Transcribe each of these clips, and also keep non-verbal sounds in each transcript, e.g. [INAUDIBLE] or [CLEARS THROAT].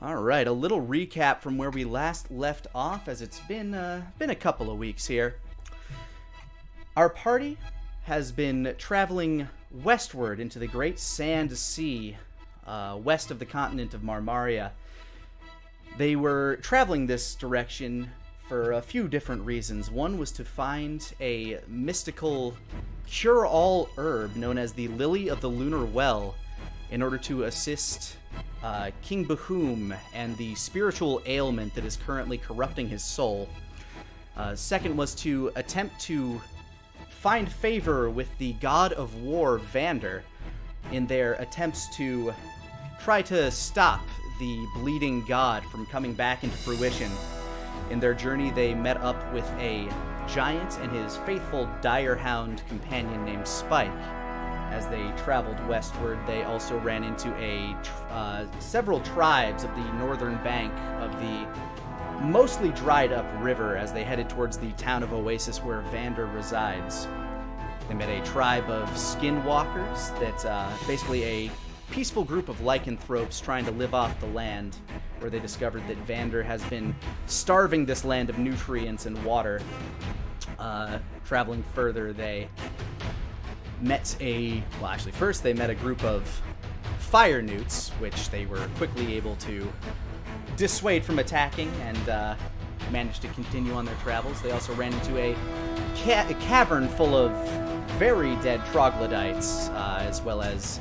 All right, a little recap from where we last left off, as it's been uh, been a couple of weeks here. Our party has been traveling westward into the Great Sand Sea, uh, west of the continent of Marmaria. They were traveling this direction for a few different reasons. One was to find a mystical cure-all herb known as the Lily of the Lunar Well, in order to assist uh, King Bahum and the spiritual ailment that is currently corrupting his soul. Uh, second was to attempt to find favor with the god of war Vander in their attempts to try to stop the bleeding god from coming back into fruition. In their journey, they met up with a giant and his faithful direhound companion named Spike. As they traveled westward, they also ran into a uh, several tribes of the northern bank of the mostly dried up river as they headed towards the town of Oasis where Vander resides. They met a tribe of skinwalkers that uh, basically a peaceful group of lycanthropes trying to live off the land, where they discovered that Vander has been starving this land of nutrients and water. Uh, traveling further, they met a well, actually, first they met a group of fire newts, which they were quickly able to dissuade from attacking and uh, managed to continue on their travels. They also ran into a, ca- a cavern full of very dead troglodytes, uh, as well as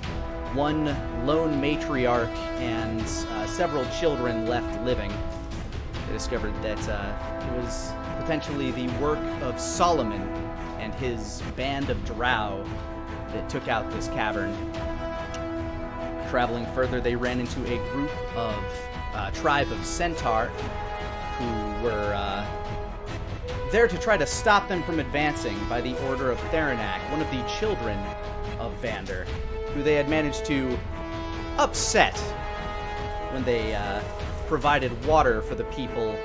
one lone matriarch and uh, several children left living. They discovered that uh, it was potentially the work of Solomon and his band of drow that took out this cavern. Traveling further, they ran into a group of uh, tribe of centaur who were uh, there to try to stop them from advancing by the order of Theranak, one of the children of Vander, who they had managed to upset when they uh, provided water for the people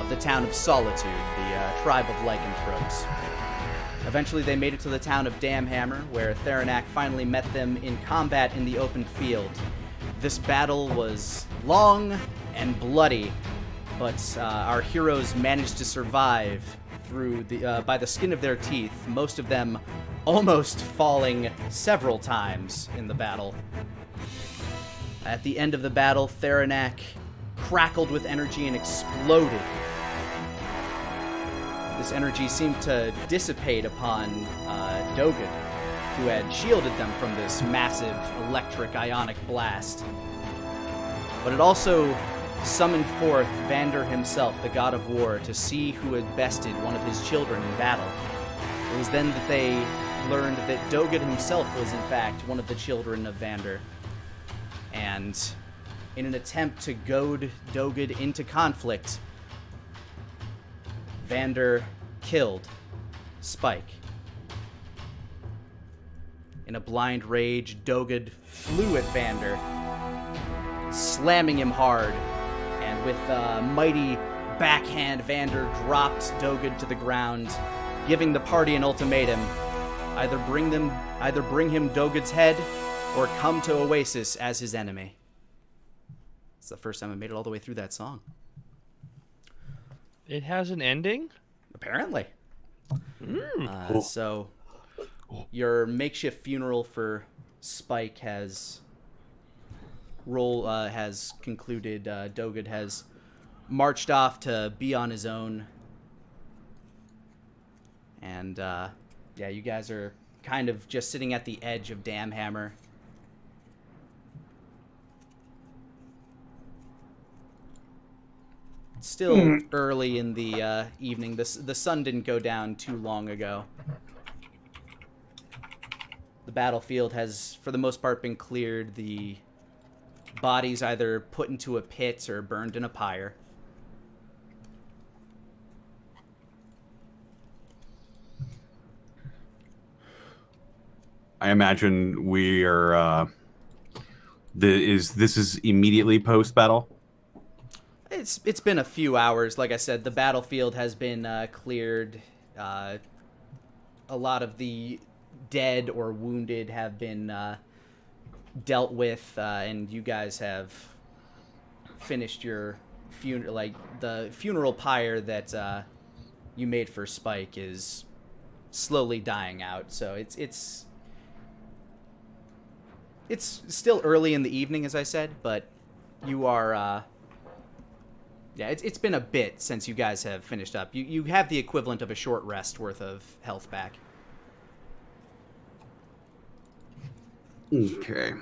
of the town of Solitude, the uh, tribe of lycanthropes. Eventually, they made it to the town of Damhammer, where Theranak finally met them in combat in the open field. This battle was long and bloody, but uh, our heroes managed to survive through the uh, by the skin of their teeth. Most of them almost falling several times in the battle. At the end of the battle, Theranak crackled with energy and exploded. This energy seemed to dissipate upon uh, who had shielded them from this massive electric ionic blast. But it also summoned forth Vander himself, the god of war, to see who had bested one of his children in battle. It was then that they learned that Dogad himself was, in fact, one of the children of Vander. And in an attempt to goad Dogad into conflict, Vander killed Spike. In a blind rage, Dogad flew at Vander, slamming him hard, and with a mighty backhand, Vander dropped Dogad to the ground, giving the party an ultimatum: either bring them, either bring him Dogad's head, or come to Oasis as his enemy. It's the first time I made it all the way through that song. It has an ending? Apparently. Uh, so, your makeshift funeral for Spike has roll uh, has concluded. Uh, Dogad has marched off to be on his own, and uh, yeah, you guys are kind of just sitting at the edge of Damhammer. It's still early in the uh, evening. The, the sun didn't go down too long ago. The battlefield has, for the most part, been cleared. The bodies either put into a pit or burned in a pyre. I imagine we are. Uh, the is this is immediately post battle. It's it's been a few hours. Like I said, the battlefield has been uh, cleared. Uh, a lot of the dead or wounded have been uh, dealt with, uh, and you guys have finished your funeral, like the funeral pyre that uh, you made for Spike is slowly dying out. So it's it's it's still early in the evening, as I said, but you are. Yeah, it's, it's been a bit since you guys have finished up. You you have the equivalent of a short rest worth of health back. Okay.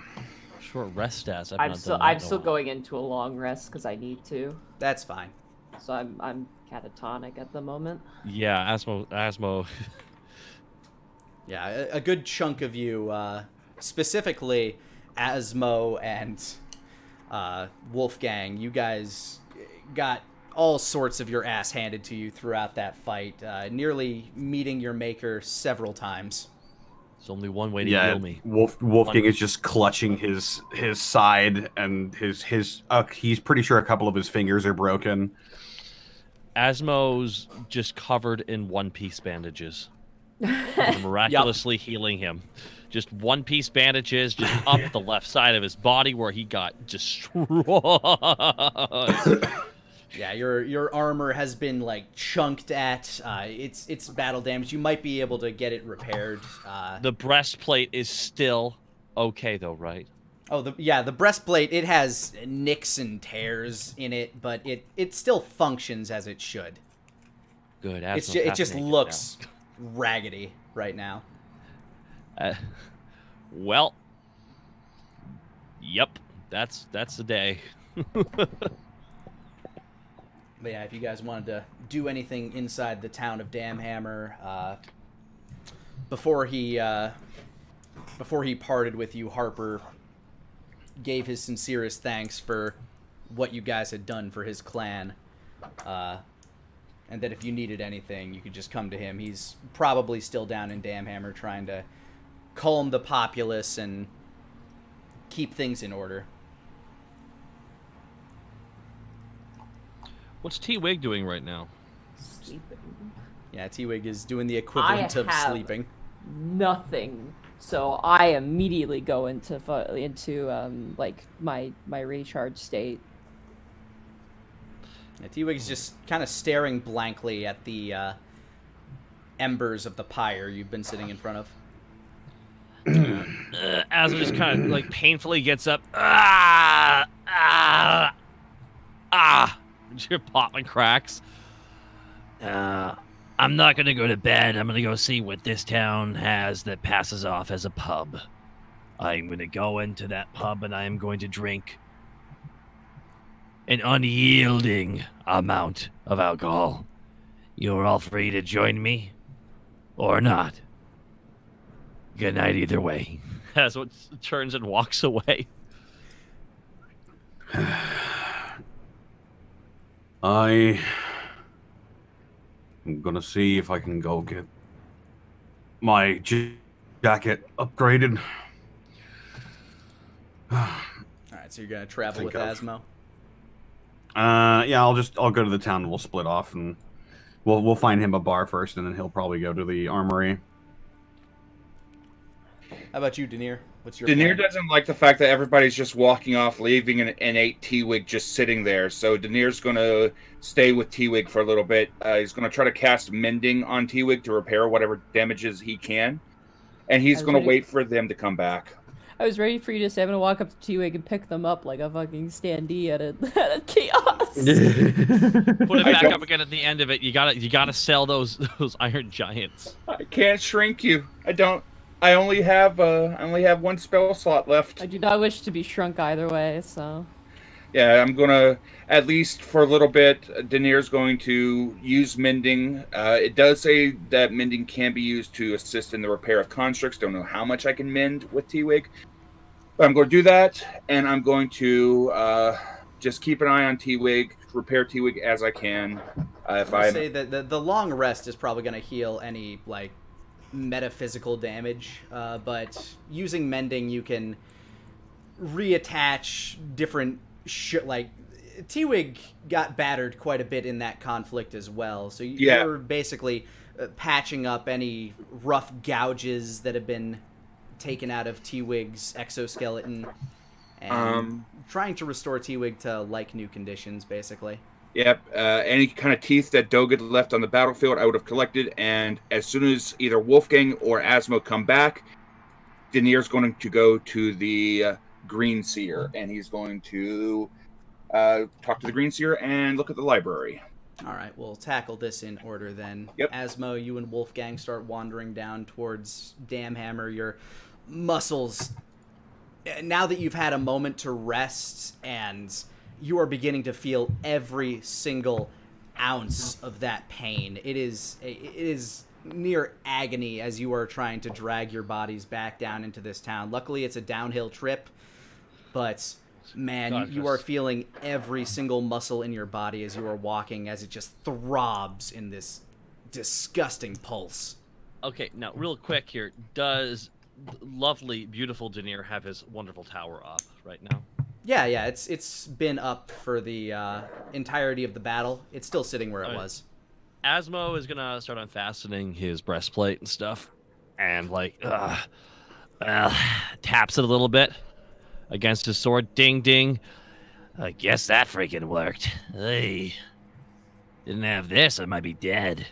Short rest stats. I've I'm not still done that I'm still going into a long rest because I need to. That's fine. So I'm I'm catatonic at the moment. Yeah, Asmo. Asmo. Yeah, a, a good chunk of you, uh, specifically Asmo and uh, Wolfgang, you guys got all sorts of your ass handed to you throughout that fight, uh, nearly meeting your maker several times. There's only one way to Yeah, heal me. Wolf Wolfgang is just clutching his his side and his his. Uh, he's pretty sure a couple of his fingers are broken. Asmo's just covered in one piece bandages. I'm [LAUGHS] miraculously healing him. Just one piece bandages, just up the left side of his body where he got [LAUGHS] destroyed. [COUGHS] [LAUGHS] Yeah, your your armor has been like chunked at. Uh, it's it's battle damage. You might be able to get it repaired. Uh, the breastplate is still okay though, right? Oh, the yeah, the breastplate it has nicks and tears in it, but it it still functions as it should. Good. It's ju- it just looks raggedy right now. now. Uh, well. Yep. That's that's the day. [LAUGHS] But yeah, if you guys wanted to do anything inside the town of Damhammer, uh, before he uh, before he parted with you, Harper gave his sincerest thanks for what you guys had done for his clan, uh, and that if you needed anything, you could just come to him. He's probably still down in Damhammer trying to calm the populace and keep things in order. What's T Wig doing right now? Sleeping. Yeah, T-Wig is doing the equivalent of have- sleeping. Nothing. So I immediately go into into um like my my recharge state. Yeah, T-Wig's just kind of staring blankly at the uh, embers of the pyre you've been sitting in front of. [CLEARS THROAT] Uh, Asmo just kind of like painfully gets up. Ah, ah, ah. Your apartment cracks. Uh, I'm not gonna go to bed. I'm gonna go see what this town has that passes off as a pub. I'm gonna go into that pub and I am going to drink an unyielding amount of alcohol. You're all free to join me, or not. Good night, either way. As what turns and walks away. I am gonna see if I can go get my j- jacket upgraded. All right, so you're gonna travel with Asmo. Uh, yeah, I'll just I'll go to the town and we'll split off and we'll we'll find him a bar first and then he'll probably go to the armory. How about you, Daneir? What's your Daneir plan? doesn't like the fact that everybody's just walking off, leaving an innate T-Wig just sitting there. So Daneir's going to stay with T-Wig for a little bit. Uh, he's going to try to cast Mending on T-Wig to repair whatever damages he can. And he's going to wait for them to come back. I was ready for you to say I'm gonna walk up to T-Wig and pick them up like a fucking standee at a, [LAUGHS] at a kiosk. [LAUGHS] Put it back up again at the end of it. You gotta you gotta sell those [LAUGHS] those iron giants. I can't shrink you. I don't. I only have uh, I only have one spell slot left. I do not wish to be shrunk either way, so Yeah, I'm gonna at least for a little bit. Daneir's going to use mending. Uh, it does say that mending can be used to assist in the repair of constructs. Don't know how much I can mend with T-Wig, but I'm going to do that, and I'm going to uh, just keep an eye on T-Wig, repair T-Wig as I can. Uh, if I I say that the, the long rest is probably gonna heal any like metaphysical damage, uh, but using mending you can reattach different shit like T-Wig got battered quite a bit in that conflict as well. So Yeah. you're basically uh, patching up any rough gouges that have been taken out of T-Wig's exoskeleton and Um, trying to restore T-Wig to like new conditions, basically. Yep. Uh, any kind of teeth that Dogad left on the battlefield, I would have collected. And as soon as either Wolfgang or Asmo come back, Daneir's going to go to the uh, Green Seer, and he's going to uh, talk to the Green Seer and look at the library. All right, we'll tackle this in order then. Yep. Asmo, you and Wolfgang start wandering down towards Damhammer. Your muscles, eh, now that you've had a moment to rest and you are beginning to feel every single ounce of that pain. It is it is near agony as you are trying to drag your bodies back down into this town. Luckily, it's a downhill trip, but man, God, you are feeling every single muscle in your body as you are walking, as it just throbs in this disgusting pulse. Okay, now real quick here, does lovely, beautiful Daneir have his wonderful tower up right now? Yeah, yeah, it's it's been up for the uh, entirety of the battle. It's still sitting where it Alright. was. Asmo is gonna start unfastening his breastplate and stuff, and like, uh, uh, taps it a little bit against his sword. Ding, ding. I guess that freaking worked. Hey, didn't have this, I might be dead.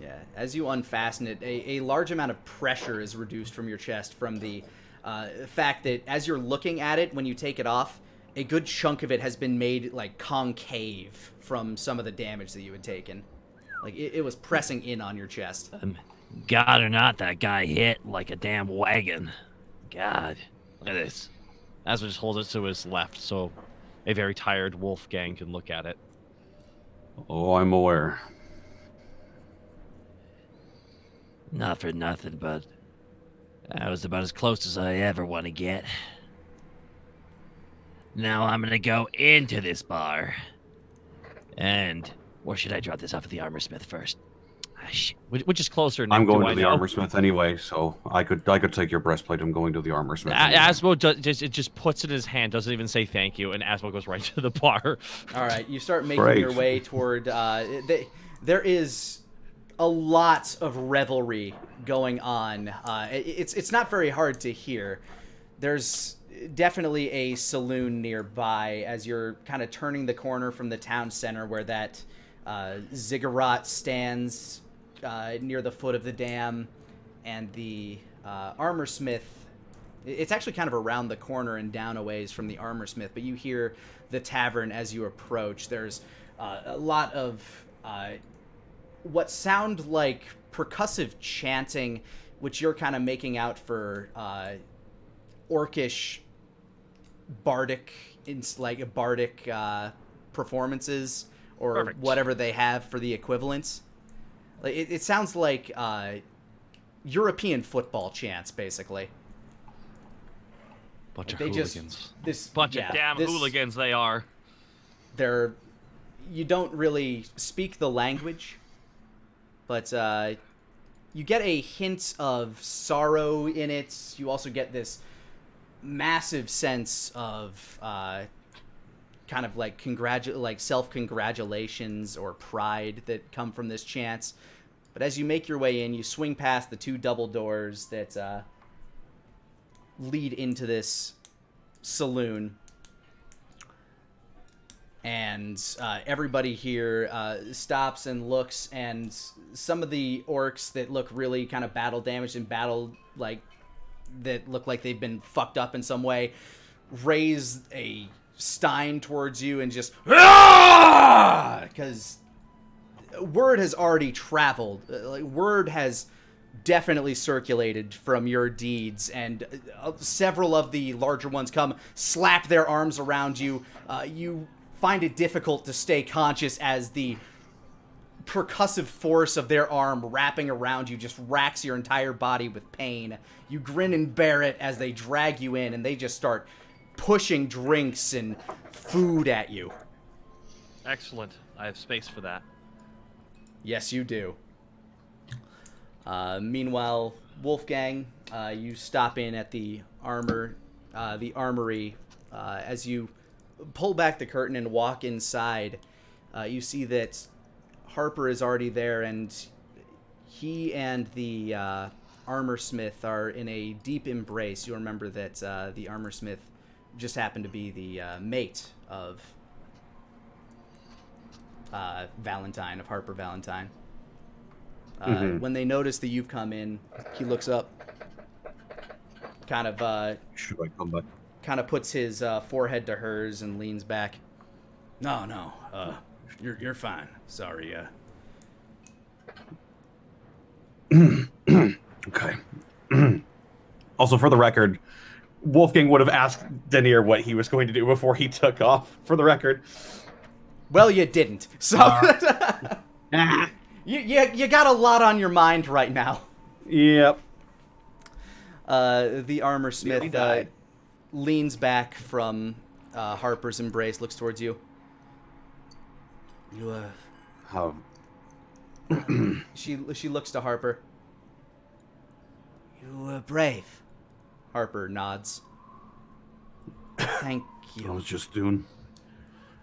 Yeah, as you unfasten it, a, a large amount of pressure is reduced from your chest from the uh, the fact that as you're looking at it when you take it off, a good chunk of it has been made like concave from some of the damage that you had taken. Like it, it was pressing in on your chest. Um, God or not, that guy hit like a damn wagon. God, look at this. Asmo just holds it to his left, so a very tired Wolfgang can look at it. Oh, I'm aware. Not for nothing, but that was about as close as I ever want to get. Now I'm gonna go into this bar. And where should I drop this off at the armor smith first? Ah. Which, which is closer? Nick? I'm Do going I to the know? armor smith anyway, so I could I could take your breastplate. I'm going to the armor smith. A- anyway. Asmo does, just it just puts it in his hand, doesn't even say thank you, and Asmo goes right [LAUGHS] to the bar. All right, you start making Great. your way toward. Uh, they, there is a lot of revelry going on. Uh, it- it's it's not very hard to hear. There's definitely a saloon nearby as you're kind of turning the corner from the town center where that uh, ziggurat stands uh, near the foot of the dam, and the uh, armor smith it's actually kind of around the corner and down a ways from the armor smith but you hear the tavern as you approach there's uh, a lot of uh, what sound like percussive chanting which you're kind of making out for uh, orcish bardic it's like bardic uh, performances or Perfect. whatever they have for the equivalents it, it sounds like uh, european football chants basically Bunch of they just hooligans. this Bunch yeah, of damn this- hooligans they are. They're you don't really speak the language, but uh, you get a hint of sorrow in it. You also get this massive sense of uh, kind of like congratu- like self congratulations or pride that come from this chance. But as you make your way in, you swing past the two double doors that uh, lead into this saloon and uh, everybody here uh, stops and looks and some of the orcs that look really kind of battle damaged and battle like that look like they've been fucked up in some way raise a stein towards you and just because word has already traveled Uh, like word has definitely circulated from your deeds and uh, several of the larger ones come slap their arms around you uh, you find it difficult to stay conscious as the percussive force of their arm wrapping around you just racks your entire body with pain you grin and bear it as they drag you in and they just start pushing drinks and food at you Excellent. I have space for that. Yes, you do. Uh, meanwhile, Wolfgang, uh, you stop in at the armor, uh, the armory. Uh, as you pull back the curtain and walk inside, uh, you see that Harper is already there, and he and the uh, armor smith are in a deep embrace. You remember that uh, the armor smith just happened to be the uh, mate of uh, Valentine, of Harper Valentine. Uh, Mhm. When they notice that you've come in, he looks up, kind of uh, Should I come back? Kind of puts his uh, forehead to hers and leans back. No, no. Uh, you're you're fine. Sorry. Uh, [CLEARS THROAT] Okay. [CLEARS THROAT] also, for the record, Wolfgang would have asked Daneir what he was going to do before he took off. For the record. Well, you didn't. So [LAUGHS] you, you you got a lot on your mind right now. Yep. Uh, the armor Nearly smith uh, died. Leans back from uh, Harper's embrace, looks towards you. you uh, How? [CLEARS THROAT] She she looks to Harper. you were brave. Harper nods. Thank [COUGHS] you. I was just doing.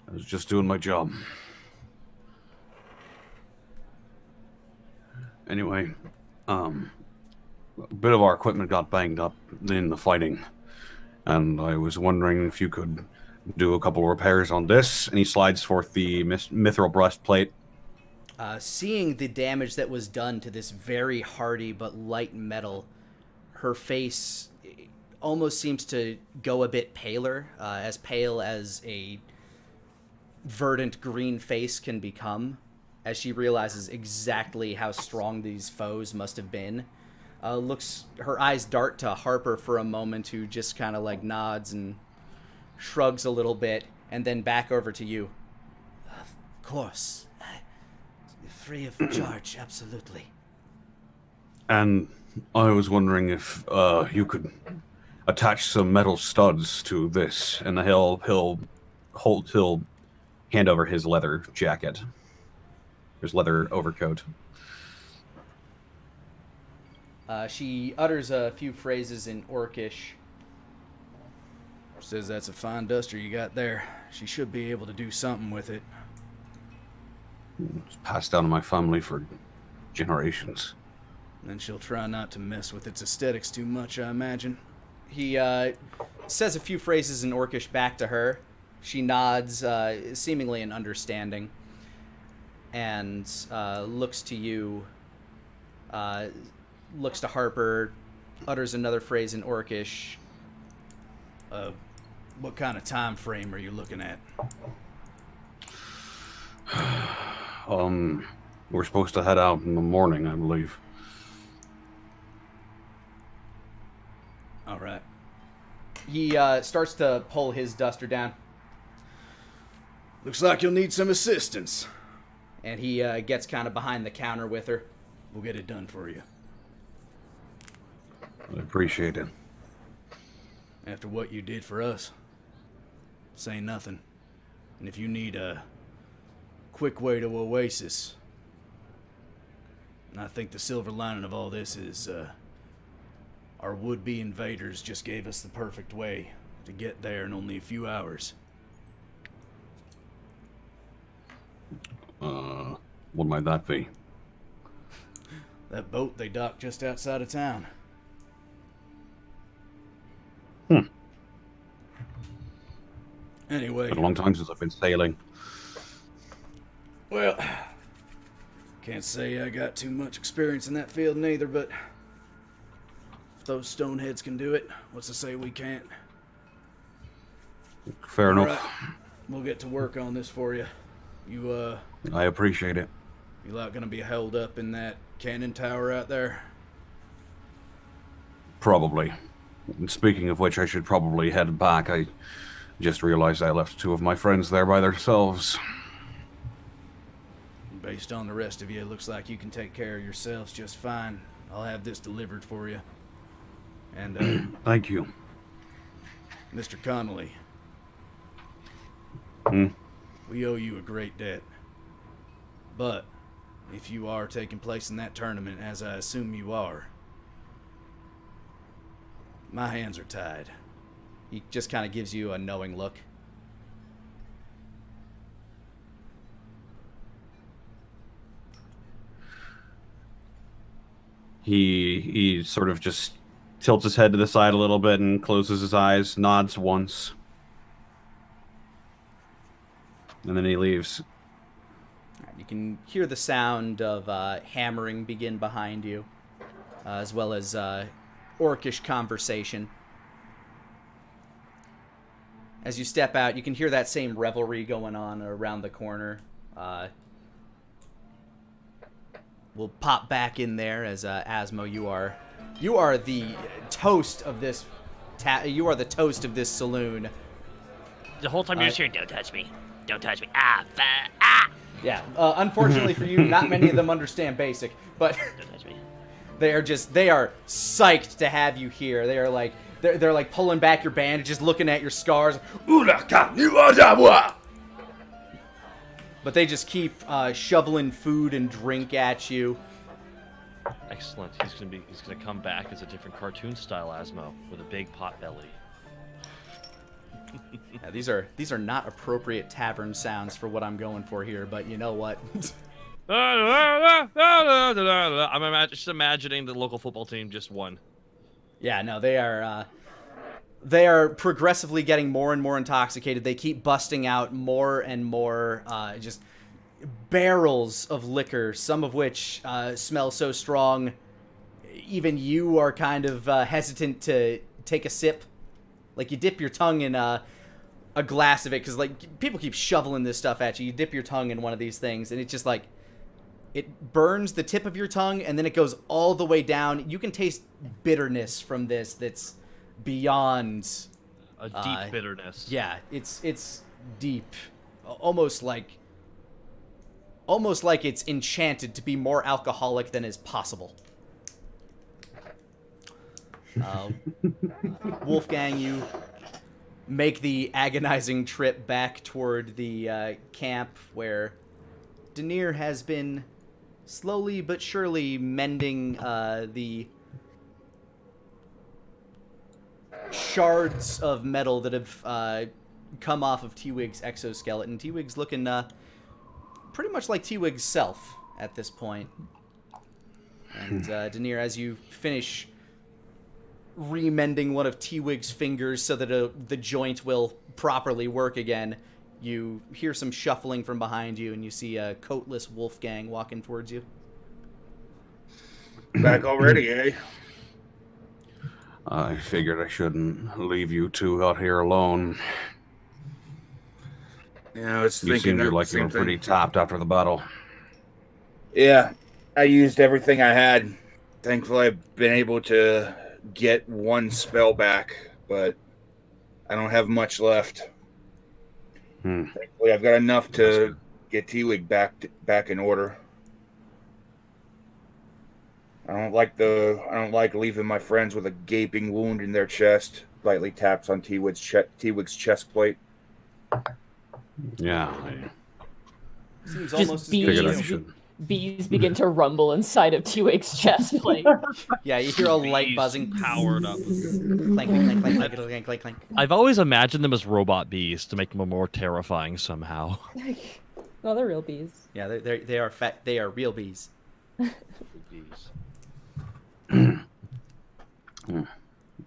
I was just doing my job. Anyway, um, a bit of our equipment got banged up in the fighting, and I was wondering if you could do a couple repairs on this. And he slides forth the mithril breastplate. Uh, seeing the damage that was done to this very hardy but light metal, her face eh, almost seems to go a bit paler, uh, as pale as a verdant green face can become, as she realizes exactly how strong these foes must have been. Uh, looks, her eyes dart to Harper for a moment, who just kind of like nods and shrugs a little bit, and then back over to you. Of course. Free of [CLEARS THROAT] charge, absolutely. And I was wondering if uh, you could attach some metal studs to this, and he'll he'll hold he'll hand over his leather jacket, his leather overcoat. Uh, she utters a few phrases in Orcish. Says that's a fine duster you got there. She should be able to do something with it. It's passed down in my family for generations. Then she'll try not to mess with its aesthetics too much, I imagine. He uh, says a few phrases in Orcish back to her. She nods, uh, seemingly in understanding, and uh, looks to you. Looks to Harper, utters another phrase in Orcish. Uh, what kind of time frame are you looking at? [SIGHS] Um, we're supposed to head out in the morning, I believe. All right. He uh, starts to pull his duster down, Looks like you'll need some assistance. and he uh, gets kind of behind the counter with her. We'll get it done for you. I appreciate it. After what you did for us, say nothing. And if you need a quick way to Oasis, and I think the silver lining of all this is uh, our would-be invaders just gave us the perfect way to get there in only a few hours. Uh, what might that be? That boat they docked just outside of town. Hmm. Anyway, Been a long time since I've been sailing. Well, can't say I got too much experience in that field neither, but if those stoneheads can do it, what's to say we can't? Fair All enough. right, we'll get to work on this for you. You, uh, I appreciate it. you lot gonna be held up in that cannon tower out there? Probably. Speaking of which, I should probably head back. I just realized I left two of my friends there by themselves. Based on the rest of you, it looks like you can take care of yourselves just fine. I'll have this delivered for you. And, uh, [CLEARS THROAT] Thank you. Mr. Connolly, Hmm? we owe you a great debt. But if you are taking place in that tournament, as I assume you are, my hands are tied. He just kind of gives you a knowing look. He he sort of just tilts his head to the side a little bit and closes his eyes, nods once. And then he leaves. You can hear the sound of uh, hammering begin behind you, uh, as well as uh, orcish conversation. As you step out, you can hear that same revelry going on around the corner. Uh, we'll pop back in there as uh, Asmo. You are, you are the toast of this. Ta- you are the toast of this saloon. The whole time Uh, you're just hearing, "Don't touch me, don't touch me." Ah, ah, Yeah. Uh, unfortunately for you, not many of them understand basic, but don't touch me. They are just they are psyched to have you here. They are like they're, they're like pulling back your bandages, looking at your scars. But they just keep uh, shoveling food and drink at you. Excellent. He's gonna be. He's gonna come back as a different cartoon style Asmo with a big pot belly. [LAUGHS] Yeah, these are these are not appropriate tavern sounds for what I'm going for here, but you know what? [LAUGHS] I'm imag- just imagining the local football team just won. Yeah, no, they are. Uh, they are progressively getting more and more intoxicated. They keep busting out more and more, uh, just barrels of liquor. Some of which uh, smell so strong, even you are kind of uh, hesitant to take a sip. Like you dip your tongue in a, a glass of it because like people keep shoveling this stuff at you. You dip your tongue in one of these things, and it's just like it burns the tip of your tongue and then it goes all the way down. You can taste bitterness from this that's beyond A deep Uh, bitterness. yeah, it's it's deep. Almost like almost like it's enchanted to be more alcoholic than is possible. Uh, [LAUGHS] Wolfgang, you make the agonizing trip back toward the uh, camp where Daneir has been slowly but surely mending uh, the shards of metal that have uh, come off of T-Wig's exoskeleton. T-Wig's looking uh, pretty much like T-Wig's self at this point. And uh, Daneir, as you finish remending one of T-Wig's fingers so that uh, the joint will properly work again, you hear some shuffling from behind you, and you see a coatless Wolfgang walking towards you. Back [CLEARS THROAT] already, eh? I figured I shouldn't leave you two out here alone. Yeah, I was You thinking seemed like you same were pretty thing. tapped after the battle. Yeah, I used everything I had. Thankfully, I've been able to get one spell back, but I don't have much left. Hmm. Thankfully, I've got enough to get T-Wig back back in order. I don't like the I don't like leaving my friends with a gaping wound in their chest. Lightly taps on T-Wig's che- T-Wig's chest plate. Yeah, I Seems Just almost as bees. Good figured I as you. should. Bees begin to rumble inside of T-Wig's chest [LAUGHS] plate. Yeah, you hear a light Bees buzzing. Powered up. Clank, clank, clank, clank, clank, clank, clank, clank. I've always imagined them as robot bees to make them more terrifying somehow. [LAUGHS] no, they're real bees. Yeah, they're, they're, they are fat. They are real bees. Bees.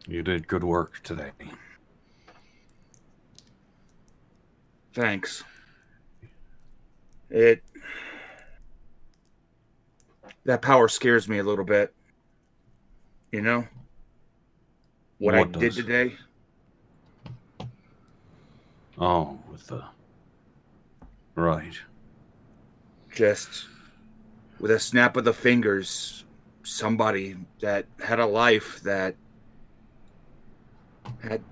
You did good work today. Thanks. It that power scares me a little bit. You know what, I What did today. Oh, with the right. Just with a snap of the fingers, somebody that had a life that had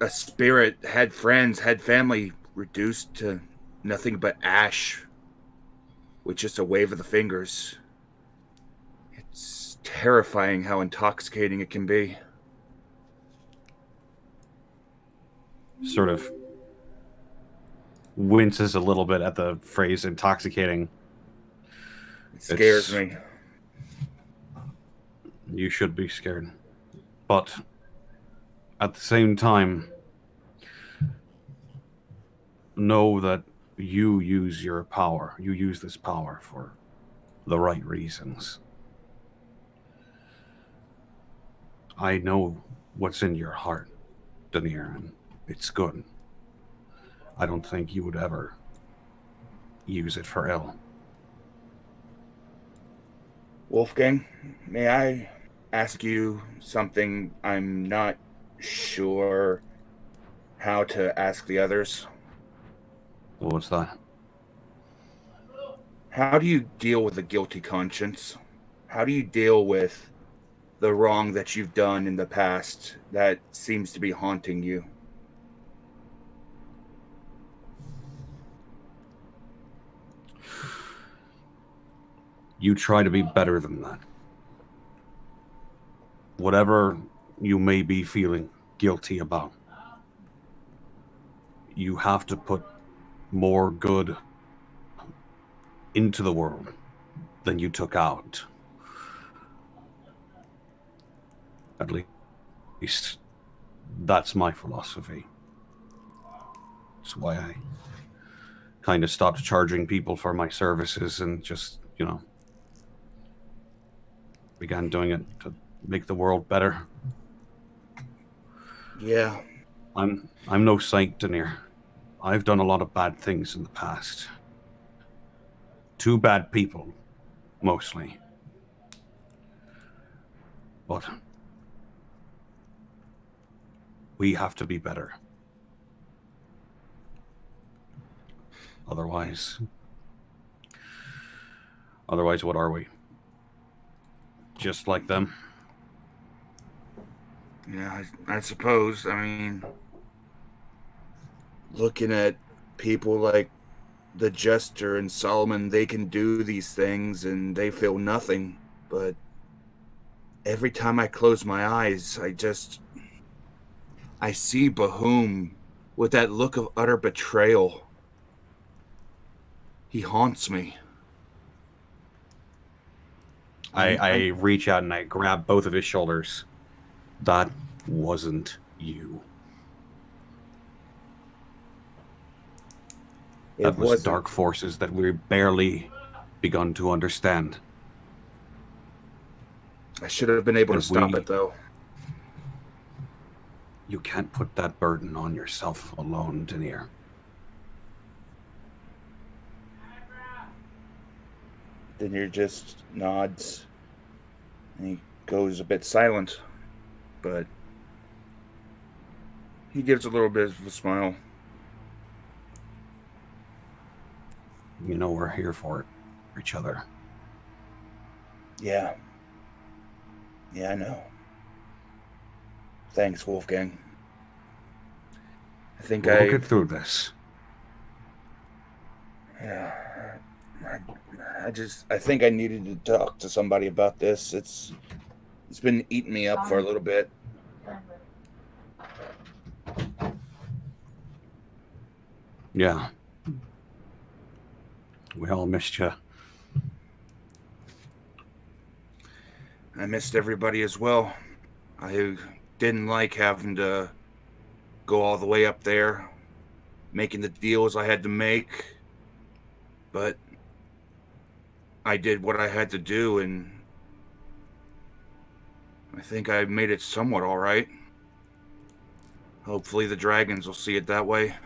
a spirit, had friends, had family, reduced to nothing but ash with just a wave of the fingers. Terrifying how intoxicating it can be. Sort of winces a little bit at the phrase intoxicating. It scares It's- me. You should be scared. But at the same time, know that you use your power. You use this power for the right reasons. I know what's in your heart, Daneir, and it's good. I don't think you would ever use it for ill. Wolfgang, may I ask you something I'm not sure how to ask the others? What's that? How do you deal with a guilty conscience? How do you deal with the wrong that you've done in the past that seems to be haunting you? You try to be better than that. Whatever you may be feeling guilty about, you have to put more good into the world than you took out. At least that's my philosophy. That's why I kind of stopped charging people for my services and just, you know, began doing it to make the world better. Yeah, I'm I'm no saint, Daneir. I've done a lot of bad things in the past. Two bad people, mostly. But we have to be better. Otherwise, otherwise, what are we? Just like them. yeah, I, I suppose. I mean, looking at people like the Jester and Solomon, they can do these things and they feel nothing. But every time I close my eyes, I just. I see Bahum with that look of utter betrayal. He haunts me. I, I reach out and I grab both of his shoulders. That wasn't you. It That was wasn't- dark forces that we barely begun to understand. I should have been able to stop we- it, though. You can't put that burden on yourself alone, Daneir. Daneir just nods. And he goes a bit silent. But he gives a little bit of a smile. You know we're here for it, for each other. Yeah. Yeah, I know. Thanks, Wolfgang. I think We'll I. get through this. Yeah. I, I just. I think I needed to talk to somebody about this. It's. It's been eating me up for a little bit. Yeah. We all missed you. I missed everybody as well. I didn't like having to go all the way up there, making the deals I had to make. But I did what I had to do, and I think I made it somewhat all right. Hopefully, the dragons will see it that way.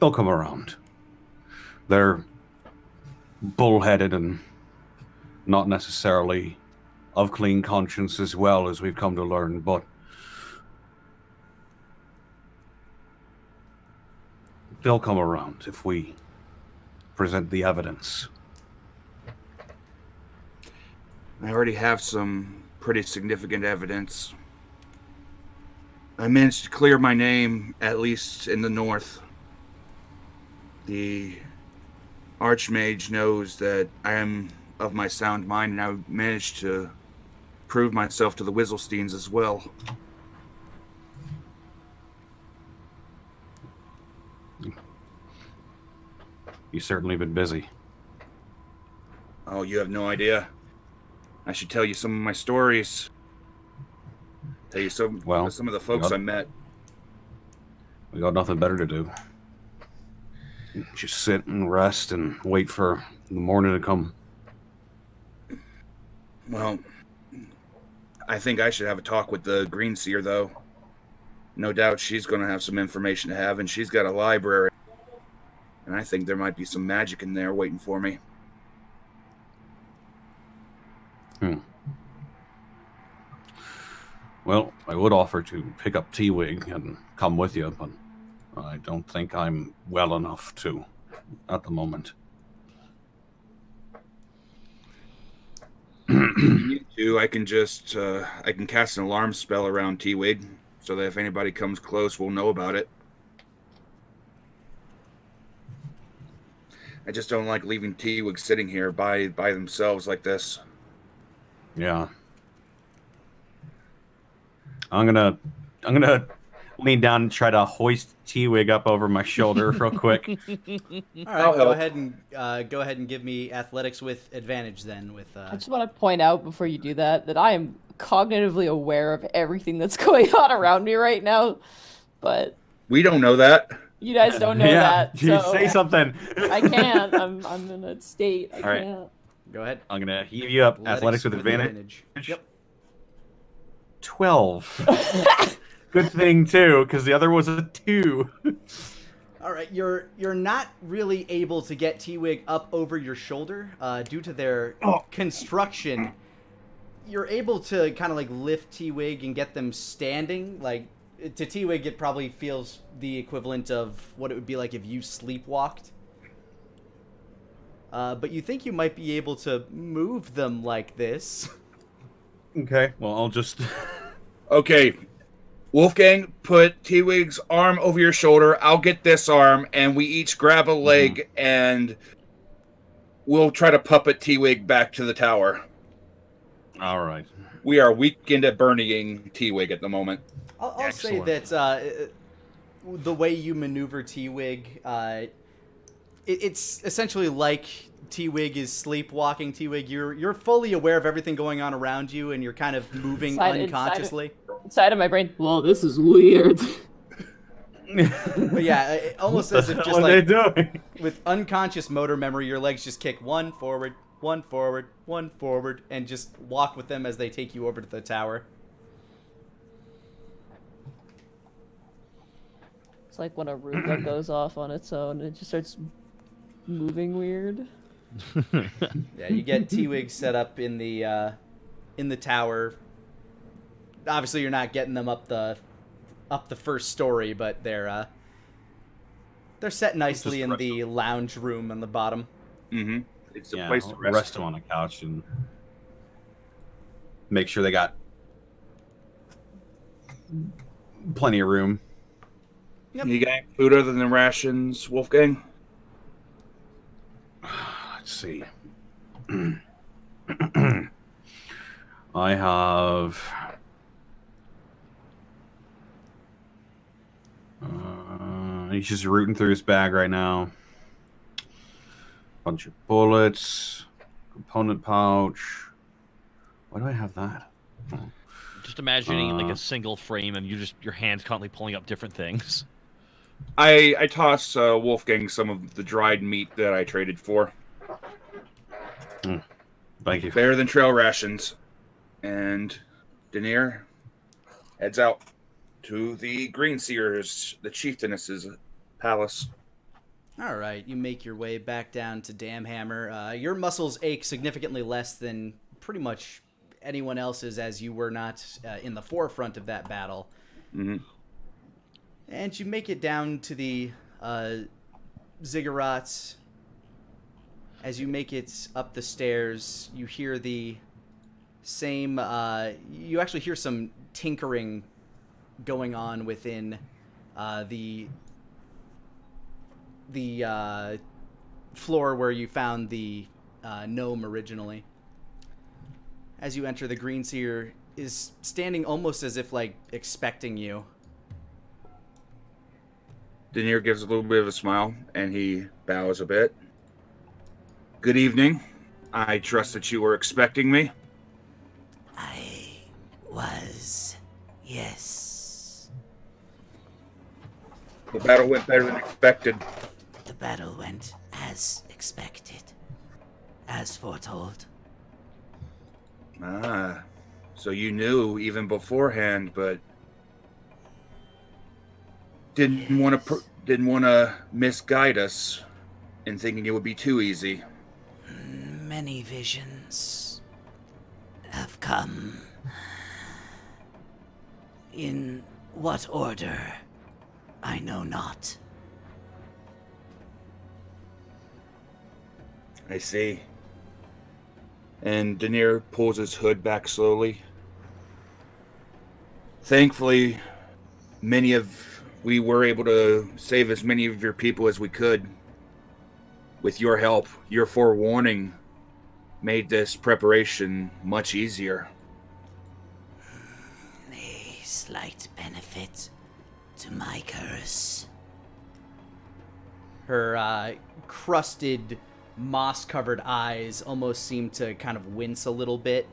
They'll come around. They're bullheaded and not necessarily of clean conscience as well as we've come to learn, but they'll come around if we present the evidence. I already have some pretty significant evidence. I managed to clear my name, at least in the north. The Archmage knows that I am of my sound mind, and I managed to prove myself to the Wizzlesteins as well. You've certainly been busy. Oh, you have no idea. I should tell you some of my stories. Tell you some Well, some of the folks yeah. I met. We got nothing better to do. Just sit and rest and wait for the morning to come. Well, I think I should have a talk with the Green Seer, though. No doubt she's going to have some information to have, and she's got a library. And I think there might be some magic in there waiting for me. Hmm. Well, I would offer to pick up T-Wig and come with you, but I don't think I'm well enough to at the moment. Two, I can just uh, I can cast an alarm spell around T-Wig so that if anybody comes close, we'll know about it. I just don't like leaving T-Wig sitting here by by themselves like this. Yeah. I'm gonna I'm gonna lean down and try to hoist T-Wig up over my shoulder real quick. [LAUGHS] All right, I'll go ahead and uh, go ahead and give me athletics with advantage then. With I uh, just want to point out before you do that that I am cognitively aware of everything that's [LAUGHS] going on around me right now, but We don't know that. you guys don't know [LAUGHS] yeah, that. you so say something. I can't. I'm I'm in a state. I All right. can't. go ahead. I'm gonna heave you up. Athletics with advantage. Yep. Twelve. Good thing too, because the other was a two. [LAUGHS] All right, you're you're not really able to get T-Wig up over your shoulder uh, due to their Oh. construction. You're able to kind of like lift T-Wig and get them standing. Like to T-Wig, it probably feels the equivalent of what it would be like if you sleepwalked. Uh, but you think you might be able to move them like this. Okay. Well, I'll just. [LAUGHS] Okay. Wolfgang, put T-Wig's arm over your shoulder. I'll get this arm, and we each grab a leg, and we'll try to puppet T-Wig back to the tower. All right. We are weakened at burning T-Wig at the moment. I'll, I'll say that uh, the way you maneuver T-Wig, uh, it, it's essentially like T-Wig is sleepwalking. T-Wig, you're you're fully aware of everything going on around you, and you're kind of moving Inside- inside unconsciously. Inside of my brain. Well, this is weird. But yeah, it- almost as if [LAUGHS] just what they like doing. with unconscious motor memory, your legs just kick one forward, one forward, one forward, and just walk with them as they take you over to the tower. It's like when a Roomba [CLEARS THROAT] goes off on its own. It just starts moving weird. [LAUGHS] Yeah, you get T-Wig set up in the uh, in the tower. Obviously, you're not getting them up the up the first story, but they're uh, they're set nicely in rest the lounge room on the bottom. Mm-hmm. It's a Yeah, place to rest. rest them on a couch and make sure they got plenty of room. Yep. You got any food other than rations, Wolfgang? [SIGHS] Let's see. [CLEARS THROAT] I have. Uh, he's just rooting through his bag right now. Bunch of bullets, component pouch. Why do I have that? Just imagining like Uh. a single frame, and you just your hands constantly pulling up different things. I I toss uh, Wolfgang some of the dried meat that I traded for. Thank you. Better than trail rations. And Daneir heads out to the Green Seers, the chieftainess's palace. All right, you make your way back down to Damhammer. Uh, your muscles ache significantly less than pretty much anyone else's, as you were not uh, in the forefront of that battle. hmm And you make it down to the uh, ziggurats. As you make it up the stairs, you hear the same. Uh, you actually hear some tinkering going on within uh, the the uh, floor where you found the uh, gnome originally. As you enter, the green seer is standing almost as if like expecting you. Daneir gives a little bit of a smile and he bows a bit. Good evening. I trust that you were expecting me. I was. Yes. The battle went better than expected. The battle went as expected. As foretold. Ah, so you knew even beforehand, but didn't want to didn't want to misguide us. in thinking it would be too easy. Many visions have come. In what order? I know not. I see. And Daneir pulls his hood back slowly. Thankfully, many of we were able to save as many of your people as we could. With your help, your forewarning made this preparation much easier. A slight benefit to my curse. Her uh, crusted, moss covered eyes almost seem to kind of wince a little bit.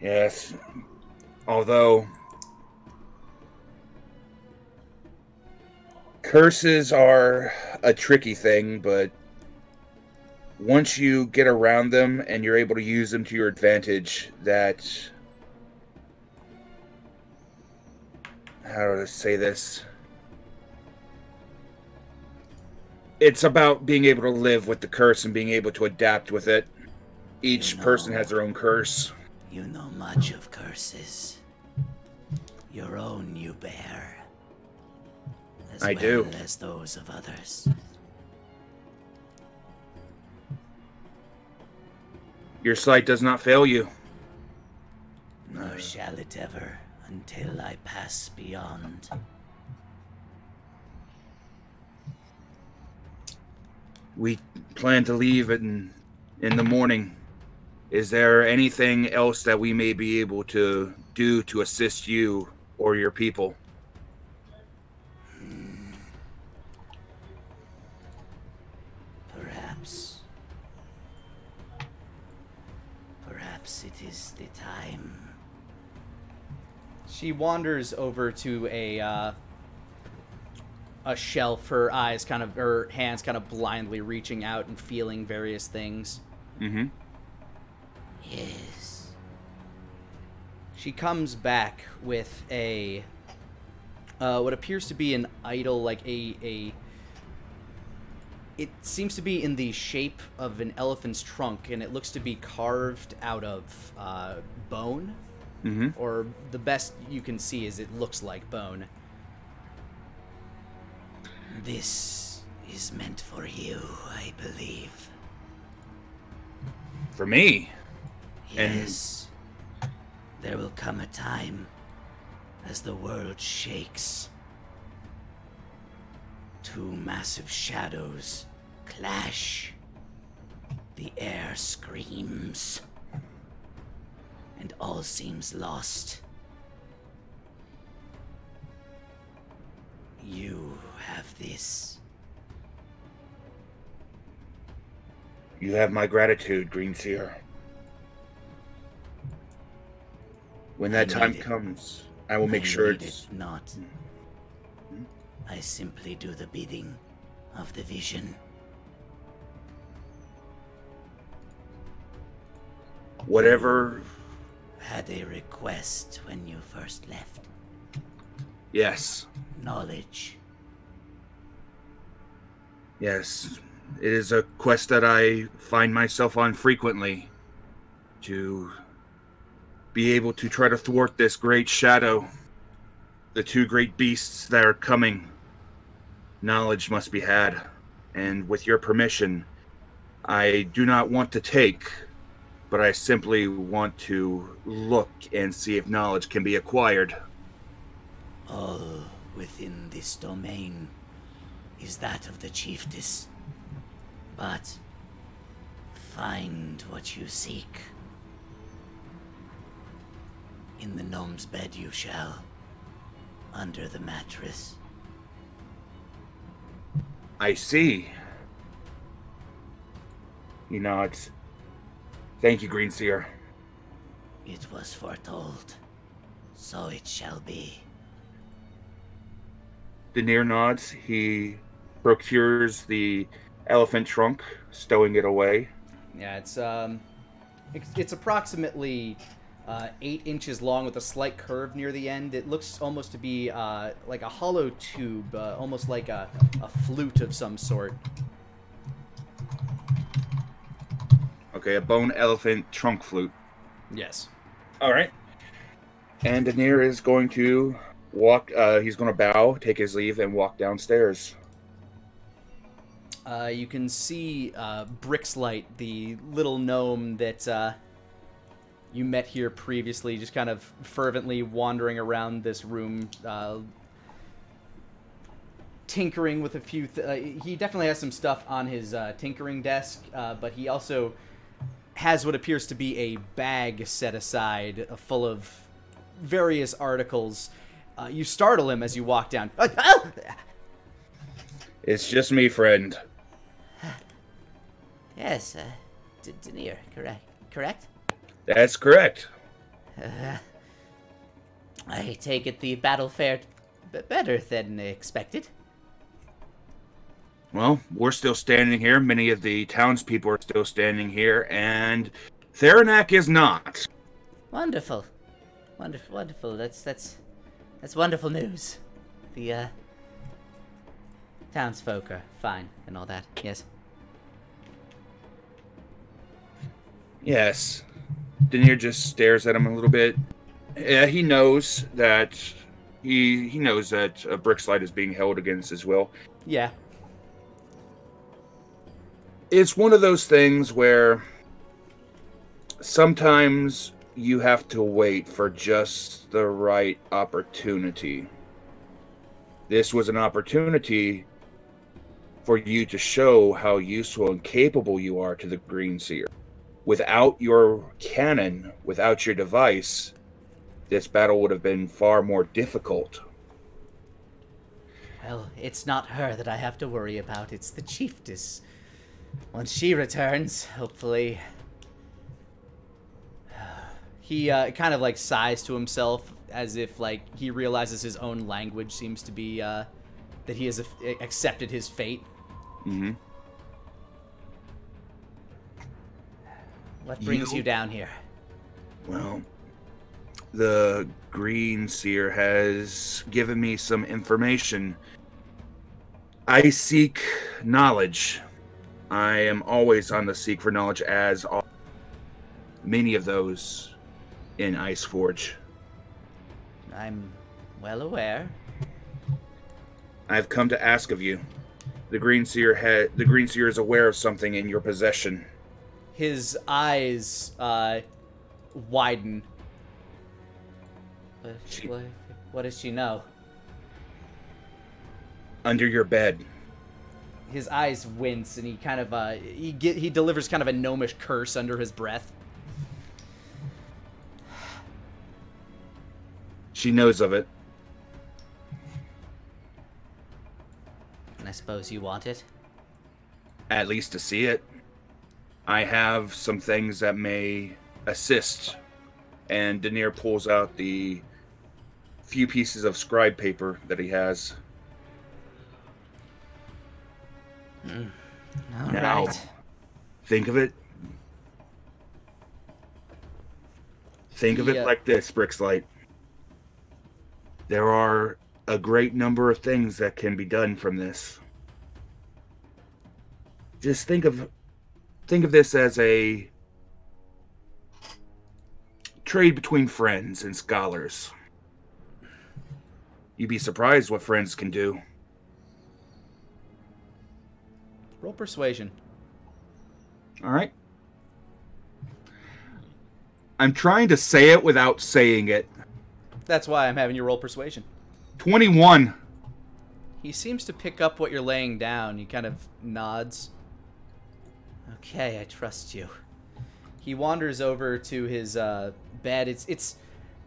Yes. Although curses are a tricky thing, but once you get around them and you're able to use them to your advantage, that how do I say this? It's about being able to live with the curse and being able to adapt with it. Each person has their own curse. You know much of curses. Your own you bear. As I well do. as those of others. Your sight does not fail you. Nor shall it ever until I pass beyond. We plan to leave in in the morning. Is there anything else that we may be able to do to assist you or your people? She wanders over to a uh, a shelf, her eyes kind of, her hands kind of blindly reaching out and feeling various things. Mm-hmm. Yes. She comes back with a uh, what appears to be an idol, like a a. It seems to be in the shape of an elephant's trunk, and it looks to be carved out of uh, bone, Mm-hmm. or the best you can see is it looks like bone. This is meant for you, I believe. For me. And- Yes. There will come a time as the world shakes. Two massive shadows clash. The air screams. And all seems lost. You have this. You have my gratitude, Green Seer. When that time it. comes, I will make I sure it's it not. Hmm? I simply do the bidding of the vision. whatever. Had a request when you first left. Yes. Knowledge. Yes, it is a quest that I find myself on frequently to be able to try to thwart this great shadow, the two great beasts that are coming. Knowledge must be had, and with your permission, I do not want to take, but I simply want to look and see if knowledge can be acquired. All within this domain is that of the chiefess. But find what you seek. In the gnome's bed you shall. Under the mattress. I see. He nods. Thank you, Green Seer. It was foretold. So it shall be. Daneir nods. He procures the elephant trunk, stowing it away. Yeah, it's um, it's, it's approximately uh, eight inches long with a slight curve near the end. It looks almost to be uh, like a hollow tube, uh, almost like a, a flute of some sort. Okay, a bone elephant trunk flute. Yes. All right. And Daneir is going to walk. Uh, he's going to bow, take his leave, and walk downstairs. Uh, you can see uh, Brixlight, the little gnome that uh, you met here previously, just kind of fervently wandering around this room, uh, tinkering with a few. Th- uh, he definitely has some stuff on his uh, tinkering desk, uh, but he also has what appears to be a bag set aside uh, full of various articles. Uh, you startle him as you walk down. Uh, oh! It's just me, friend. Yes, uh, D- Daneir, correct. Correct? That's correct. Uh, I take it the battle fared b- better than expected. Well, we're still standing here. Many of the townspeople are still standing here, and Theranak is not. Wonderful, wonderful, wonderful. That's that's that's wonderful news. The uh, townsfolk are fine and all that. Yes. Yes. Daneir just stares at him a little bit. Yeah, he knows that he he knows that a Brixlight is being held against his will. Yeah. It's one of those things where sometimes you have to wait for just the right opportunity. This was an opportunity for you to show how useful and capable you are to the Green Seer. Without your cannon, without your device, this battle would have been far more difficult. Well, it's not her that I have to worry about. It's the chiefess. Once she returns, hopefully. [SIGHS] He uh, kind of like sighs to himself as if like he realizes his own language seems to be uh, that he has a- accepted his fate. Mm-hmm. What brings You- you down here? Well, the Green Seer has given me some information. I seek knowledge. I am always on the seek for knowledge, as are many of those in Ice Forge. I'm well aware. I've come to ask of you. The Green Seer ha- the Green Seer is aware of something in your possession. His eyes uh, widen. What, She- what, what does she know? Under your bed. His eyes wince, and he kind of uh, he get, he delivers kind of a gnomish curse under his breath. She knows of it. And I suppose you want it? at least to see it. I have some things that may assist. And Daneir pulls out the few pieces of scribe paper that he has. Mm. All Now. right. Think of it. Think of Yeah. it like this, Brixlight. There are a great number of things that can be done from this. Just think of think of this as a trade between friends and scholars. You'd be surprised what friends can do. Roll persuasion. All right. I'm trying to say it without saying it. That's why I'm having you roll persuasion. 21. He seems to pick up what you're laying down. He kind of nods. Okay, I trust you. He wanders over to his uh, bed. It's it's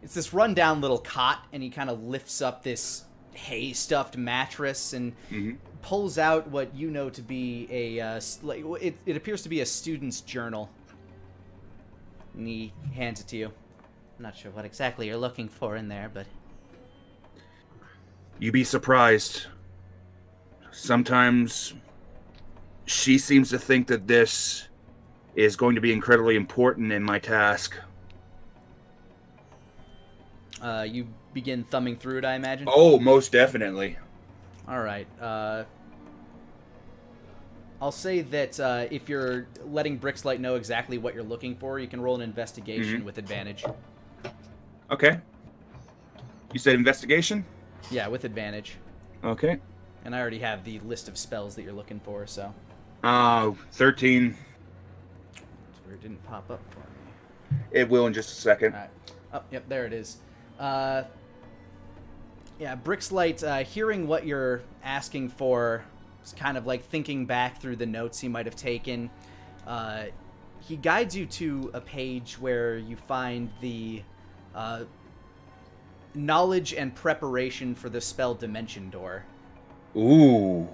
it's this rundown little cot, and he kind of lifts up this hay stuffed mattress and Mhm. Pulls out what you know to be a uh, it, it appears to be a student's journal. And he hands it to you. I'm not sure what exactly you're looking for in there, but You'd be surprised. Sometimes she seems to think that this is going to be incredibly important in my task. Uh, you begin thumbing through it, I imagine. Oh, most definitely. All right. Uh, I'll say that uh, if you're letting Brixlight know exactly what you're looking for, you can roll an investigation Mhm. with advantage. Okay. You said investigation? Yeah, with advantage. Okay. And I already have the list of spells that you're looking for, so Uh, 13. That's where it didn't pop up for me. It will in just a second. All right. Oh, yep, there it is. Uh, yeah, Brixlight, uh, hearing what you're asking for, is kind of like thinking back through the notes he might have taken. Uh, he guides you to a page where you find the uh, knowledge and preparation for the spell Dimension Door. Ooh.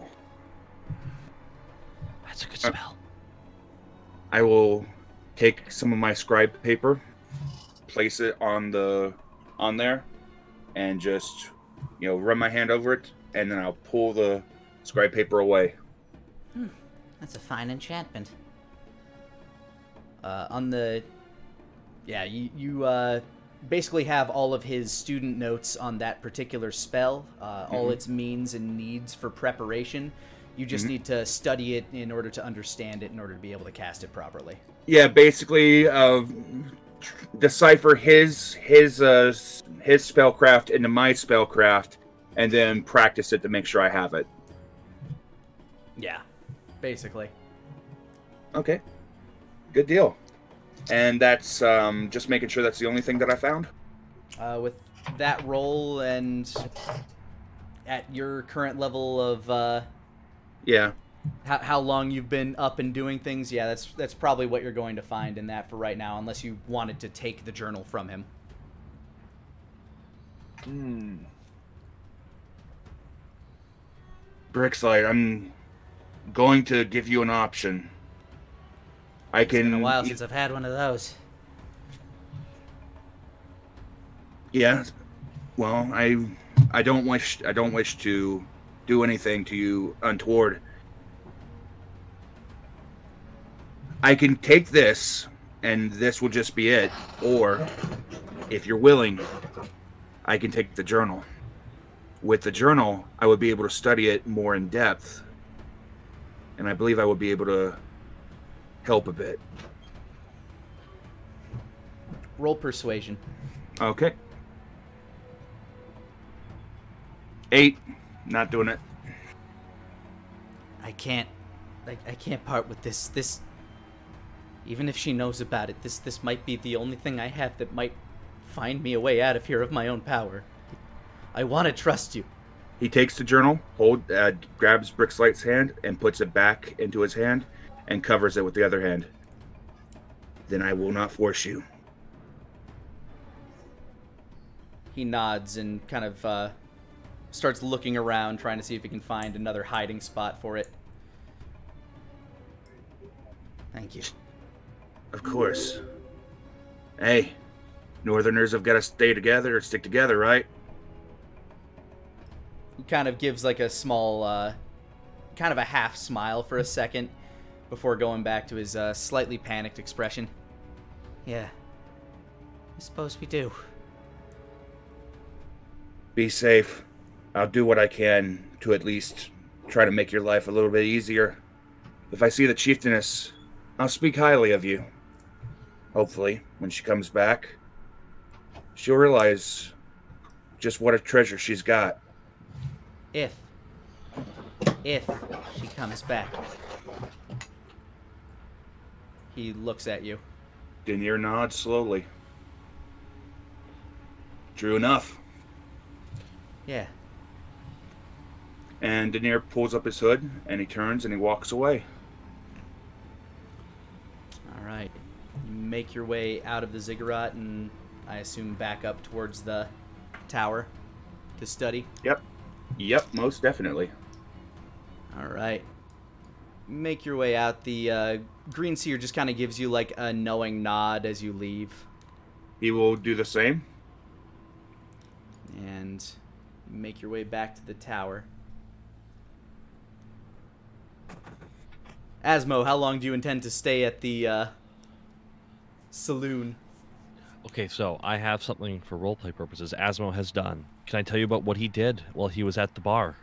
That's a good spell. I will take some of my scribe paper, place it on the on there, and just you know run my hand over it, and then I'll pull the scribe paper away. That's a fine enchantment. uh, on the yeah you, you uh, basically have all of his student notes on that particular spell uh, all Mhm. its means and needs for preparation you just Mhm. need to study it in order to understand it in order to be able to cast it properly Yeah, basically, uh, decipher his his uh his spellcraft into my spellcraft, and then practice it to make sure I have it. yeah basically Okay, good deal. And that's um, just making sure that's the only thing that I found. uh, with that roll and at your current level of uh, Yeah. How, how long you've been up and doing things yeah that's that's probably what you're going to find in that for right now unless you wanted to take the journal from him Hmm. Brixlight, I'm going to give you an option. I It's been can. a while since I've had one of those. Yeah. Well, I I don't wish I don't wish to do anything to you untoward. I can take this and this will just be it or if you're willing I can take the journal. With the journal, I would be able to study it more in depth. And I believe I would be able to help a bit. roll persuasion Okay. Eight. Not doing it. I can't. I, I can't part with this. This. Even if she knows about it, this this might be the only thing I have that might find me a way out of here of my own power. I want to trust you. He takes the journal, hold, uh, grabs Brixlight's hand, and puts it back into his hand, and covers it with the other hand. Then I will not force you. He nods and kind of uh, starts looking around, trying to see if he can find another hiding spot for it. Thank you. Of course. Hey, Northerners have got to stay together or stick together, right? He kind of gives like a small, uh, kind of a half smile for a second before going back to his uh, slightly panicked expression. Yeah. I suppose we do. Be safe. I'll do what I can to at least try to make your life a little bit easier. If I see the chieftainess, I'll speak highly of you. Hopefully, when she comes back, she'll realize just what a treasure she's got. If. If she comes back. He looks at you. Daneir nods slowly. True enough. Yeah. And Daneir pulls up his hood and he turns and he walks away. All right. You make your way out of the ziggurat and I assume back up towards the tower to study. Yep. Yep, most definitely. All right. Make your way out. The uh, green seer just kind of gives you like a knowing nod as you leave, He will do the same. and make your way back to the tower. Asmo, how long do you intend to stay at the uh, saloon? Okay, so I have something for roleplay purposes. Asmo has done. Can I tell you about what he did while he was at the bar?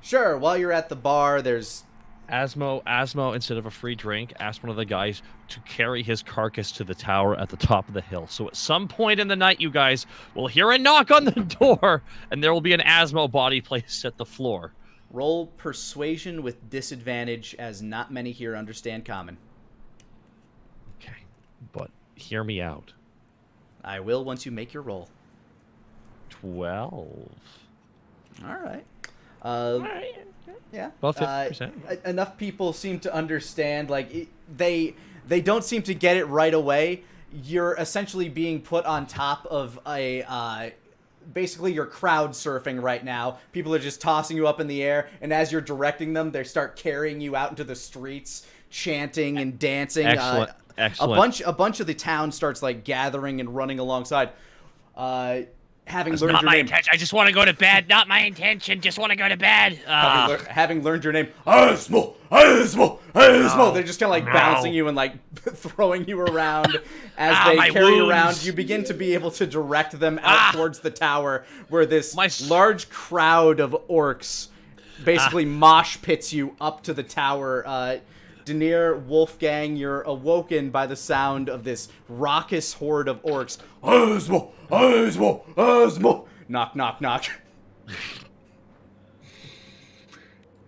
Sure. While you're at the bar, there's Asmo, Asmo, instead of a free drink, asked one of the guys to carry his carcass to the tower at the top of the hill. So at some point in the night, you guys will hear a knock on the [LAUGHS] door, and there will be an Asmo body placed at the floor. roll persuasion with disadvantage, as not many here understand common. Okay, but hear me out. I will once you make your roll. Twelve. All right. Uh, yeah. About Uh, 50%. e- enough people seem to understand. Like it, they they don't seem to get it right away. You're essentially being put on top of a. Uh, Basically, you're crowd surfing right now. People are just tossing you up in the air, and as you're directing them, they start carrying you out into the streets, chanting and dancing. Excellent. Uh, Excellent. A bunch, a bunch of the town starts like gathering and running alongside. Uh, having It's learned not your my name, intention. I just want to go to bed. Not my intention. Just want to go to bed. Ah. having, lear- having learned your name, Asmo, Asmo, Asmo. No, They're just kind of like no. bouncing you and like [LAUGHS] throwing you around [LAUGHS] as Ah, they carry you around. You begin to be able to direct them out Ah. towards the tower, where this My large crowd of orcs basically mosh pits you up to the tower. Uh, Daneir, Wolfgang, you're awoken by the sound of this raucous horde of orcs. Asmo, Asmo, Asmo. Knock, knock, knock.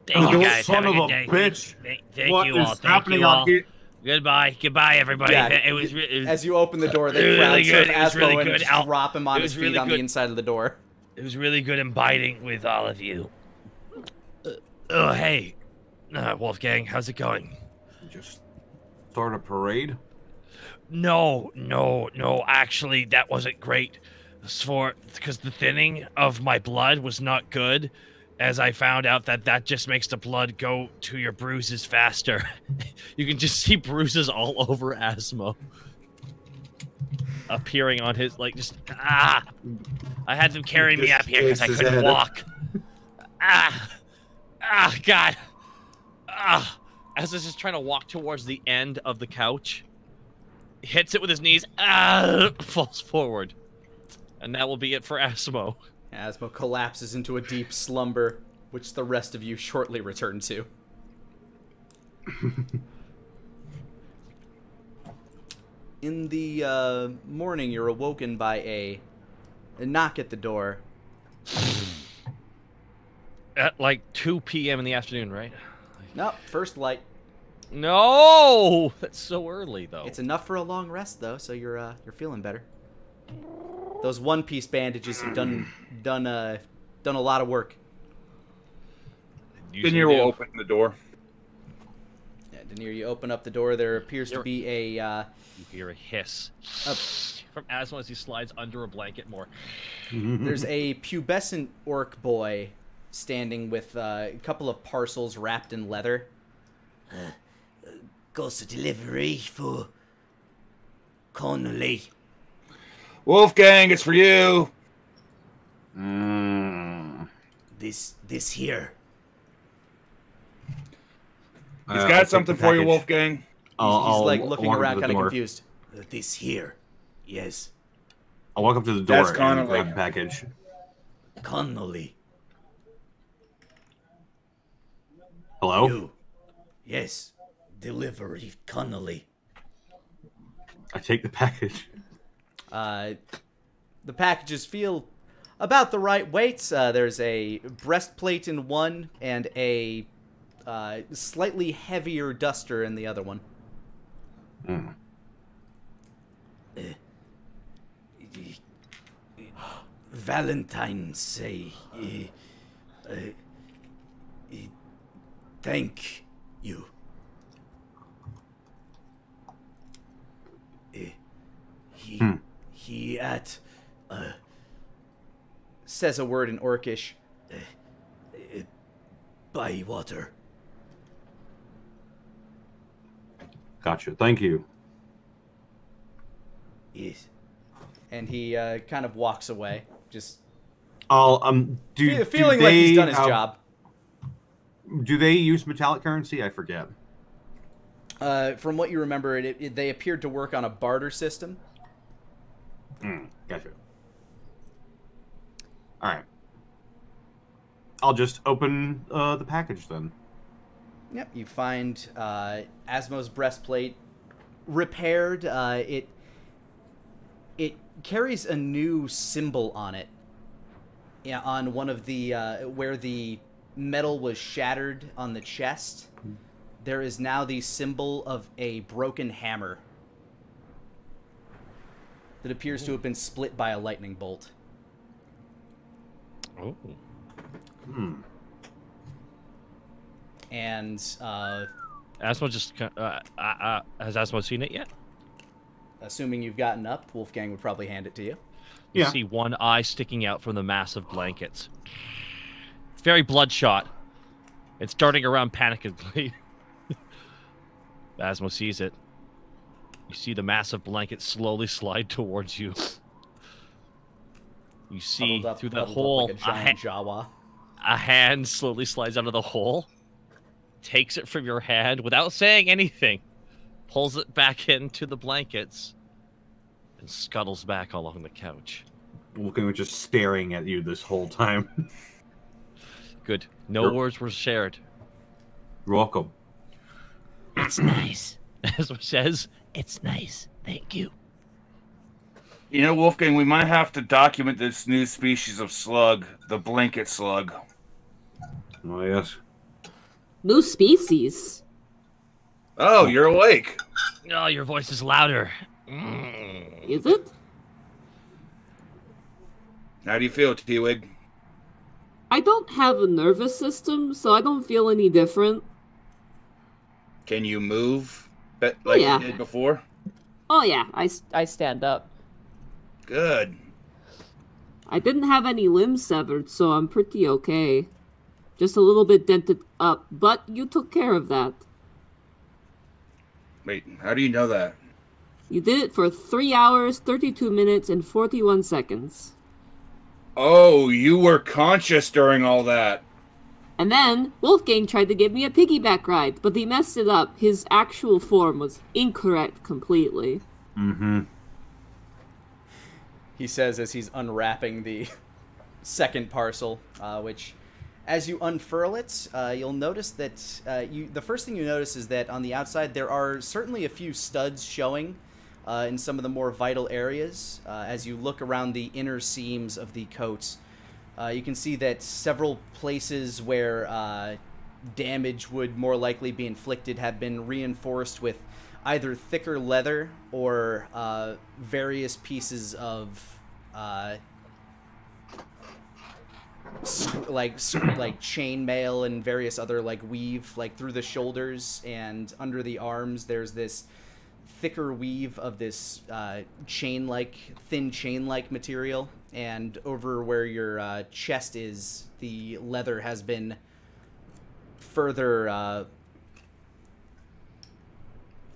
Thank you You guys. son of good a day. bitch. Thank, thank What you all. is Thank happening you out all. here? Goodbye. Goodbye, everybody. Yeah, it was. It was, As you open the door, they It crowd really good, it was Asmo really and good. just Al- drop him on his feet really on the inside of the door. it was really good and biting with all of you. Uh, oh, hey, uh, Wolfgang, how's it going? Just start a parade. No, no, no. Actually, that wasn't great. For because the thinning of my blood was not good, as I found out that that just makes the blood go to your bruises faster. [LAUGHS] you can just see bruises all [LAUGHS] over Asmo appearing on his like just ah. I had them carry me up here because I couldn't walk. Ah, ah, God, ah. As I was just trying to walk towards the end of the couch, hits it with his knees, ah, [LAUGHS] falls forward. And that will be it for Asmo. Asmo collapses into a deep slumber, which the rest of you shortly return to. [LAUGHS] In the uh, morning, you're awoken by a, a knock at the door. At like 2 p.m. in the afternoon, right? Nope, first light. No! That's so early, though. It's enough for a long rest, though, so you're uh, you're feeling better. Those one-piece bandages have done done uh done a lot of work. Usually Daneir will open the door. Yeah, Daneir, you open up the door. There appears to You're- be a uh, You hear a hiss Up. from Asmo as he slides under a blanket more. There's a pubescent orc boy standing with uh, a couple of parcels wrapped in leather. Ghost delivery for Connolly. Wolfgang, it's for you. Mm. This this here. He's Uh, I'll got take something for you. Wolfgang. He's, I'll- he's I'll like looking around, kind of confused. Uh, This here. Yes. I'll walk up to the door That's and grab the package. Connolly. Hello? You. Yes. Delivery Connolly. I take the package. Uh, the packages feel about the right weight. Uh, there's a breastplate in one and a uh, slightly heavier duster in the other one. [GASPS] Mm. Valentine's Day. Uh, uh, uh, thank you. Uh, he Hmm. he at uh, Says a word in Orcish. by water. Gotcha. Thank you. Yes. and he uh, kind of walks away, just I'll um do fe- do feeling like he's done his have- job. Do they use metallic currency? I forget. Uh, from what you remember, it, it, they appeared to work on a barter system. Mm, gotcha. All right. I'll just open uh, the package then. Yep, you find uh, Asmo's breastplate repaired. Uh, it it carries a new symbol on it. Yeah, on one of the uh, where the metal was shattered on the chest. There is now the symbol of a broken hammer that appears to have been split by a lightning bolt. Oh. Hmm. And uh, Asmo just uh, uh, uh, has Asmo seen it yet? assuming you've gotten up, Wolfgang would probably hand it to you. You Yeah. see one eye sticking out from the massive blankets. It's very bloodshot. It's darting around panickedly. [LAUGHS] Asmo sees it. You see the massive blanket slowly slide towards you. You see up- through the hole like a a, giant ha- Jawa. a hand slowly slides out of the hole, takes it from your hand without saying anything, pulls it back into the blankets, and scuttles back along the couch. Looking, just staring at you this whole time. [LAUGHS] Good. No You're- words were shared. You're welcome. It's nice. [LAUGHS] As it says, it's nice. Thank you. You know, Wolfgang, we might have to document this new species of slug, the blanket slug. Oh yes. New species. Oh, you're awake. Oh, your voice is louder. Mm. Is it? How do you feel, T-Wig? I don't have a nervous system, so I don't feel any different. Can you move like yeah. you did before? Oh yeah, I, I stand up. Good. I didn't have any limbs severed, so I'm pretty okay. Just a little bit dented up, but you took care of that. Wait, how do you know that? You did it for 3 hours, 32 minutes, and 41 seconds. Oh, you were conscious during all that. And then, Wolfgang tried to give me a piggyback ride, but he messed it up. His actual form was incorrect completely. Mm-hmm. He says as he's unwrapping the second parcel, uh, which, as you unfurl it, uh, you'll notice that uh, you. The first thing you notice is that on the outside there are certainly a few studs showing uh, in some of the more vital areas. Uh, as you look around the inner seams of the coats, uh, you can see that several places where uh, damage would more likely be inflicted have been reinforced with either thicker leather or uh, various pieces of uh, like like chainmail and various other like weave like through the shoulders and under the arms. There's this thicker weave of this uh, chain like thin chain like material and over where your uh, chest is the leather has been further uh,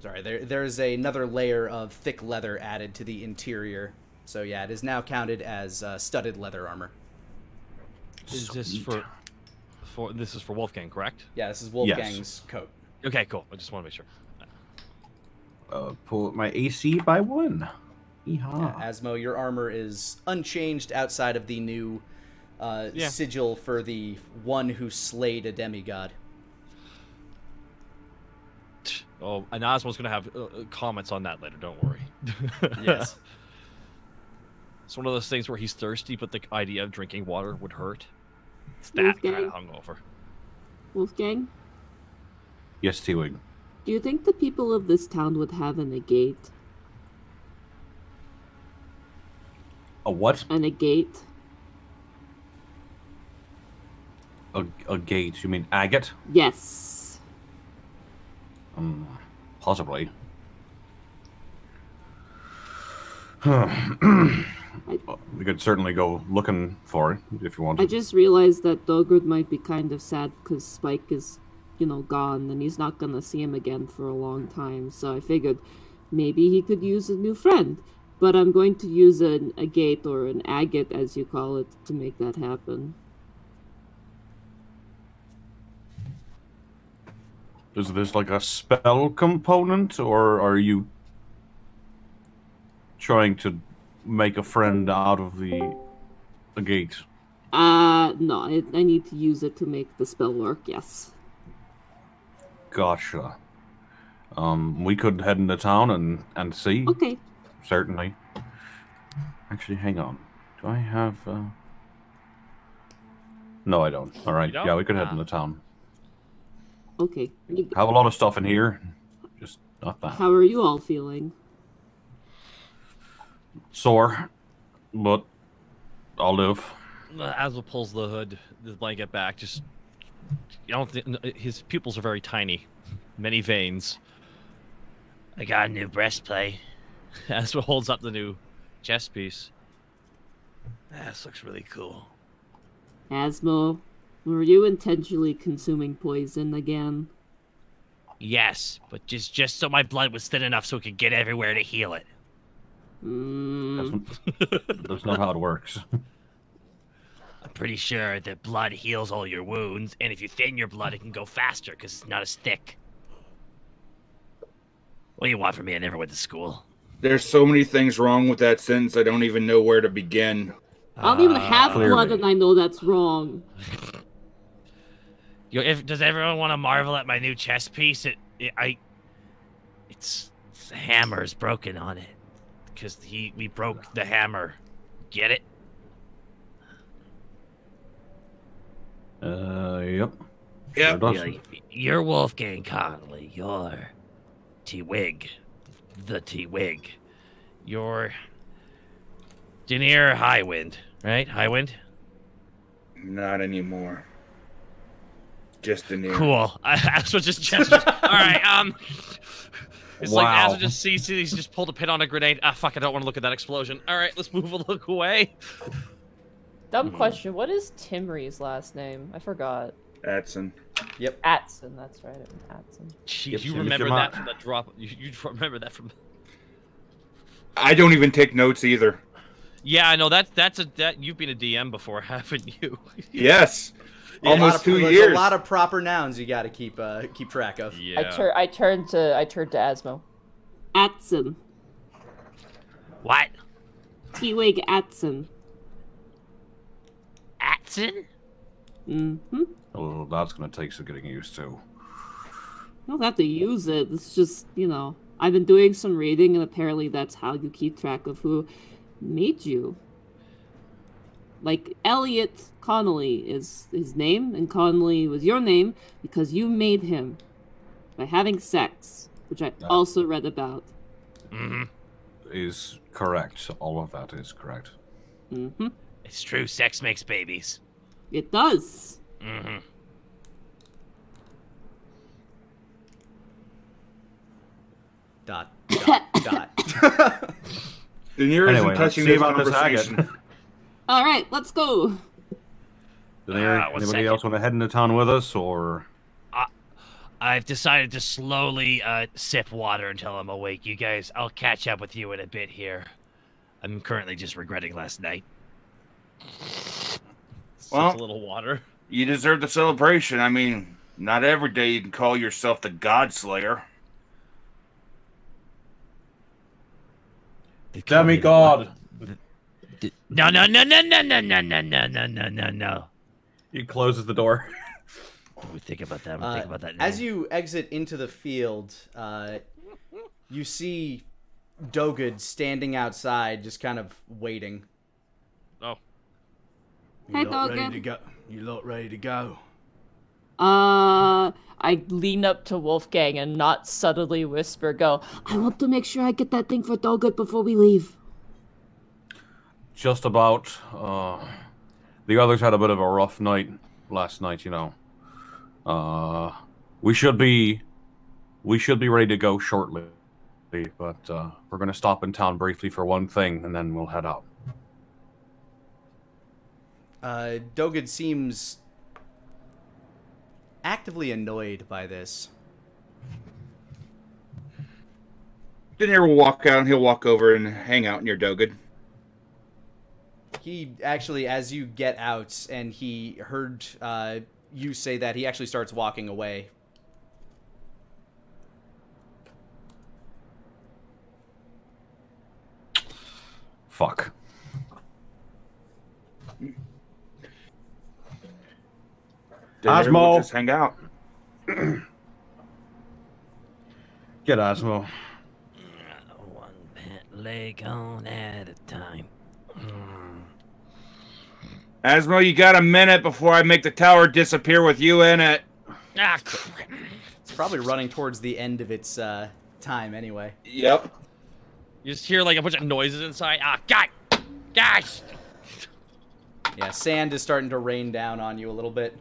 sorry there there's another layer of thick leather added to the interior so yeah it is now counted as uh, studded leather armor Is this for, for this is for Wolfgang, correct? yeah this is wolfgang's coat Okay, cool. I just want to make sure. Uh, pull my AC by one. Yeehaw. Yeah, Asmo, your armor is unchanged outside of the new uh, Yeah. sigil for the one who slayed a demigod. Oh, and Asmo's gonna have uh, uh, comments on that later. Don't worry. [LAUGHS] Yes. it's one of those things where he's thirsty, but the idea of drinking water would hurt. It's that kind of hungover. Wolfgang, Yes, T-Wig. Do you think the people of this town would have a negate? A what? A negate? A, a gate? You mean agate? Yes. Um, possibly. [SIGHS] we could certainly go looking for it if you want I just realized that Dogad might be kind of sad because Spike is, you know, gone and he's not gonna see him again for a long time. So I figured maybe he could use a new friend. But I'm going to use an agate or an agate, as you call it, to make that happen. Is this like a spell component, or are you trying to make a friend out of the the gate? Uh, no, I, I need to use it to make the spell work, yes. Gotcha. Um, we could head into town and and see. Okay. Certainly. Actually, hang on. Do I have? Uh... No, I don't. All right. don't? Yeah, we could head Ah. into town. Okay. Have a lot of stuff in here, just not that. How are you all feeling? Sore, but I'll live. Asmo pulls the hood, the blanket back. Just, you don't think his pupils are very tiny, many veins. I got a new breastplate. [LAUGHS] That's what holds up the new chest piece. This looks really cool. Asmo, were you intentionally consuming poison again? Yes, but just just so my blood was thin enough so it could get everywhere to heal it. Mm, That's, that's not how it works. [LAUGHS] I'm pretty sure that blood heals all your wounds, and if you thin your blood, it can go faster because it's not as thick. What do you want from me? I never went to school. There's so many things wrong with that sentence. I don't even know where to begin. I don't even ah, have clearly. blood and I know that's wrong. [LAUGHS] Yo, if, does everyone want to marvel at my new chess piece? It, it I, it's, the hammer is broken on it, because he we broke the hammer. Get it? Uh, yep. Yep. Sure does. You're, you're Wolfgang Connolly. You're T Wig, the T Wig. You're Daneir Highwind, right? Highwind. Not anymore. Just in here. Cool. [LAUGHS] I, Asmo just gestures. All right. Um. [LAUGHS] It's like Wow. Asmo just sees he's just pulled a pin on a grenade. Ah, fuck! I don't want to look at that explosion. All right, let's move a look away. Dumb question. What is Timry's last name? I forgot. Atson. Yep. Atson. That's right. Atson. Jeez, Yep, you remember that from the drop? You, you [LAUGHS] remember that from? I don't even take notes either. Yeah, I know that. That's a that you've been a DM before, [LAUGHS] haven't you? [LAUGHS] Yes. Yeah, a lot Almost of- two there's years. A lot of proper nouns you got to keep uh, keep track of. yeah. I tur- I turned to I turned to Asmo. Atson. what? T-Wig Atson. Atson? Mm-hmm. Oh, that's gonna take some getting used to. You don't have to use it. It's just, you know, I've been doing some reading, and apparently that's how you keep track of who made you. Like Elliot Connolly is his name, and Connolly was your name because you made him by having sex, which I also read about. Mm-hmm. Is correct. All of that is correct. Mm-hmm. It's true. Sex makes babies. It does. Mm-hmm. Dot [LAUGHS] dot dot. [LAUGHS] Daenerys Anyway, isn't let's touching see this about this conversation. agate. [LAUGHS] All right, let's go. Do there, Ah, anybody second. else want to head into town with us, or I've decided to slowly uh, sip water until I'm awake. You guys, I'll catch up with you in a bit here. I'm currently just regretting last night. Sips Well- a little water. You deserve the celebration. I mean, not every day you can call yourself the God Slayer. They call demigod? No, no, no, no, no, no, no, no, no, no, no, no, no. He closes the door. Let me think about that. Let me Uh, think about that. as you exit into the field, uh, you see Dogad standing outside, just kind of waiting. Oh, You Hey, lot ready to go? You lot ready to go? Uh, I lean up to Wolfgang and not subtly whisper, "Go." I want to make sure I get that thing for Dogad before we leave. Just about. Uh, the others had a bit of a rough night last night, you know. Uh, we should be, we should be ready to go shortly, but uh, we're gonna stop in town briefly for one thing, and then we'll head out. Uh, Dogad seems actively annoyed by this. Daneir will walk out and he'll walk over and hang out near Dogad. He actually, as you get out and he heard uh, you say that, he actually starts walking away. fuck. Then Asmo. we'll just hang out. [CLEARS THROAT] Get Asmo. One pant leg on at a time. Asmo, you got a minute before I make the tower disappear with you in it. Ah. It's probably running towards the end of its uh, time anyway. Yep. You just hear like a bunch of noises inside. Ah, God, guys. Yeah, sand is starting to rain down on you a little bit.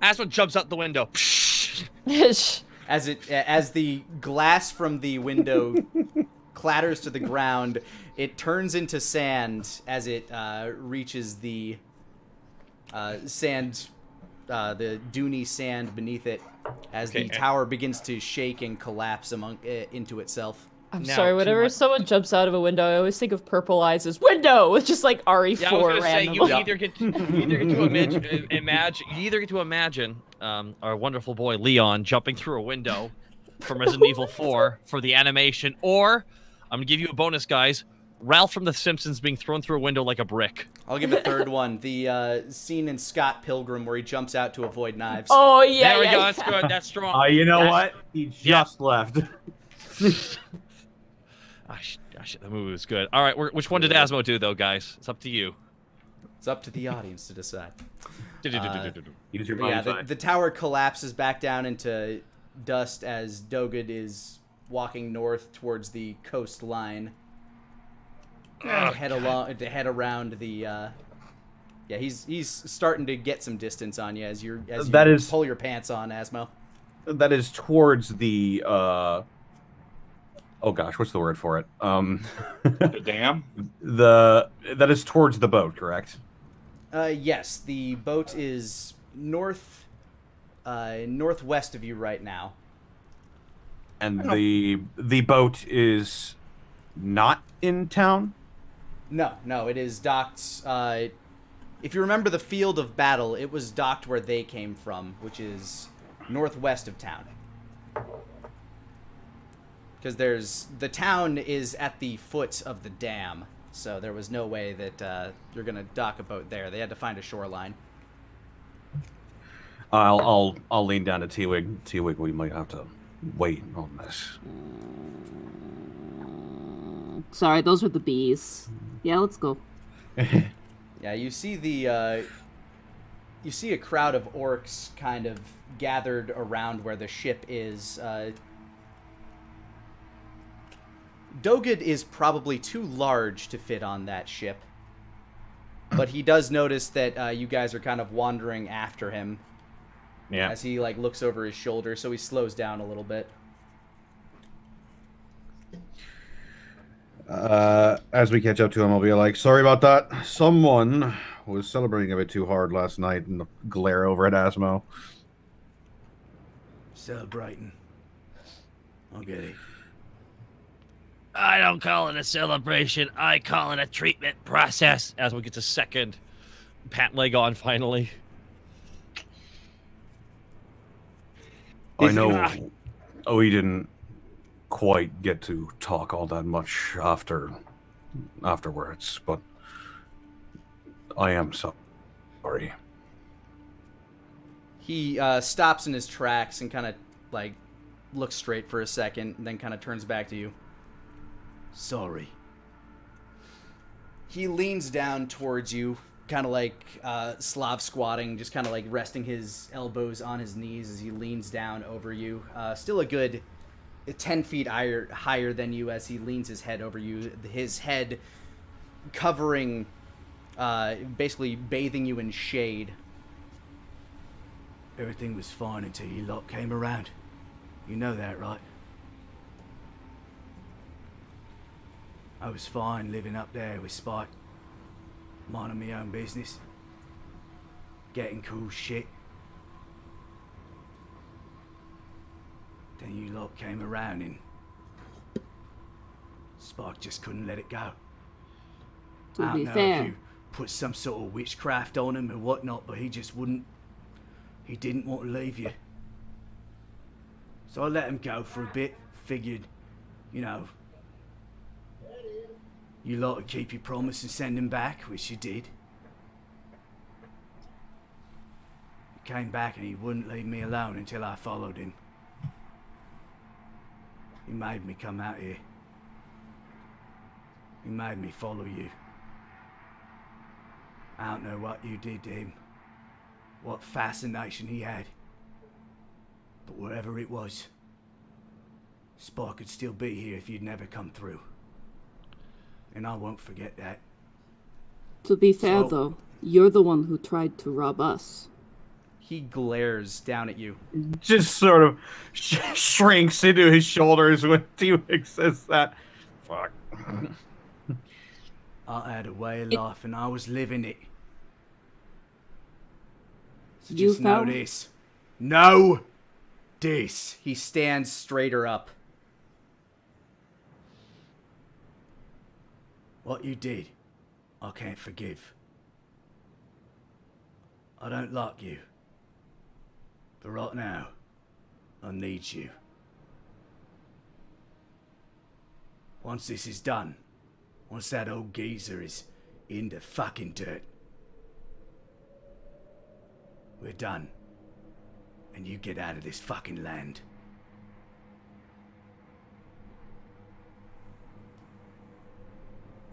That's what jumps out the window. [LAUGHS] as it as the glass from the window [LAUGHS] clatters to the ground it turns into sand as it uh, reaches the uh, sand uh, the duny sand beneath it as the tower begins to shake and collapse among uh, into itself I'm Now, sorry, to whenever my- someone jumps out of a window, I always think of Purple Eyes as window with just like RE4 Yeah, I was gonna say you randomly. either get to, you either get to imagine, imagine you either get to imagine um, our wonderful boy Leon jumping through a window from Resident Evil [LAUGHS] 4 for the animation, or I'm gonna give you a bonus, guys. Ralph from The Simpsons being thrown through a window like a brick. i'll give a third one the uh, scene in scott pilgrim where he jumps out to avoid knives Oh yeah, there we yeah, go. yeah. That's good. That's strong. Uh, you know That- what? He Yeah. just left. [LAUGHS] Ah, sh- ah, that movie was good. All right, we're- which one did Asmo do though, guys? It's up to you. it's up to the audience to decide [LAUGHS] Du-du-du-du-du-du. Use your yeah, the, the tower collapses back down into dust as Dogad is walking north towards the coastline. Oh, to head along to head around the. Uh, yeah, he's he's starting to get some distance on you as you're as you That is- pull your pants on, Asmo. that is towards the uh oh gosh what's the word for it um The [LAUGHS] dam. the that is towards the boat correct Uh, yes, the boat is north, uh, northwest of you right now. and the the boat is not in town No, no, it is docked. Uh, if you remember the field of battle, it was docked where they came from, which is northwest of town. Because there's the town is at the foot of the dam, so there was no way that uh, you're gonna dock a boat there. They had to find a shoreline. i'll i'll i'll lean down to t-wig t-wig we might have to wait on this Sorry, those were the bees. Yeah, let's go. [LAUGHS] Yeah, you see the uh, you see a crowd of orcs kind of gathered around where the ship is. Uh, Dogad is probably too large to fit on that ship, but he does notice that uh, you guys are kind of wandering after him yeah as he like looks over his shoulder, so he slows down a little bit. Uh, as we catch up to him, I'll be like, "Sorry about that. Someone was celebrating a bit too hard last night." And the glare over at Asmo. Celebrating. I'll get it. I don't call it a celebration. I call it a treatment process. As we get a second pat leg on finally. i know oh he didn't quite get to talk all that much after afterwards but i am so sorry He uh, stops in his tracks and kind of like looks straight for a second, and then kind of turns back to you. Sorry. he leans down towards you, kind of like uh, Slav squatting, just kind of like resting his elbows on his knees as he leans down over you. Uh, still a good ten feet higher, higher than you as he leans his head over you. His head covering, uh, basically bathing you in shade. Everything was fine until you lot came around. You know that, right? I was fine living up there with Spike. Minding my own business. Getting cool shit. Then you lot came around and Spike just couldn't let it go. To I don't know fair, if you put some sort of witchcraft on him and whatnot, but he just wouldn't. He didn't want to leave you. So I let him go for a bit. Figured, you know, You lot to keep your promise and send him back, which you did. He came back and he wouldn't leave me alone until I followed him. He made me come out here. He made me follow you. I don't know what you did to him, what fascination he had. But whatever it was, Spike could still be here if you'd never come through. And I won't forget that. To be fair, So- though, you're the one who tried to rob us. He glares down at you. [LAUGHS] Just sort of sh- shrinks into his shoulders when [LAUGHS] T-Wig says that. Fuck. [LAUGHS] I had a way of It- life and I was living it. So just know this. No! This. He stands straighter up. What you did, I can't forgive. I don't like you. But right now, I need you. Once this is done, once that old geezer is in the fucking dirt, we're done. And you get out of this fucking land.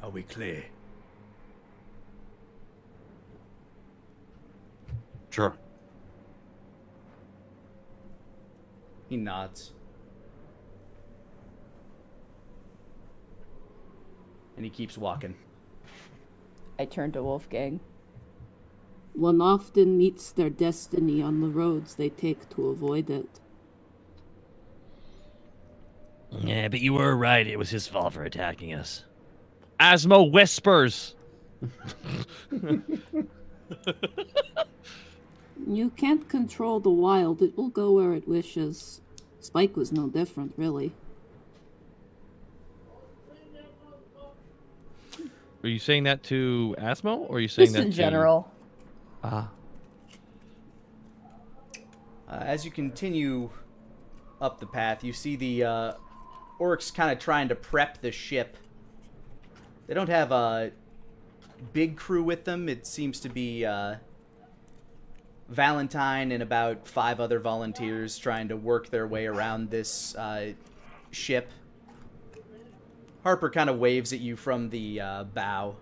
Are we clear? Sure. He nods. And he keeps walking. I turn to Wolfgang. One often meets their destiny on the roads they take to avoid it. Yeah, but you were right. It was his fault for attacking us. Asmo whispers. You can't control the wild, it will go where it wishes. Spike was no different, really. Are you saying that to Asmo, or are you saying Just that in to- general. Ah. Uh, as you continue up the path, you see the uh, orcs kind of trying to prep the ship. They don't have a big crew with them. It seems to be uh, Valentine and about five other volunteers trying to work their way around this uh, ship. Harper kind of waves at you from the uh, bow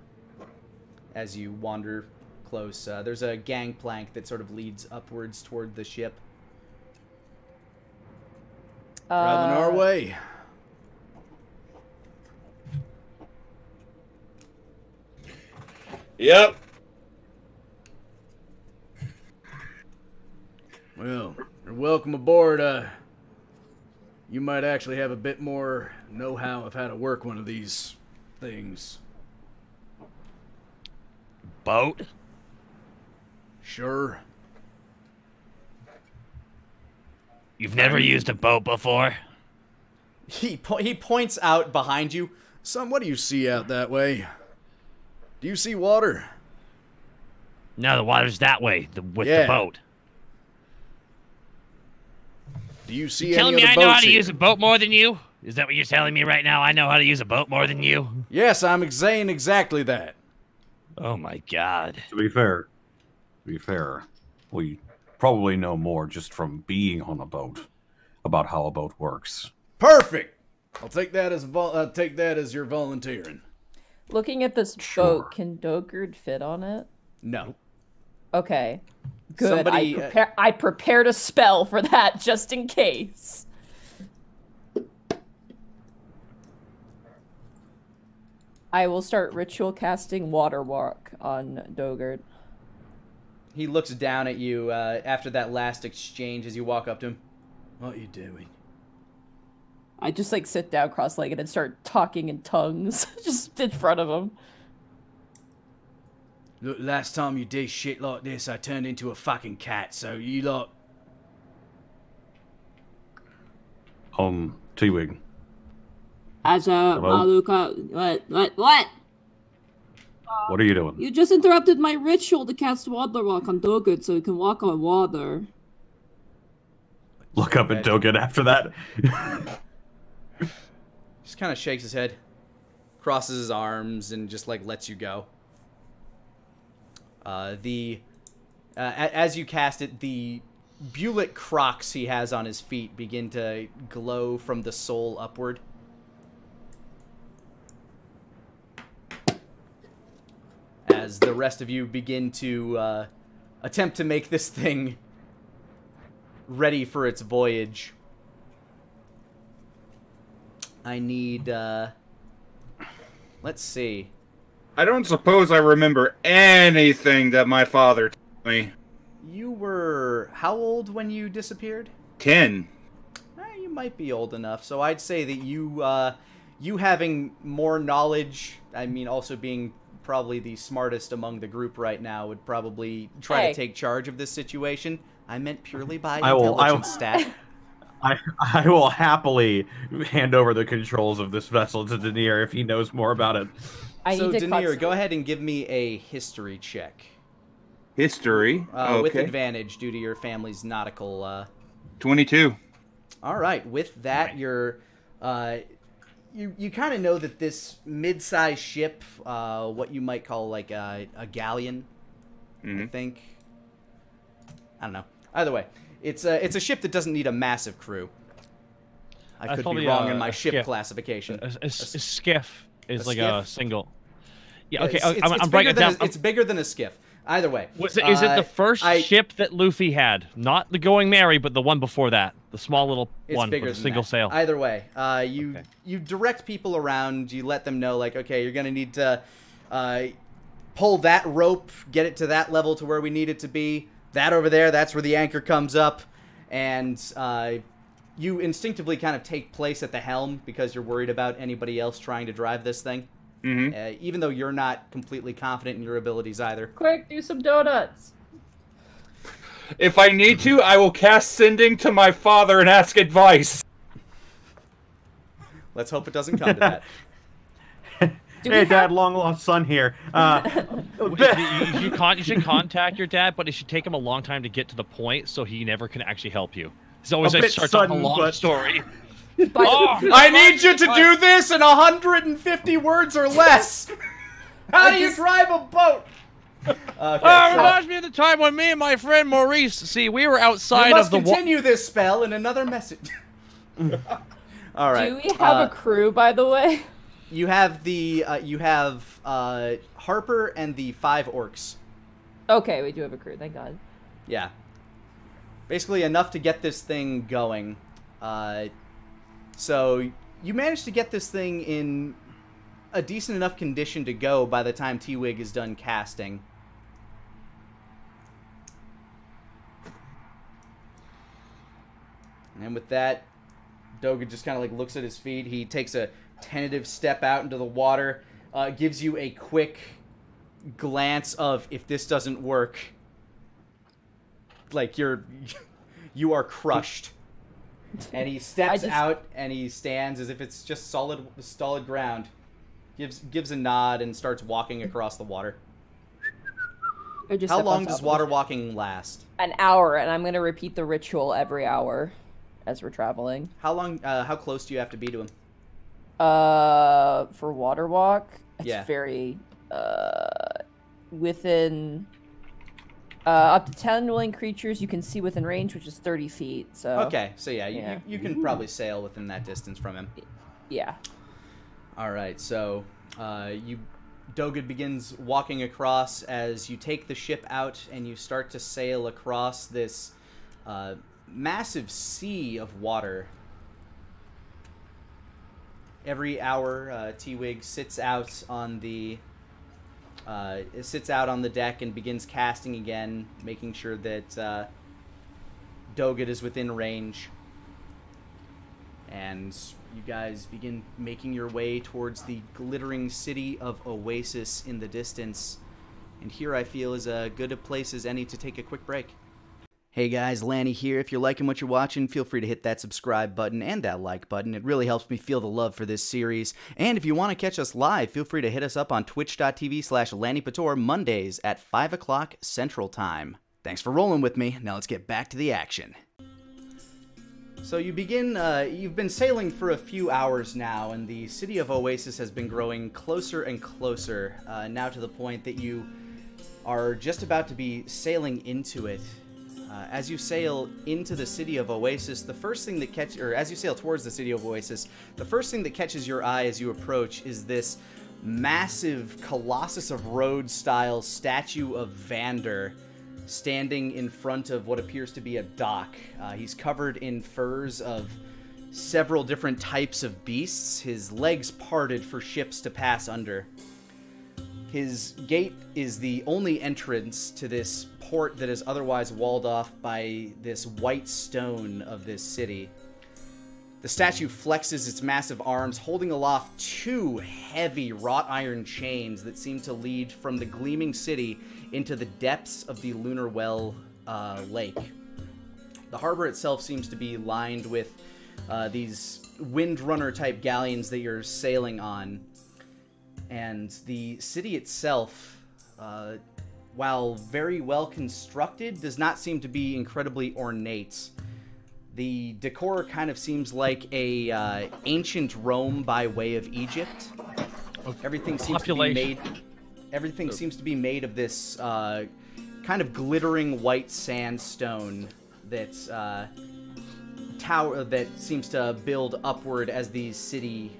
as you wander close. Uh, there's a gangplank that sort of leads upwards toward the ship. Traveling our Uh, way. Yep. Well, you're welcome aboard. Uh, you might actually have a bit more know-how of how to work one of these things. Boat? Sure. You've never used a boat before? He po- he points out behind you. Son, what do you see out that way? Do you see water? No, the water's that way, the, with Yeah. the boat. Do you see telling any me other I know how boats to here? use a boat more than you? Is that what you're telling me right now? I know how to use a boat more than you? Yes, I'm saying exactly that. Oh my god. To be fair, to be fair, we probably know more just from being on a boat about how a boat works. Perfect. I'll take that as vol- I'll take that as your volunteering. Looking at this Sure. boat, can Dogad fit on it? No. Okay. Good. Somebody, uh, I prepare I prepared a spell for that [LAUGHS] just in case. I will start ritual casting water walk on Dogad. He looks down at you uh, after that last exchange as you walk up to him. What are you doing? I just like sit down cross-legged and start talking in tongues [LAUGHS] just in front of him. Look, last time you did shit like this, I turned into a fucking cat. So you lot, Um, T-Wig, As a Maluka, what, what, what? what are you doing? You just interrupted my ritual to cast water walk on Dogad so he can walk on water. Look up at Dogad after that. [LAUGHS] Just kind of shakes his head. crosses his arms, and just like lets you go. Uh, the uh, a- as you cast it, the Bullet Crocs he has on his feet begin to glow from the sole upward. As the rest of you begin to uh, attempt to make this thing ready for its voyage. I need, uh, let's see. I don't suppose I remember anything that my father told me. You were how old when you disappeared? Ten. Eh, you might be old enough. So I'd say that you, uh, you having more knowledge, I mean, also being probably the smartest among the group right now, would probably try Hey. to take charge of this situation. I meant purely by I will- I will- intelligence stat. [LAUGHS] I, I will happily hand over the controls of this vessel to Daneir if he knows more about it. I so need to Daneir, go ahead and give me a history check. History. Uh, With advantage due to your family's nautical uh, Twenty-two. All right. With that, you're, uh, you you kind of know that this mid-sized ship, uh, what you might call like a, a galleon, I Mhm. think. I don't know. Either way, it's a it's a ship that doesn't need a massive crew. I That's could be wrong a- in my ship skiff. classification. A, a- a skiff is like a single. Yeah. Uh, Okay. it's, I'm, it's, I'm it's breaking bigger it down. than a, it's bigger than a skiff. Either way, Was it Uh, the first I- ship that Luffy had? Not the Going Merry, but the one before that, the small little It's one bigger with a single that. sail. Either way, uh, you Okay. you direct people around. You let them know, like, okay, you're gonna need to uh, pull that rope, get it to that level to where we need it to be. That over there, that's where the anchor comes up, and uh, you instinctively kind of take place at the helm because you're worried about anybody else trying to drive this thing. hmm Uh, even though you're not completely confident in your abilities either. Quick, do some donuts. If I need to, I will cast sending to my father and ask advice. Let's hope it doesn't come to that. [LAUGHS] Do hey, we Dad, have- long lost son here. Uh, [LAUGHS] you, you- you con- you should contact your dad, but it should take him a long time to get to the point, so he never can actually help you. He's always A like bit starts off a long but- story. [LAUGHS] But Oh, I need you to do this in 150 words or less. [LAUGHS] How do you drive a boat? Okay, Oh, so reminds me of the time when me and my friend Maurice, see, we were we outside must of the wa- continue this spell in another message. All right. do we have uh, a crew, by the way? You have the uh, you have uh, Harper and the five orcs. Okay, we do have a crew. Thank God. Yeah. Basically enough to get this thing going. Uh, so you managed to get this thing in a decent enough condition to go by the time T-Wig is done casting. And with that, Dogad just kind of like looks at his feet. He takes a tentative step out into the water, uh, gives you a quick glance of if this doesn't work, like you're [LAUGHS] you are crushed. And he steps just- out and he stands as if it's just solid solid ground. Gives gives a nod and starts walking across the water. Just How long does water walking last? An hour, and I'm gonna repeat the ritual every hour as we're traveling. How long uh, how close do you have to be to him? Uh, for water walk, it's Yeah. very uh within uh up to ten willing creatures you can see within range, which is thirty feet. So Okay, so yeah, you, Yeah. you, you can probably sail within that distance from him. yeah. All right, so uh, you Dogad begins walking across as you take the ship out and you start to sail across this uh, massive sea of water. Every hour, uh, T-Wig sits out on the uh, sits out on the deck and begins casting again, making sure that uh, is within range and you guys begin making your way towards the glittering city of Oasis in the distance. And here I feel is a good a place as any to take a quick break. Hey guys, Lani here. If you're liking what you're watching, feel free to hit that subscribe button and that like button. It really helps me feel the love for this series. And if you want to catch us live, feel free to hit us up on twitch.tv slash Lanny Mondays at 5 o'clock Central Time. Thanks for rolling with me. Now let's get back to the action. So you begin. Uh, you've been sailing for a few hours now, and the city of Oasis has been growing closer and closer. Uh, now to the point that you are just about to be sailing into it. Uh, as you sail into the city of Oasis, the first thing that catch, or as you sail towards the city of Oasis, the first thing that catches your eye as you approach is this massive Colossus of Rhodes style statue of Vander standing in front of what appears to be a dock. Uh, he's covered in furs of several different types of beasts, his legs parted for ships to pass under. His gate is the only entrance to this port that is otherwise walled off by this white stone of this city. The statue flexes its massive arms, holding aloft two heavy wrought iron chains that seem to lead from the gleaming city into the depths of the Lunar Well uh, lake. The harbor itself seems to be lined with uh, these windrunner type galleons that you're sailing on. And the city itself, uh, while very well constructed, does not seem to be incredibly ornate. The decor kind of seems like a uh, ancient Rome by way of Egypt. Everything seems Population. to be made. Everything seems to be made of this uh, kind of glittering white sandstone that's uh, tower that seems to build upward as the city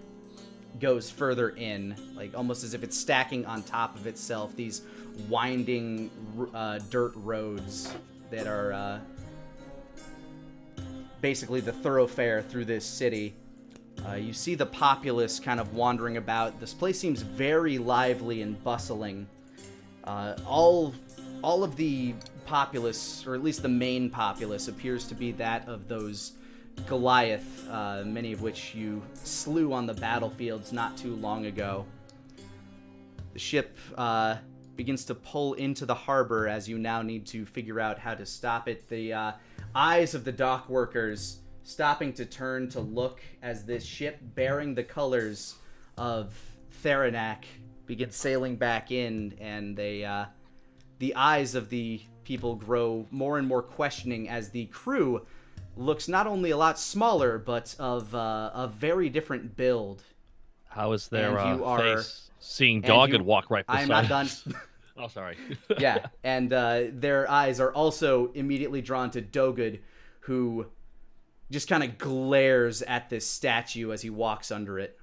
goes further in, like almost as if it's stacking on top of itself. These winding uh, dirt roads that are uh, basically the thoroughfare through this city. Uh, you see the populace kind of wandering about. This place seems very lively and bustling. Uh, all, all of the populace, or at least the main populace, appears to be that of those Goliath, uh, many of which you slew on the battlefields not too long ago. The ship uh, begins to pull into the harbor as you now need to figure out how to stop it. The uh, eyes of the dock workers stopping to turn to look as this ship bearing the colors of Theranak begins sailing back in, and they, uh, the eyes of the people grow more and more questioning as the crew looks not only a lot smaller, but of uh, a very different build. How is their And you uh, are- face seeing Dogad you- walk right beside? I'm not done. [LAUGHS] oh, sorry. [LAUGHS] yeah, and uh, their eyes are also immediately drawn to Dogad, who just kind of glares at this statue as he walks under it.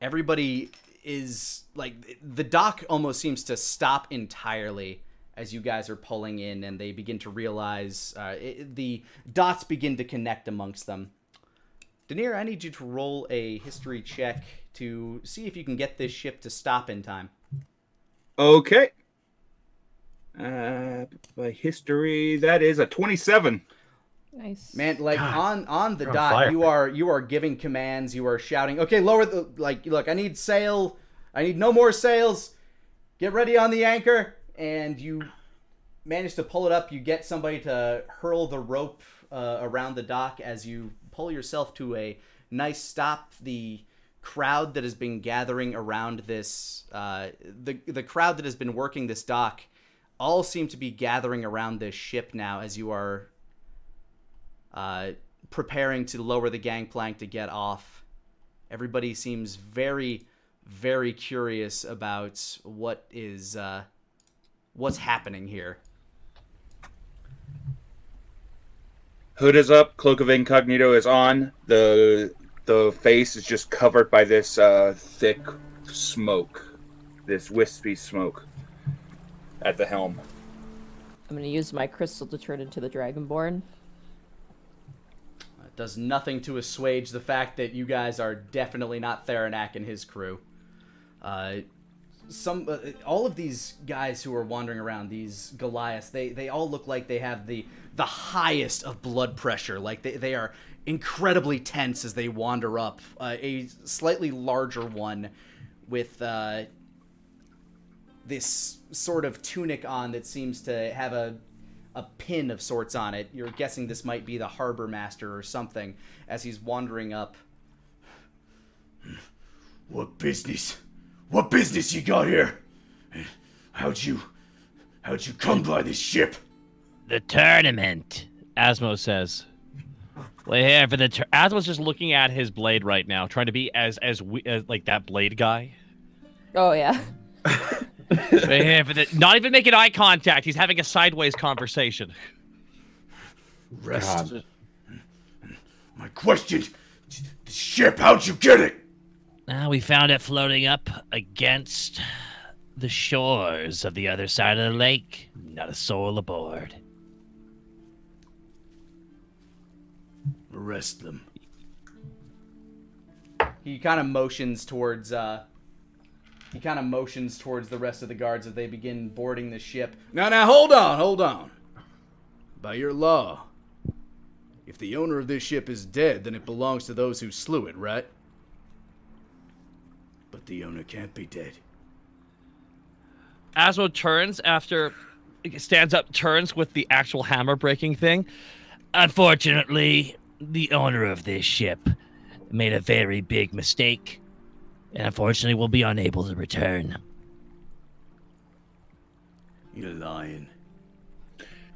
Everybody is like the dock almost seems to stop entirely as you guys are pulling in, and they begin to realize uh, it, the dots begin to connect amongst them. Daneir, I need you to roll a history check to see if you can get this ship to stop in time. Okay. Uh, by history, that is a 27. Nice. Man, like God, on on the you're on dot, fire. you are you are giving commands. You are shouting, "Okay, lower the like. Look, I need sail. I need no more sails. Get ready on the anchor." And you manage to pull it up. You get somebody to hurl the rope uh, around the dock as you pull yourself to a nice stop. The crowd that has been gathering around this, uh, the the crowd that has been working this dock, all seem to be gathering around this ship now as you are uh, preparing to lower the gangplank to get off. Everybody seems very, very curious about what is uh, what's happening here. Hood is up. Cloak of Incognito is on. The the face is just covered by this uh, thick smoke, this wispy smoke at the helm. I'm gonna use my crystal to turn into the Dragonborn. It does nothing to assuage the fact that you guys are definitely not Theranak and his crew. Uh, some, uh, all of these guys who are wandering around, these Goliaths, they they all look like they have the the highest of blood pressure. Like they they are incredibly tense as they wander up. Uh, a slightly larger one with uh, this sort of tunic on that seems to have a a pin of sorts on it. You're guessing this might be the harbor master or something as he's wandering up. What business? What business you got here? How'd you, how'd you come by this ship? the tournament, Asmo says. We're here for the. Tur- Asmo's just looking at his blade right now, trying to be as as, we, as like that blade guy. Oh yeah. We're here for the. Not even making eye contact. He's having a sideways conversation. Rest. My question: The ship? How'd you get it? Uh, we found it floating up against the shores of the other side of the lake. Not a soul aboard. Arrest them. He kind of motions towards. Uh, he kind of motions towards the rest of the guards as they begin boarding the ship. Now, now, hold on, hold on. By your law, if the owner of this ship is dead, then it belongs to those who slew it, right? But the owner can't be dead. Asmo turns after stands up, turns with the actual hammer breaking thing. Unfortunately, the owner of this ship made a very big mistake, and unfortunately, will be unable to return. You're lying.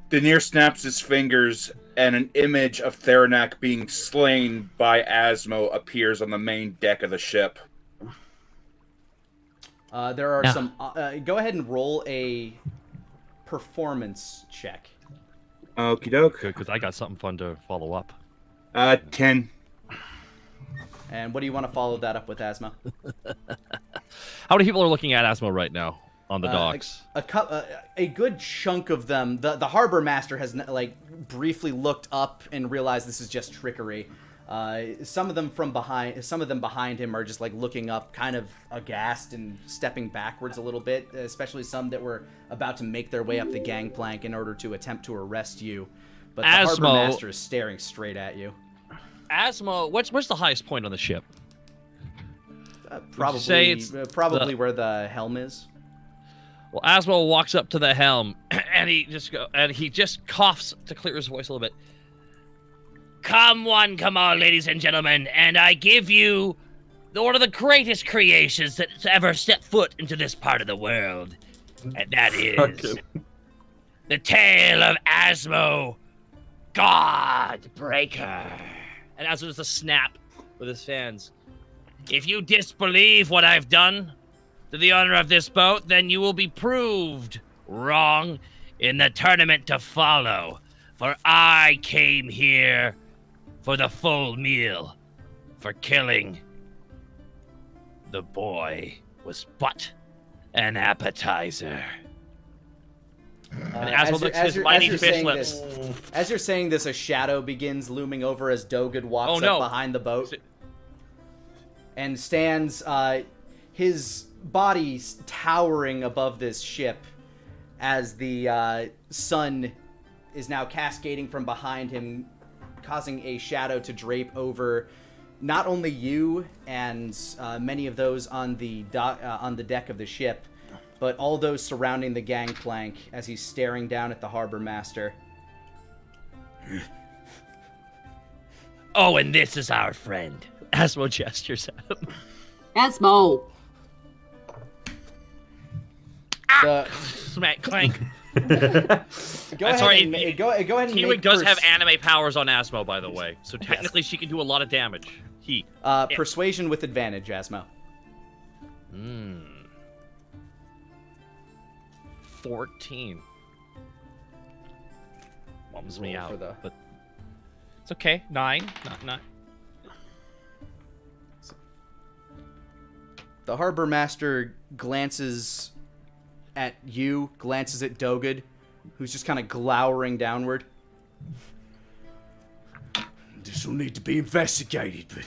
Daneir snaps his fingers, and an image of Theranak being slain by Asmo appears on the main deck of the ship. Uh, there are Yeah. some. Uh, uh, go ahead and roll a performance check. Okie doke. Because I got something fun to follow up. Uh, 10. And what do you want to follow that up with, Asmo? [LAUGHS] How many people are looking at Asmo right now on the Uh, docks? A, cou- uh, a good chunk of them. The the harbor master has n- like briefly looked up and realized this is just trickery. Uh, some of them from behind, some of them behind him are just like looking up, kind of aghast and stepping backwards a little bit. Especially some that were about to make their way up the gangplank in order to attempt to arrest you. But the harbor master is staring straight at you. Asmo, what's where's the highest point on the ship? Uh, probably, say it's uh, probably the- where the helm is. Well, Asmo walks up to the helm [CLEARS THROAT] and he just go and he just coughs to clear his voice a little bit. Come one, come all, ladies and gentlemen, and I give you the, one of the greatest creations that's ever stepped foot into this part of the world, and that is the tale of Asmo, Godbreaker. And Asmo does a snap with his fans. If you disbelieve what I've done to the owner of this boat, then you will be proved wrong in the tournament to follow. For I came here for the full meal, for killing the boy was but an appetizer. Uh, And as Asmo you're- as his you're- mighty as you're fish saying lips. this- As you're saying this, a shadow begins looming over as Dogad walks Oh, up behind the boat and stands, uh, his body towering above this ship as the uh, sun is now cascading from behind him, causing a shadow to drape over not only you and uh, many of those on the do- uh, on the deck of the ship, but all those surrounding the gangplank as he's staring down at the harbor master. Oh, and this is our friend. Asmo gestures at him. Asmo! The, Smack clank. [LAUGHS] go ahead right, and he- go, go ahead and does have anime powers on Asmo, by the way, so technically she can do a lot of damage. He. uh, Yeah. persuasion with advantage, Asmo. Hmm. 14. Bums me out, the- but it's okay. Nine, not nine. The harbor master glances at you, glances at Dogad, who's just kind of glowering downward. This will need to be investigated, but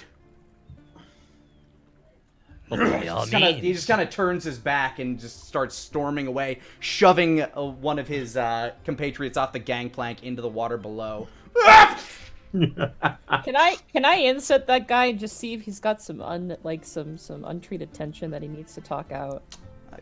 But by all kinda- he just kind of turns his back and just starts storming away, shoving uh, one of his uh, compatriots off the gangplank into the water below. [LAUGHS] Can I can I inset that guy and just see if he's got some un like some some untreated tension that he needs to talk out?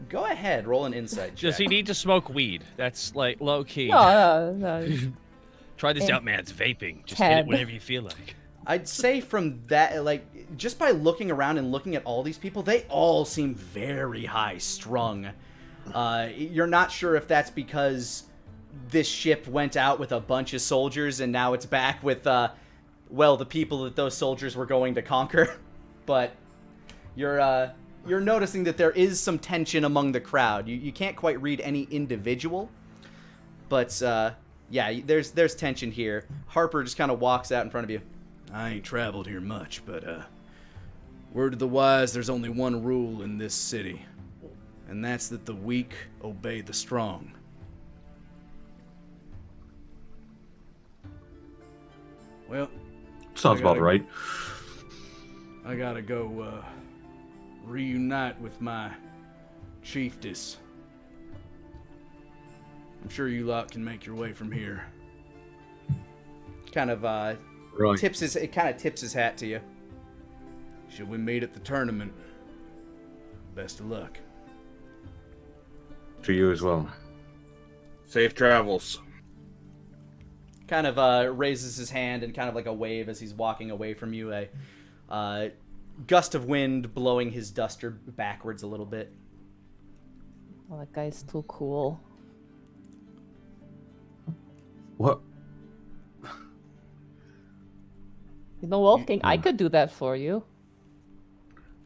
Go ahead, roll an insight check. Does he need to smoke weed? That's like low key. No, no, no. [LAUGHS] Try this Eh. out, man. It's vaping. Just hit it whenever you feel like. I'd say from that, like, just by looking around and looking at all these people, they all seem very high strung. Uh, you're not sure if that's because this ship went out with a bunch of soldiers and now it's back with uh, well the people that those soldiers were going to conquer, [LAUGHS] but you're uh, you're noticing that there is some tension among the crowd. You you can't quite read any individual, but uh, yeah, there's there's tension here. Harper just kind of walks out in front of you. I ain't traveled here much, but uh, word of the wise, there's only one rule in this city, and that's that the weak obey the strong. Well, Sounds about gotta- right. I gotta go uh, reunite with my chiefess. I'm sure you lot can make your way from here. Kind of uh, Right. tips his it kind of tips his hat to you. Should we meet at the tournament? Best of luck. To you as well. Safe travels. kind of uh, raises his hand and kind of like a wave as he's walking away from you. A uh, gust of wind blowing his duster backwards a little bit. Oh, that guy's too cool. What? You know, Wolfgang, I could do that for you.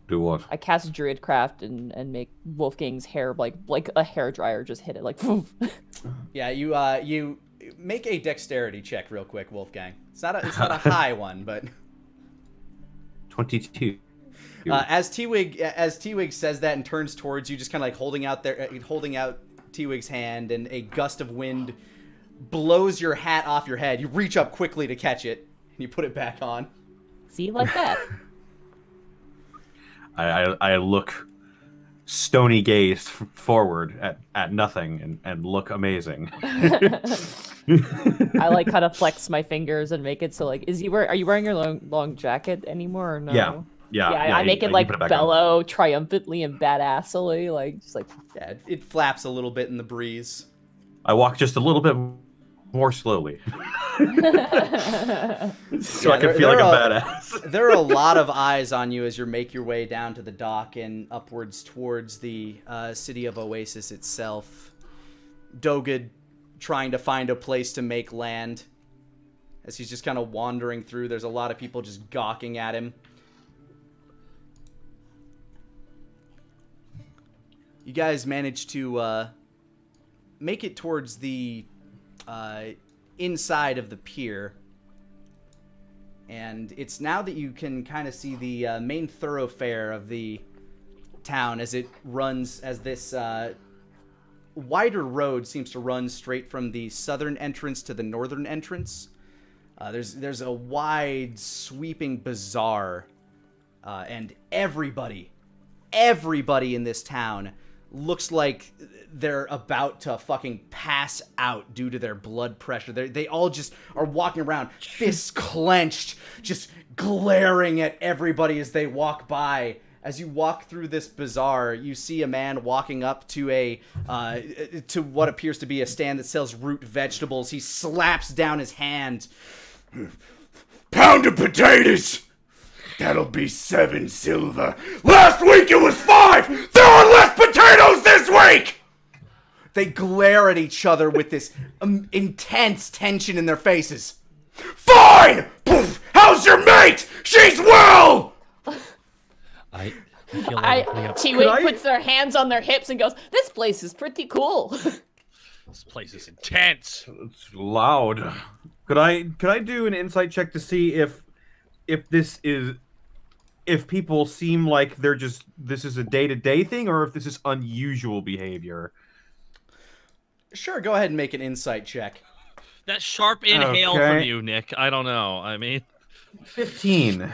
Do what? I cast Druidcraft and and make Wolfgang's hair like like a hair dryer just hit it like. poof. [LAUGHS] Yeah, you uh, you make a dexterity check real quick, Wolfgang. It's not a it's not a [LAUGHS] high one, but 22. uh, as T-Wig as T-Wig says that and turns towards you, just kind of like holding out their uh, holding out T-Wig's hand, and a gust of wind blows your hat off your head. You reach up quickly to catch it, and you put it back on. See, like that. [LAUGHS] I, I, I look stony gaze f- forward at, at nothing and, and look amazing. [LAUGHS] [LAUGHS] I like kind of flex my fingers and make it so like, is he wear? Are you wearing your long long jacket anymore or no? Yeah. Yeah, Yeah, I- yeah, I make you- it like it back on. bellow triumphantly and badassly, like just like. Yeah, it, it flaps a little bit in the breeze. I walk just a little bit more slowly [LAUGHS] so Yeah, I can feel like there a are- badass. [LAUGHS] there are a lot of eyes on you as you make your way down to the dock and upwards towards the uh, city of Oasis itself. Dogad trying to find a place to make land. As he's just kind of wandering through, there's a lot of people just gawking at him. You guys managed to uh, make it towards the uh, inside of the pier and it's now that you can kind of see the uh, main thoroughfare of the town as it runs as this uh, wider road seems to run straight from the southern entrance to the northern entrance. Uh, there's there's a wide sweeping bazaar, uh, and everybody, everybody in this town looks like they're about to fucking pass out due to their blood pressure. They they all just are walking around, fists clenched, just glaring at everybody as they walk by. As you walk through this bazaar, you see a man walking up to a uh, to what appears to be a stand that sells root vegetables. He slaps down his hand. Pound of potatoes! That'll be seven silver. Last week it was five! There are less potatoes this week! They glare at each other with this um, intense tension in their faces. Fine! Poof! How's your mate? She's well! I feel I like I, T-Wig puts their hands on their hips and goes, "This place is pretty cool." [LAUGHS] this place is intense. It's loud. Could I could I do an insight check to see if if this is if people seem like they're just this is a day to day thing or if this is unusual behavior? Sure, go ahead and make an insight check. That sharp inhale from you, Nick. I don't know. I mean, Fifteen.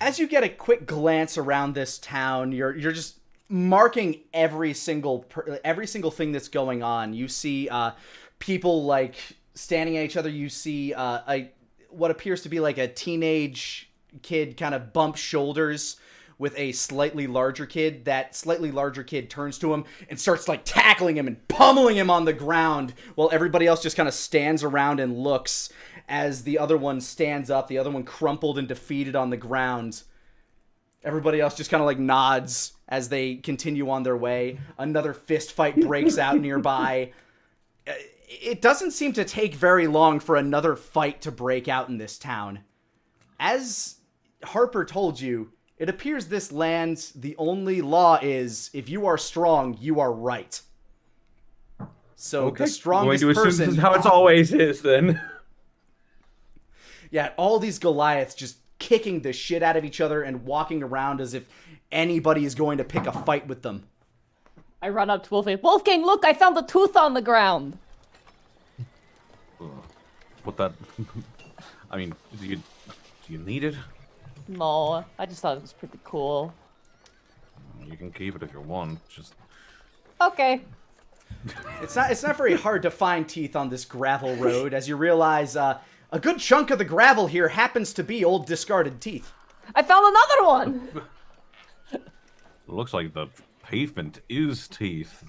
As you get a quick glance around this town, you're you're just marking every single per, every single thing that's going on. You see uh, people like standing at each other. You see uh, a what appears to be like a teenage kid kind of bumps shoulders with a slightly larger kid. That slightly larger kid turns to him and starts like tackling him and pummeling him on the ground while everybody else just kind of stands around and looks as the other one stands up, the other one crumpled and defeated on the ground. Everybody else just kind of like nods as they continue on their way. Another fist fight breaks out nearby. [LAUGHS] It doesn't seem to take very long for another fight to break out in this town. As Harper told you, it appears this land, the only law is if you are strong, you are right. So the Going strongest to assume person. this is how it's always is then. Yeah, all these Goliaths just kicking the shit out of each other and walking around as if anybody is going to pick a fight with them. I run up to Wolfgang. Wolfgang, look! I found a tooth on the ground. Put that. [LAUGHS] I mean, do you do you need it? No, I just thought it was pretty cool. You can keep it if you want. Just Okay. It's not it's not very hard to find teeth on this gravel road as you realize uh, a good chunk of the gravel here happens to be old discarded teeth. I found another one. it looks like the pavement is teeth.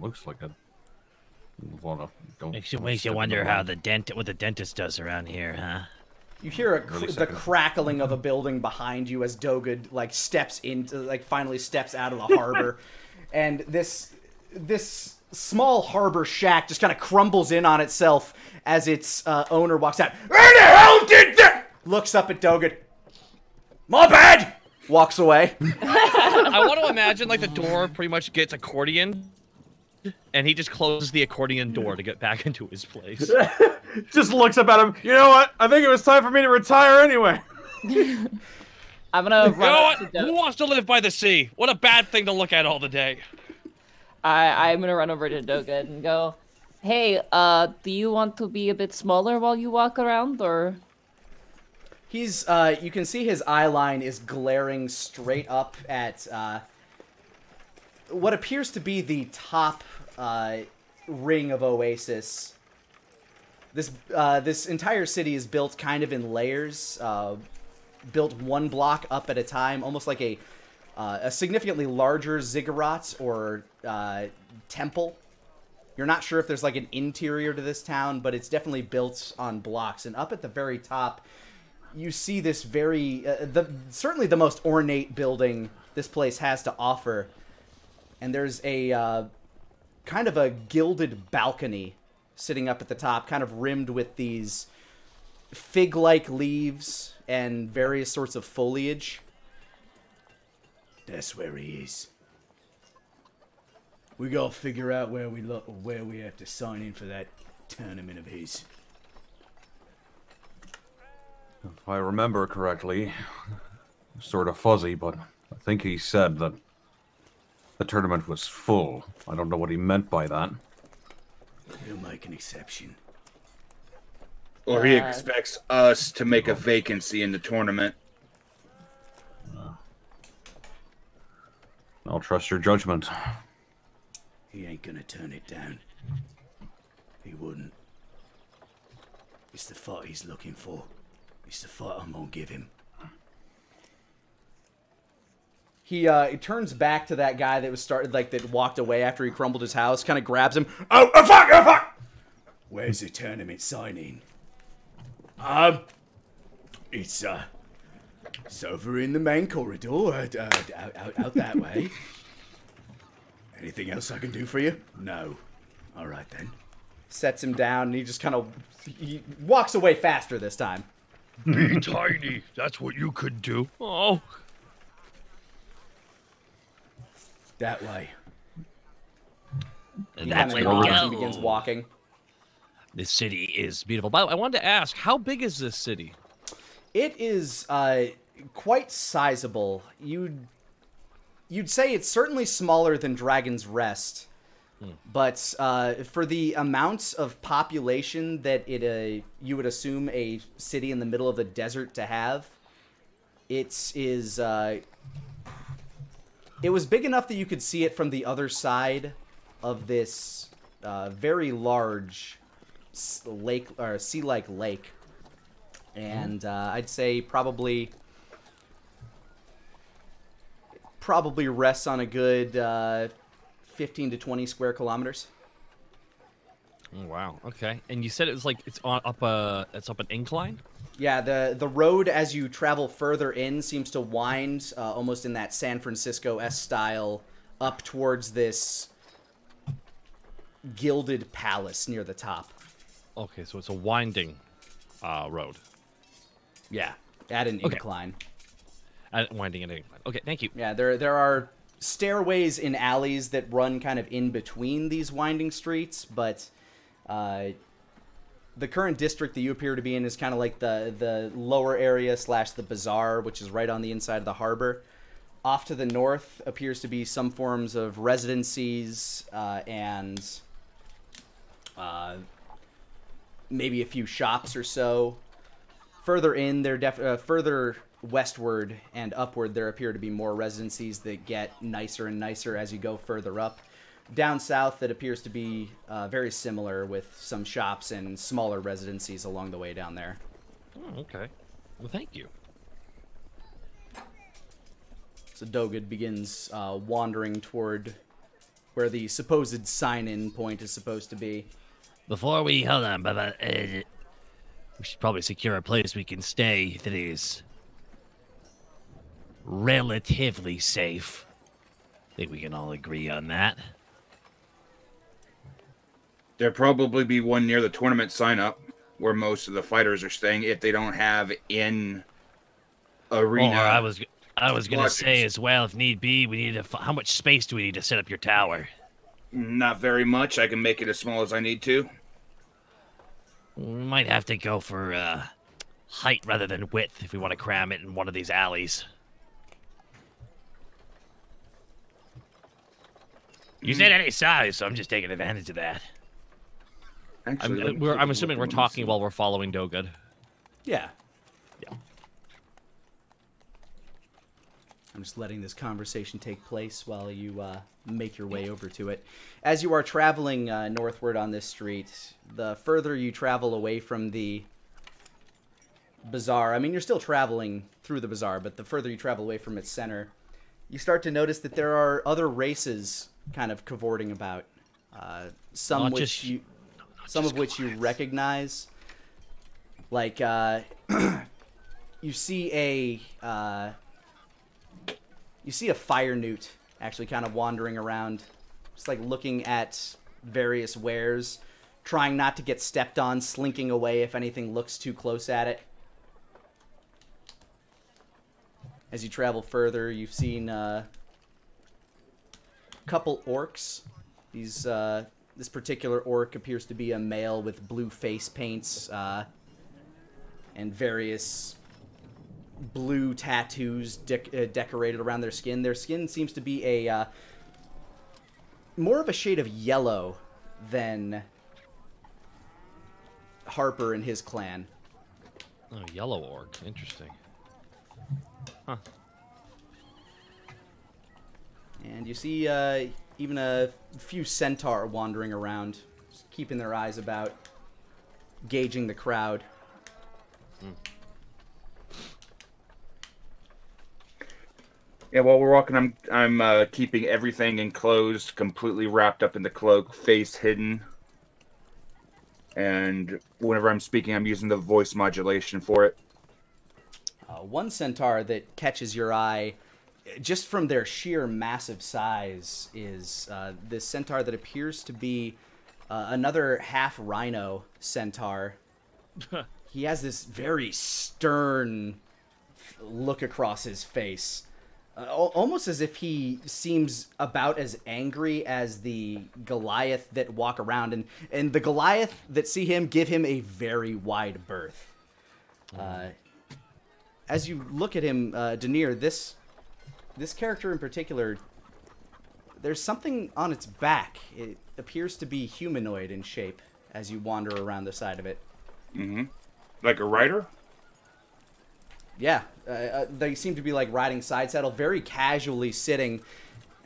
Looks like a. Wanna, don't, Makes you makes you wonder the how the dent what the dentist does around here, huh? You hear a cr- the crackling of a building behind you as Dogad like steps into like finally steps out of the harbor, [LAUGHS] and this this small harbor shack just kind of crumbles in on itself as its uh, owner walks out. Where the hell did that? Looks up at Dogad. My bad. Walks away. [LAUGHS] I want to imagine like the door pretty much gets accordion, and he just closes the accordion door to get back into his place. [LAUGHS] [LAUGHS] Just looks up at him. You know what? I think it was time for me to retire anyway. [LAUGHS] I'm gonna You run know what? to Who wants to live by the sea? What a bad thing to look at all the day. I I'm gonna run over to Dogad and go, "Hey, uh, do you want to be a bit smaller while you walk around, or?" He's uh you can see his eye line is glaring straight up at uh what appears to be the top uh ring of Oasis. This uh this entire city is built kind of in layers, uh built one block up at a time, almost like a uh, a significantly larger ziggurat or uh, temple. You're not sure if there's like an interior to this town, but it's definitely built on blocks. And up at the very top, you see this very uh, the certainly the most ornate building this place has to offer and there's a uh, kind of a gilded balcony sitting up at the top kind of rimmed with these fig-like leaves and various sorts of foliage That's where he is. We gotta figure out where we lo- where we have to sign in for that tournament of his. If I remember correctly, sort of fuzzy, but I think he said that the tournament was full. I don't know what he meant by that. We'll make an exception. Or he Uh, expects us to make a vacancy in the tournament. I'll trust your judgment. He ain't gonna turn it down. He wouldn't. It's the fight he's looking for. It's the fight I'm gonna give him. He uh he turns back to that guy that was started like that walked away after he crumbled his house kind of grabs him oh, oh fuck oh fuck Where's the tournament signing? Um, it's uh, it's over in the main corridor, uh, uh, out, out, out that [LAUGHS] way. Anything else I can do for you? No. All right then. sets him down and he just kind of he walks away faster this time [LAUGHS] Be tiny. That's what you could do. Oh. That way. That's kinda where we go. begins walking This city is beautiful. By the way, I wanted to ask, how big is this city? It is uh, quite sizable. You'd you'd say it's certainly smaller than Dragon's Rest, but uh, for the amount of population that it uh, you would assume a city in the middle of the desert to have, it is. It was big enough that you could see it from the other side of this uh, very large lake or sea-like lake and uh, I'd say probably probably rests on a good uh, 15 to 20 square kilometers. Oh, wow. Okay. And you said it was like it's on up a it's up an incline. Yeah, the the road as you travel further in seems to wind uh, almost in that San Francisco s style up towards this gilded palace near the top. Okay, so it's a winding uh, road. Yeah, at an Okay. incline. Uh, winding and incline. Okay, thank you. Yeah, there there are stairways in alleys that run kind of in between these winding streets, but uh, the current district that you appear to be in is kind of like the the lower area slash the bazaar, which is right on the inside of the harbor. Off to the north appears to be some forms of residencies uh, and uh, maybe a few shops or so. Further in, there def- uh, further westward and upward, there appear to be more residencies that get nicer and nicer as you go further up. Down south, that appears to be uh, very similar with some shops and smaller residencies along the way down there. Oh, okay. Well, thank you. So Dogad begins uh, wandering toward where the supposed sign-in point is supposed to be. Before we hold on, but uh, we should probably secure a place we can stay that is relatively safe. I think we can all agree on that. There'll probably be one near the tournament sign up where most of the fighters are staying if they don't have in arena. Or I was, I was gonna say as well, if need be, we need to. How much space do we need to set up your tower? Not very much. I can make it as small as I need to. We might have to go for uh, height rather than width if we want to cram it in one of these alleys. You said any size, so I'm just taking advantage of that. I'm, Actually, let me we're, take a I'm assuming we're talking and while we're following Dogad. Yeah. Yeah. I'm just letting this conversation take place while you uh, make your way over to it. As you are traveling uh, northward on this street, the further you travel away from the bazaar, I mean, you're still traveling through the bazaar, but the further you travel away from its center, you start to notice that there are other races kind of cavorting about. Uh, some Not which just- you, some of which you recognize, like uh, [CLEARS THROAT] you see a uh, you see a fire newt actually kind of wandering around, just like looking at various wares, trying not to get stepped on, slinking away if anything looks too close at it. As you travel further, you've seen uh, a couple orcs. These uh, this particular orc appears to be a male with blue face paints uh, and various blue tattoos dec- uh, decorated around their skin. Their skin seems to be a uh, more of a shade of yellow than Harper and his clan. Oh, yellow orc. Interesting. Huh. And you see uh, even a few centaur wandering around, just keeping their eyes about, gauging the crowd. Yeah, while we're walking, I'm I'm uh, keeping everything enclosed, completely wrapped up in the cloak, face hidden. And whenever I'm speaking, I'm using the voice modulation for it. Uh, one centaur that catches your eye, just from their sheer massive size, is uh, this centaur that appears to be uh, another half rhino centaur. [LAUGHS] he has this very stern look across his face. Uh, almost as if he seems about as angry as the Goliath that walk around, and, and the Goliath that see him give him a very wide berth. Uh, as you look at him, uh, Daneir, this this character in particular, there's something on its back. It appears to be humanoid in shape as you wander around the side of it. Mm-hmm. Like a rider? Yeah, uh, uh, they seem to be like riding side saddle, very casually sitting,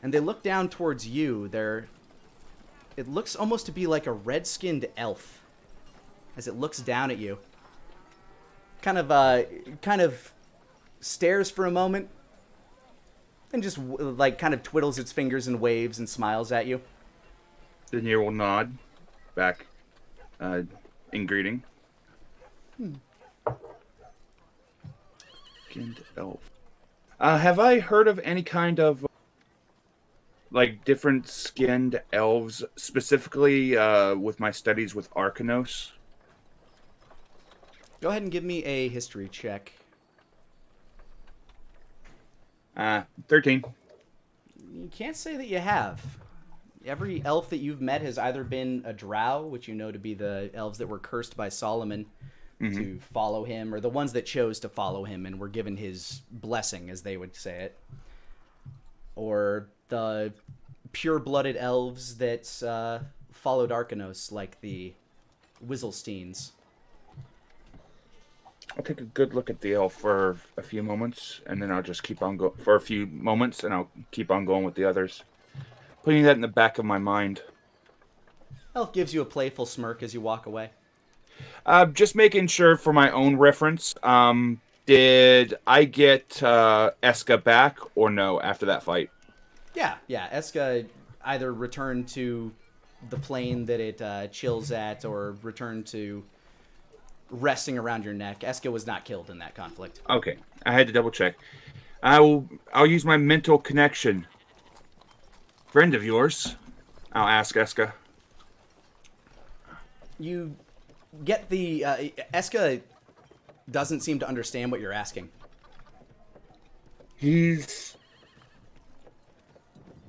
and they look down towards you. They're, it looks almost to be like a red-skinned elf, as it looks down at you. Kind of, uh, kind of stares for a moment, and just like kind of twiddles its fingers and waves and smiles at you. Daneir will nod back uh, in greeting. Skinned elf. Uh, have I heard of any kind of like different skinned elves, specifically uh, with my studies with Arcanos. Go ahead and give me a history check. Uh, 13. You can't say that you have. Every elf that you've met has either been a drow, which you know to be the elves that were cursed by Solomon to follow him, or the ones that chose to follow him and were given his blessing, as they would say it, or the pure-blooded elves that uh, followed Arcanos, like the Wizzlesteins. I'll take a good look at the elf for a few moments, and then I'll just keep on going for a few moments, and I'll keep on going with the others, putting that in the back of my mind. Elf gives you a playful smirk as you walk away. Uh, just making sure for my own reference. Um, did I get uh, Eska back or no after that fight? Yeah, yeah. Eska either returned to the plane that it uh, chills at, or returned to resting around your neck. Eska was not killed in that conflict. Okay, I had to double check. I will. I'll use my mental connection. Friend of yours. I'll ask Eska. You get the uh, Eska doesn't seem to understand what you're asking. He's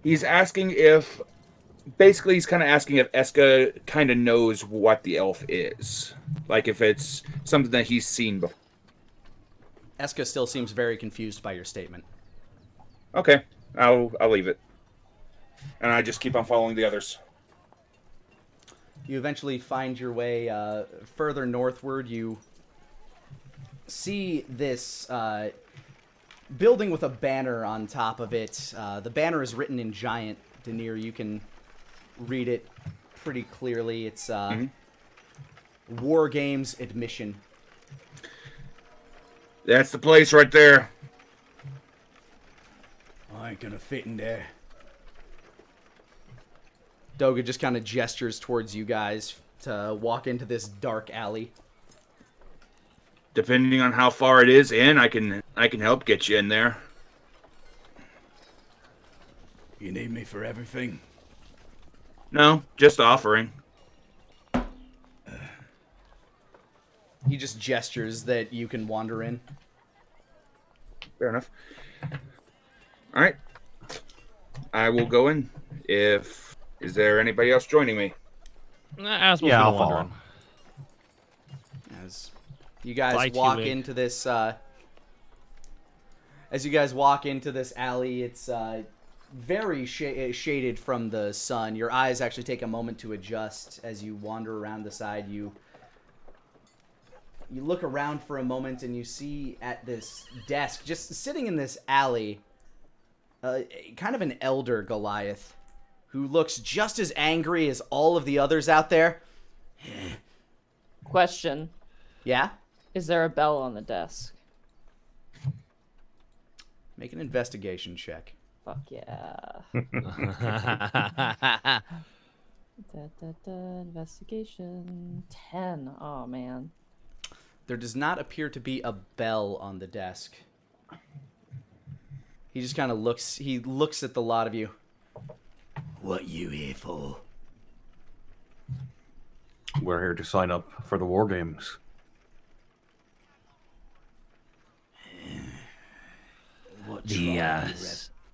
he's asking if basically he's kind of asking if Eska kind of knows what the elf is, like if it's something that he's seen before. Eska still seems very confused by your statement. Okay, I'll I'll leave it, and I just keep on following the others. You eventually find your way uh, further northward. You see this uh, building with a banner on top of it. Uh, the banner is written in giant. Daneir, you can read it pretty clearly. It's uh, War Games Admission. That's the place right there. I ain't gonna fit in there. Doga just kind of gestures towards you guys to walk into this dark alley. Depending on how far it is in, I can I can help get you in there. You need me for everything? No, just offering. He just gestures that you can wander in. Fair enough. All right, I will go in. If is there anybody else joining me? As Yeah, I'll follow. As you guys Bye, walk Chewink. into this, uh, as you guys walk into this alley, it's uh, very sh- shaded from the sun. Your eyes actually take a moment to adjust as you wander around the side. You you look around for a moment and you see at this desk, just sitting in this alley, uh, kind of an elder Goliath, who looks just as angry as all of the others out there. Question: Yeah. Is there a bell on the desk? Make an investigation check. Fuck yeah. [LAUGHS] [LAUGHS] Da, da, da, investigation 10. Oh man. There does not appear to be a bell on the desk. He just kind of looks. He looks at the lot of you. What you here for? We're here to sign up for the war games. [SIGHS] What The, you uh, rep-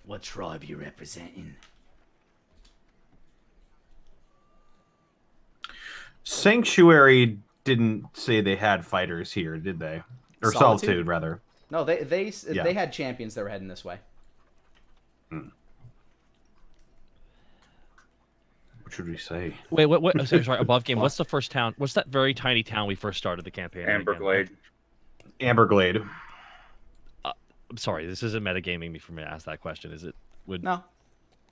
what tribe you representing? Sanctuary didn't say they had fighters here, did they? Or Solitude? Solitude, rather. No, they they Yeah. they had champions that were heading this way. Hmm. What should we say? Wait, what? what sorry, sorry, above game. What's the first town? What's that very tiny town we first started the campaign? in again? Amberglade. Amberglade. I'm sorry, this isn't metagaming me for me to ask that question. Is it? Would No,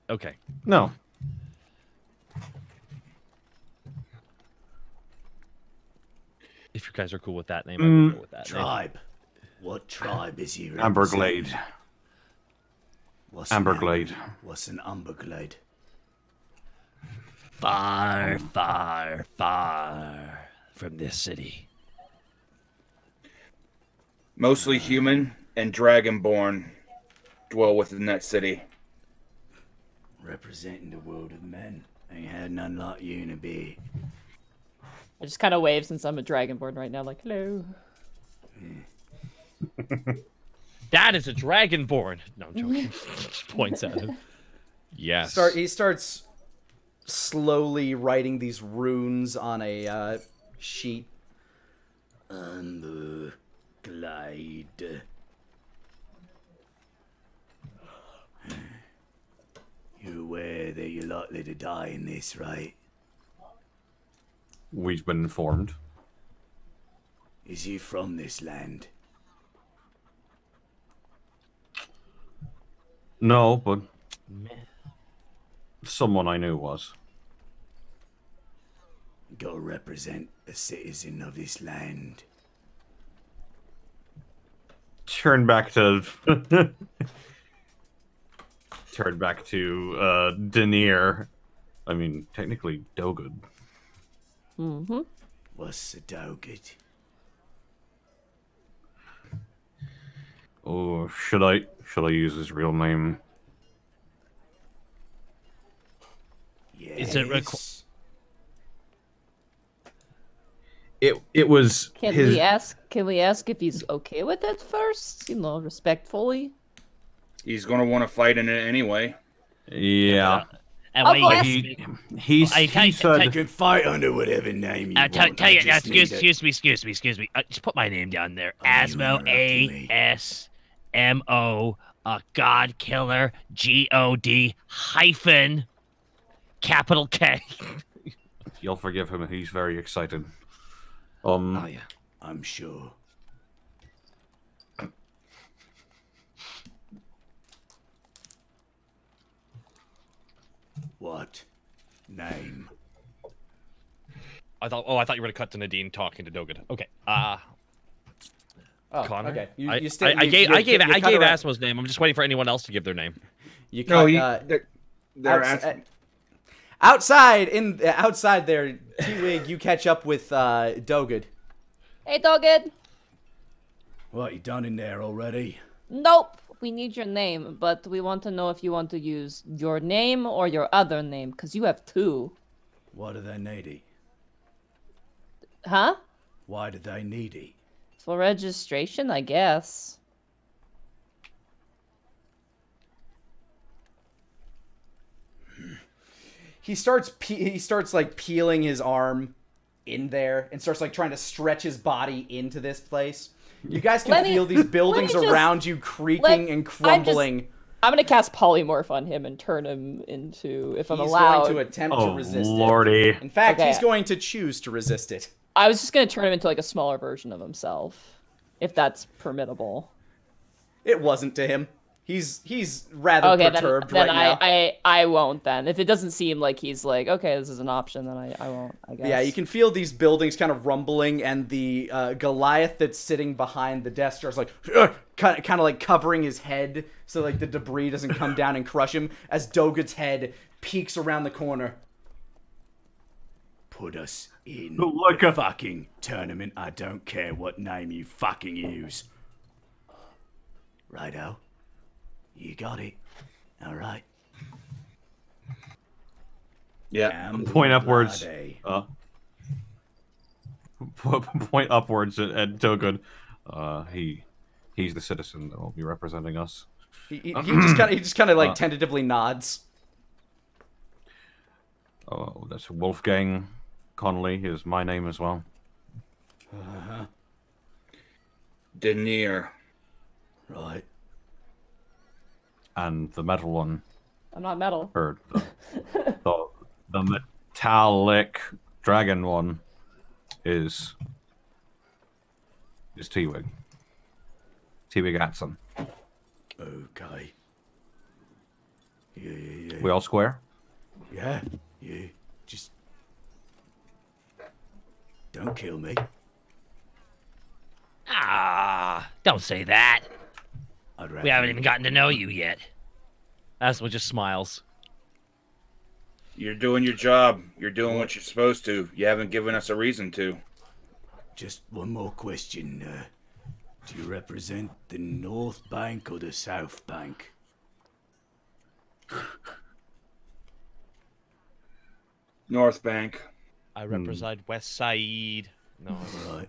okay. No. If you guys are cool with that name, I will mm. go with that. name. Tribe. What tribe is you? Amberglade. representing? What's Amberglade. Amber- What's an Amberglade? Far, far, far from this city. Mostly human and dragonborn dwell within that city. Representing the world of men. Ain't had none like you in a bit. I just kind of wave since I'm a dragonborn right now, like hello. [LAUGHS] That is a dragonborn. No, I'm joking. [LAUGHS] Points at him. Yes. Start. He starts slowly writing these runes on a uh, sheet. On the glide. You're aware that you're likely to die in this, right? We've been informed. Is you from this land? No, but someone I knew was. Gotta represent a citizen of this land. Turn back to. Turn back to uh, Daneir. I mean, technically, Dogad. Mm-hmm. What's the Dogad? Oh, should I should I use his real name? Yes. Is it requ- It it was Can his. we ask? Can we ask if he's okay with it first? You know, respectfully. He's going to want to fight in it anyway. Yeah, And I'll why go you- ask- he he's, I- I- he said. You can fight under whatever name you Uh, tell, want. tell you, just excuse, need a- excuse me, excuse me, excuse me. Uh, just put my name down there. Oh, you Asmo, interrupted A me. S M O, uh, God Killer, G O D hyphen, capital K. You'll forgive him. He's very excited. Um, Oh yeah. I'm sure. What name? I thought. Oh, I thought you were gonna cut to Nadine talking to Dogad. Okay. Uh Oh, Connor. okay. You, I, you I, sta- I gave. you- I gave. I gave around- Asmo's name. I'm just waiting for anyone else to give their name. You cut, No, he. uh, they're they're outs- outside in uh, outside there, T-Wig, you catch up with uh, Dogad. Hey, Dogged. What you done in there already? Nope. We need your name, but we want to know if you want to use your name or your other name, because you have two. What do they needy? Huh? Why do they needy? For registration, I guess. He starts pe- he starts like peeling his arm in there and starts like trying to stretch his body into this place. You guys can me- feel these [LAUGHS] buildings just- around you creaking let- and I'm just- crumbling. I'm gonna cast polymorph on him and turn him into, if I'm He's allowed. going to attempt to oh resist lordy! it. In fact, Okay. he's going to choose to resist it. I was just gonna turn him into like a smaller version of himself, if that's permittable. It wasn't to him. He's he's rather Okay, then, perturbed then right I, now. I I won't then. If it doesn't seem like he's like, okay, this is an option, then I, I won't. I guess. Yeah, you can feel these buildings kind of rumbling, and the uh, Goliath that's sitting behind the desk starts like kind of, kind of like covering his head so like the debris doesn't come [LAUGHS] down and crush him as Dogad's head peeks around the corner. Put us in Like the a- fucking tournament. I don't care what name you fucking use. Righto. You got it. All right. yeah. Am [LAUGHS] Point upwards. Bloody. Uh, point upwards at, at Dogad. Uh, he he's the citizen that will be representing us. He, he, he just kind of he just kind of like Uh. tentatively nods. Oh, that's Wolfgang Connolly is my name as well. Uh huh. Daneir. Right. And the metal one, I'm not metal. or the, the, the metallic dragon one, is is T-Wig. T-Wig Atson. Okay. Yeah, yeah, yeah. We all square? Yeah, yeah. Just don't kill me. Ah, don't say that. I'd rather We haven't even gotten to know you [CLEARS THROAT] yet. Asmo just smiles. You're doing your job. You're doing what you're supposed to. You haven't given us a reason to. Just one more question. Uh, do you represent the North Bank or the South Bank? [LAUGHS] North Bank. I represent West Side. No. Right.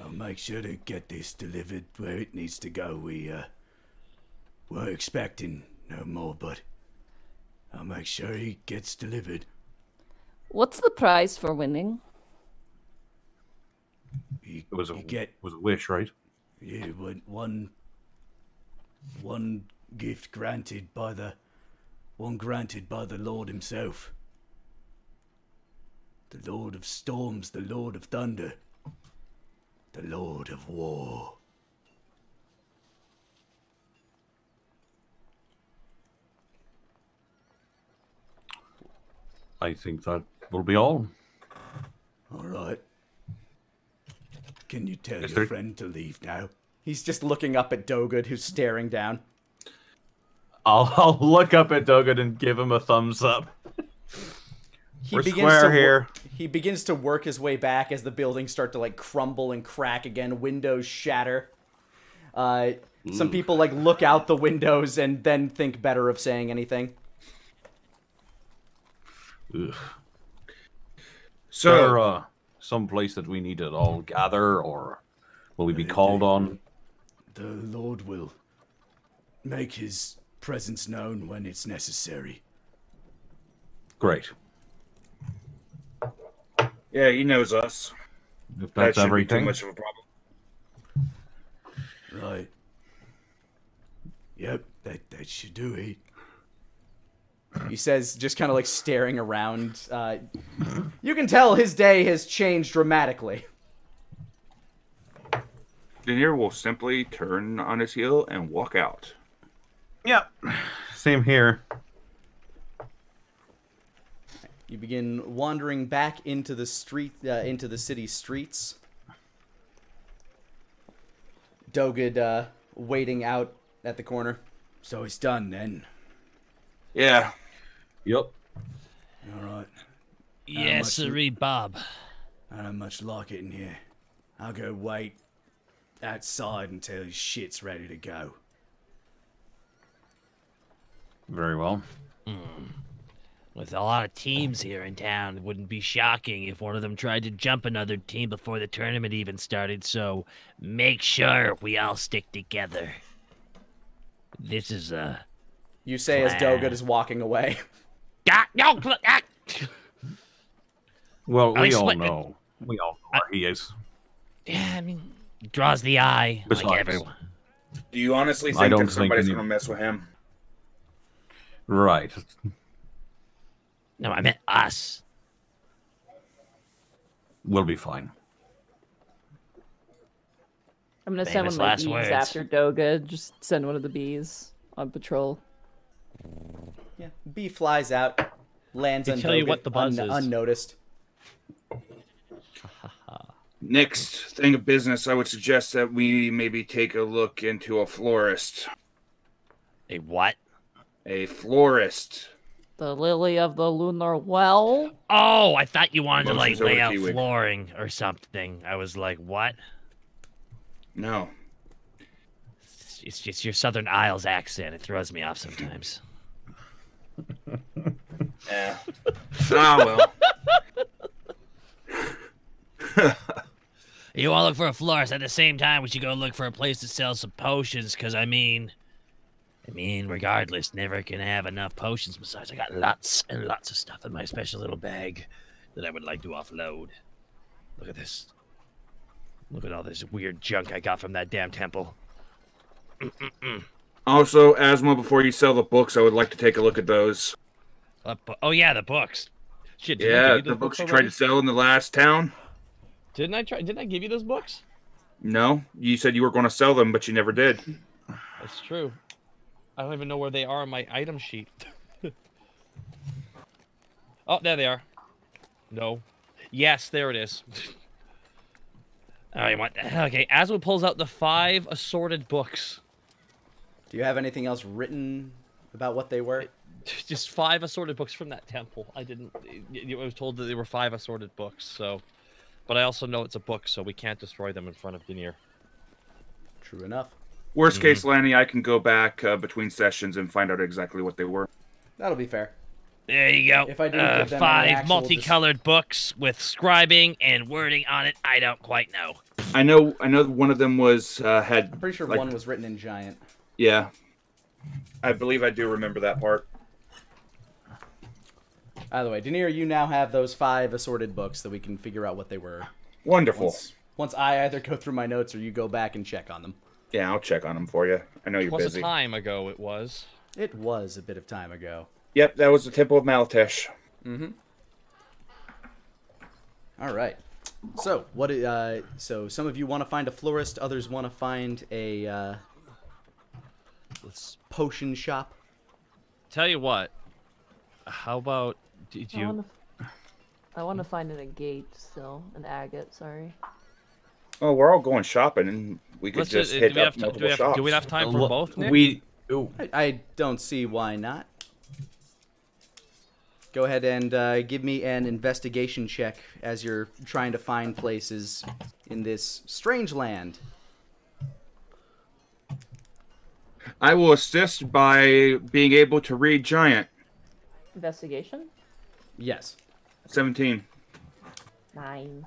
I'll make sure to get this delivered where it needs to go. We, uh, weren't expecting no more, but I'll make sure he gets delivered. What's the prize for winning? You, It was a you get was a wish, right? yeah, one, one, one gift granted by the, one granted by the Lord himself. The Lord of Storms, the Lord of Thunder, the Lord of War. I think that will be all. All right. Can you tell Is your there- friend to leave now? He's just looking up at Dogad, who's staring down. I'll, [LAUGHS] I'll look up at Dogad and give him a thumbs up. He We're begins square to wor- here. he begins to work his way back as the buildings start to like crumble and crack again. Windows shatter. Uh, some people like look out the windows and then think better of saying anything. Ugh. So, Is there uh, some place that we need to all gather, or will we be called on? The Lord will make his presence known when it's necessary. Great. yeah, he knows us. If That that's shouldn't be too everything. much of a problem. Right. Yep, that, that should do it. He says, just kind of like staring around. Uh, you can tell his day has changed dramatically. Daneir will simply turn on his heel and walk out. Yep. Same here. You begin wandering back into the street, uh, into the city streets. Dogad uh, waiting out at the corner. So he's done then. Yeah. Yep. All right. Yes, much- sirree, Bob. I don't much like it in here. I'll go wait outside until his shit's ready to go. Very well. Hmm. With a lot of teams here in town, it wouldn't be shocking if one of them tried to jump another team before the tournament even started, so make sure we all stick together. This is a. You say as Plan. Is walking away. [LAUGHS] No, cl-! Well, we all know. We all know where he is. Yeah, I mean, draws the eye. Like everyone. Do you honestly I think don't that somebody's going to mess with him? Right. No, I meant us. We'll be fine. I'm gonna send one of the bees words. after Doga. Just send one of the bees on patrol. Yeah. Bee flies out, lands They on tell you what the buzz un- is. unnoticed. [LAUGHS] Next thing of business, I would suggest that we maybe take a look into a florist. A what? A florist. The lily of the lunar well. Oh, I thought you wanted to like lay to out Kiwi. flooring or something. I was like, what? No. It's- It's just your Southern Isles accent. It throws me off sometimes. Yeah. ah, well. [LAUGHS] You want to look for a florist at the same time? We should go look for a place to sell some potions. Cause I mean, I mean, regardless, never can have enough potions. Besides, I got lots and lots of stuff in my special little bag that I would like to offload. Look at this. Look at all this weird junk I got from that damn temple. Also, Asmo, before you sell the books, I would like to take a look at those. Uh, oh yeah, the books. Shit. Yeah, the those books you tried to sell in the last town. Didn't I try? Didn't I give you those books? No, you said you were going to sell them, but you never did. That's true. I don't even know where they are on my item sheet. [LAUGHS] oh, there they are. No. Yes, there it is. Oh, you want okay? Aswood pulls out the five assorted books. Do you have anything else written about what they were? [LAUGHS] Just five assorted books from that temple. I didn't. I was told that they were five assorted books. So, but I also know it's a book, so we can't destroy them in front of Daneir. True enough. Worst case, Lani, I can go back uh, between sessions and find out exactly what they were. That'll be fair. There you go. If I didn't Uh, give them any five actual multicolored books with scribing and wording on it. I don't quite know. I know. I know one of them was uh, had. I'm pretty sure like- one was written in giant. Yeah, I believe I do remember that part. By the way, Daneir, you now have those five assorted books that we can figure out what they were. Wonderful. Once, once I either go through my notes or you go back and check on them. Yeah, I'll check on them for you. I know you're What's busy. a time ago it was? It was a bit of time ago. Yep, that was the Temple of Malatesh. Mm-hmm. All right. So what? i- Uh, so some of you want to find a florist, others want to find a uh, let's potion shop. Tell you what. How about did I you? want to. I want to find an agate still, an agate. Sorry. Oh, we're all going shopping, and we could Let's just do, hit do we up have ti- do multiple have, shops. do we have time for both? Nick? We. ooh, I, I don't see why not. Go ahead and uh, give me an investigation check as you're trying to find places in this strange land. I will assist by being able to read giant. Investigation. Yes. Seventeen. Nine.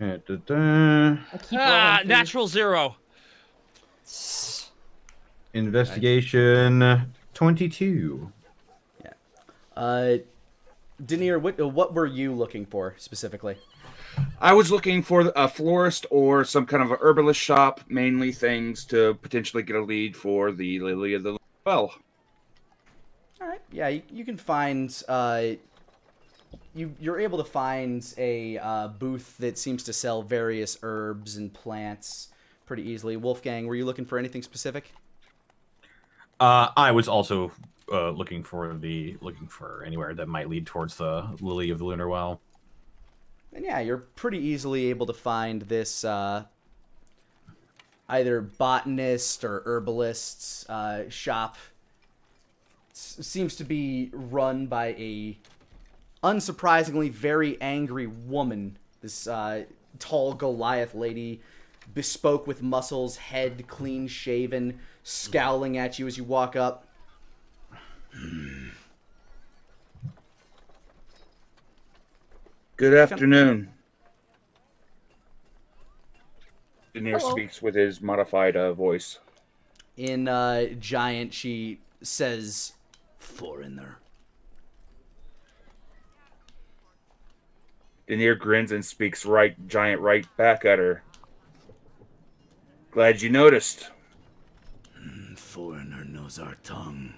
Eh, da, da. Ah, rolling natural zero. Investigation 22. Yeah. Uh, Daneir, what what were you looking for specifically? I was looking for a florist or some kind of a herbalist shop, mainly things to potentially get a lead for the Lily of the Well. All right. Yeah, you, you can find. Uh, you you're able to find a uh, booth that seems to sell various herbs and plants pretty easily. Wolfgang, were you looking for anything specific? Uh, I was also uh, looking for the looking for anywhere that might lead towards the Lily of the Lunar Well. And yeah, you're pretty easily able to find this uh, either botanist or herbalist uh, shop. S- seems to be run by a unsurprisingly very angry woman. This uh, tall Goliath lady, bespoke with muscles, head clean shaven, scowling at you as you walk up. Good afternoon. Daneir Hello. speaks with his modified uh, voice. In uh, Giant, she says, "Foreigner." Daneir grins and speaks right giant right back at her. Glad you noticed. Foreigner knows our tongue.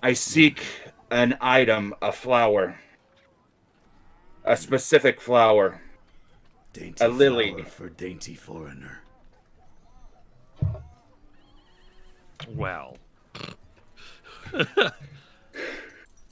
I seek an item, a flower. A specific flower. Dainty A lily. flower for dainty foreigner. Well,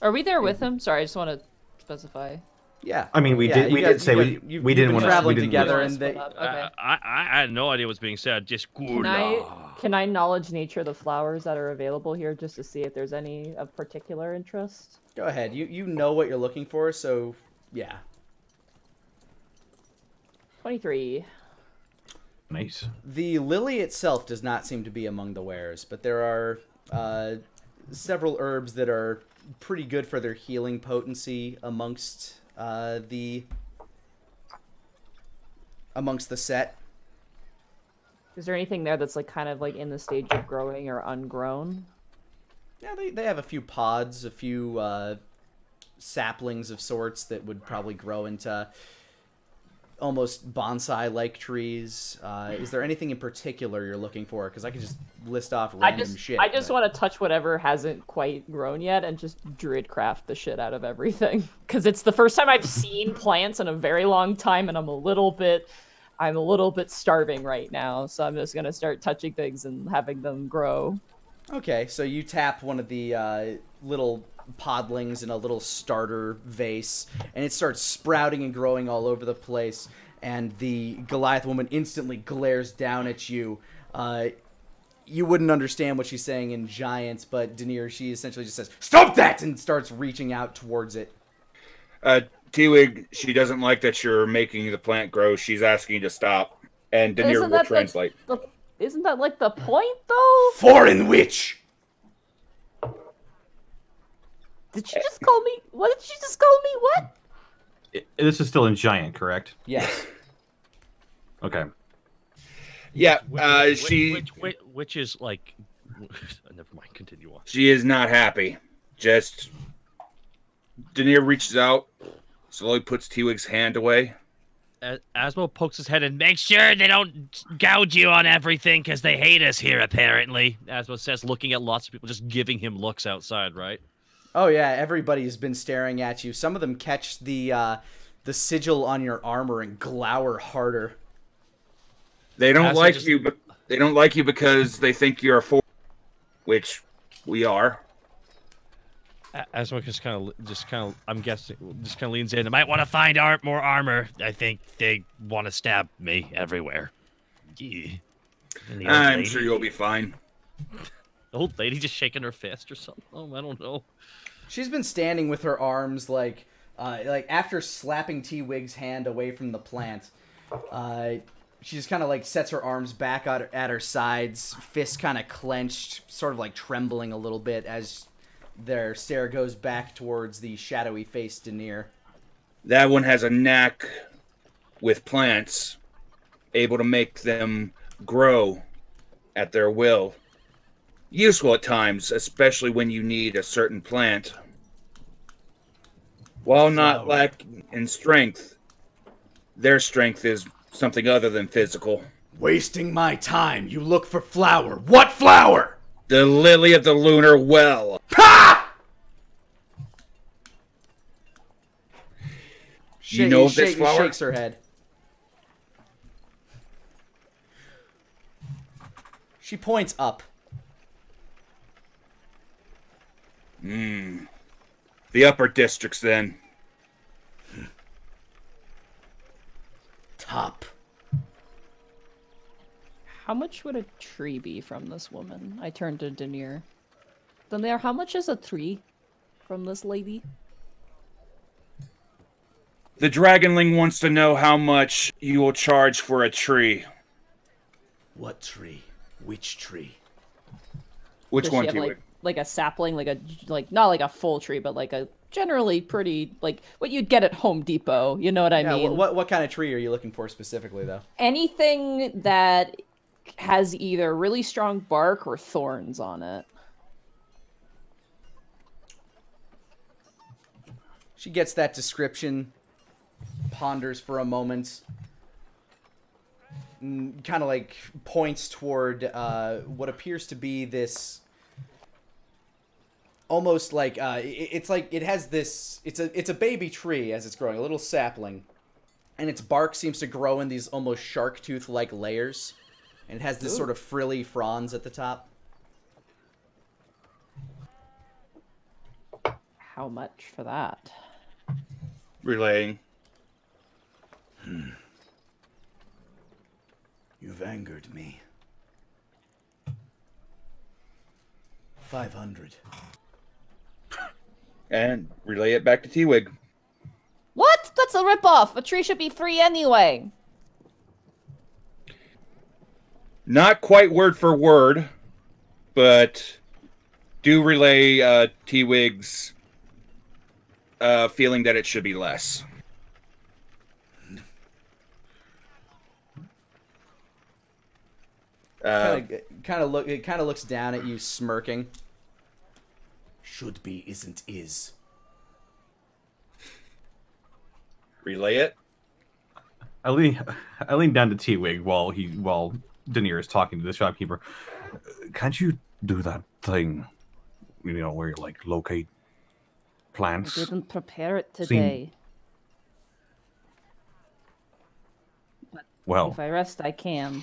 Are we there with him? Sorry, I just want to specify. Yeah. I mean, we Yeah, did. We guys- did say you we you- we you've didn't want to. traveling we didn't together, wanna- and they, Okay. I, I I had no idea what was being said. Just Can I can I knowledge nature of the flowers that are available here just to see if there's any of particular interest? go ahead. You you know what you're looking for, so yeah. Twenty three. Nice. The lily itself does not seem to be among the wares, but there are uh, several herbs that are pretty good for their healing potency amongst uh, the amongst the set. Is there anything there that's like kind of like in the stage of growing or ungrown? Yeah, they, they have a few pods, a few uh, saplings of sorts that would probably grow into almost bonsai-like trees. Uh, is there anything in particular you're looking for? Because I could just list off I random just shit. I just but- want to touch whatever hasn't quite grown yet and just druid craft the shit out of everything [LAUGHS] because it's the first time I've seen plants in a very long time and I'm a little bit I'm a little bit starving right now so I'm just gonna start touching things and having them grow. Okay, so you tap one of the uh, little podlings in a little starter vase, and it starts sprouting and growing all over the place. And the Goliath woman instantly glares down at you. Uh, you wouldn't understand what she's saying in Giants, but Daneir, she essentially just says, "Stop that!" and starts reaching out towards it. Uh, T-Wig, she doesn't like that you're making the plant grow. She's asking you to stop. And Daneir Isn't will that the- translate. The, isn't that like the point though? Foreign witch! Did she just call me? What did she just call me? What? I- This is still in giant, correct? Yes. [LAUGHS] Okay. Yeah, Wh- uh, wh- she which, which, which is like, [LAUGHS] never mind. Continue on. she is not happy. Just Daneir reaches out, slowly puts T-Wig's hand away. A- Asmo pokes his head in. Make sure they don't gouge you on everything because they hate us here. Apparently, Asmo says, looking at lots of people just giving him looks outside. Right? Oh yeah, everybody's been staring at you. Some of them catch the uh, the sigil on your armor and glower harder. They don't As like just- you, but they don't like you because they think you're a four, which we are. A- Asmo just kind of, just kind of, I'm guessing, just kind of leans in. They might want to find ar- more armor. I think they want to stab me everywhere. Yeah. And the old I'm lady- sure you'll be fine. [LAUGHS] The old lady just shaking her fist or something. Oh, I don't know. She's been standing with her arms like uh, like after slapping T Wig's hand away from the plant. Uh, she just kind of like sets her arms back at, at her sides, fists kind of clenched, sort of like trembling a little bit as their stare goes back towards the shadowy faced Daneir. That one has a knack with plants, able to make them grow at their will. Useful at times, especially when you need a certain plant. While not Flower. lacking in strength, their strength is something other than physical. Wasting my time. You look for flower. What flower? The lily of the lunar well. Ha! She, You know this shake- flower? shakes her head. She points up. Hmm. The upper districts, then. Top. How much would a tree be from this woman? I turned to Daneir. Daneir, how much is a tree from this lady? The Dragonling wants to know how much you will charge for a tree. What tree? Which tree? Which Does one, she have, like, like a sapling, like a like not like a full tree, but like a generally pretty like what you'd get at Home Depot. You know what I Yeah, mean? wh- what what kind of tree are you looking for specifically, though? Anything that has either really strong bark or thorns on it. She gets that description, ponders for a moment, kind of like points toward uh, what appears to be this almost like uh, it's like it has this it's a it's a baby tree as it's growing a little sapling and its bark seems to grow in these almost shark tooth like layers and it has this sort of frilly fronds at the top How much for that? Relaying. You've angered me. Five hundred. And relay it back to T-Wig. What? That's a ripoff. A tree should be free anyway. Not quite word for word, but do relay uh, T-Wig's uh, feeling that it should be less. Uh, kind of kind of look it kind of looks down at you smirking Should be isn't is. relay it. I lean, I lean down to T Wig while he while Daneir is talking to the shopkeeper. Can't you do that thing? You know, where you like locate plants. I Didn't prepare it Seem- today. Well, If I rest, I can.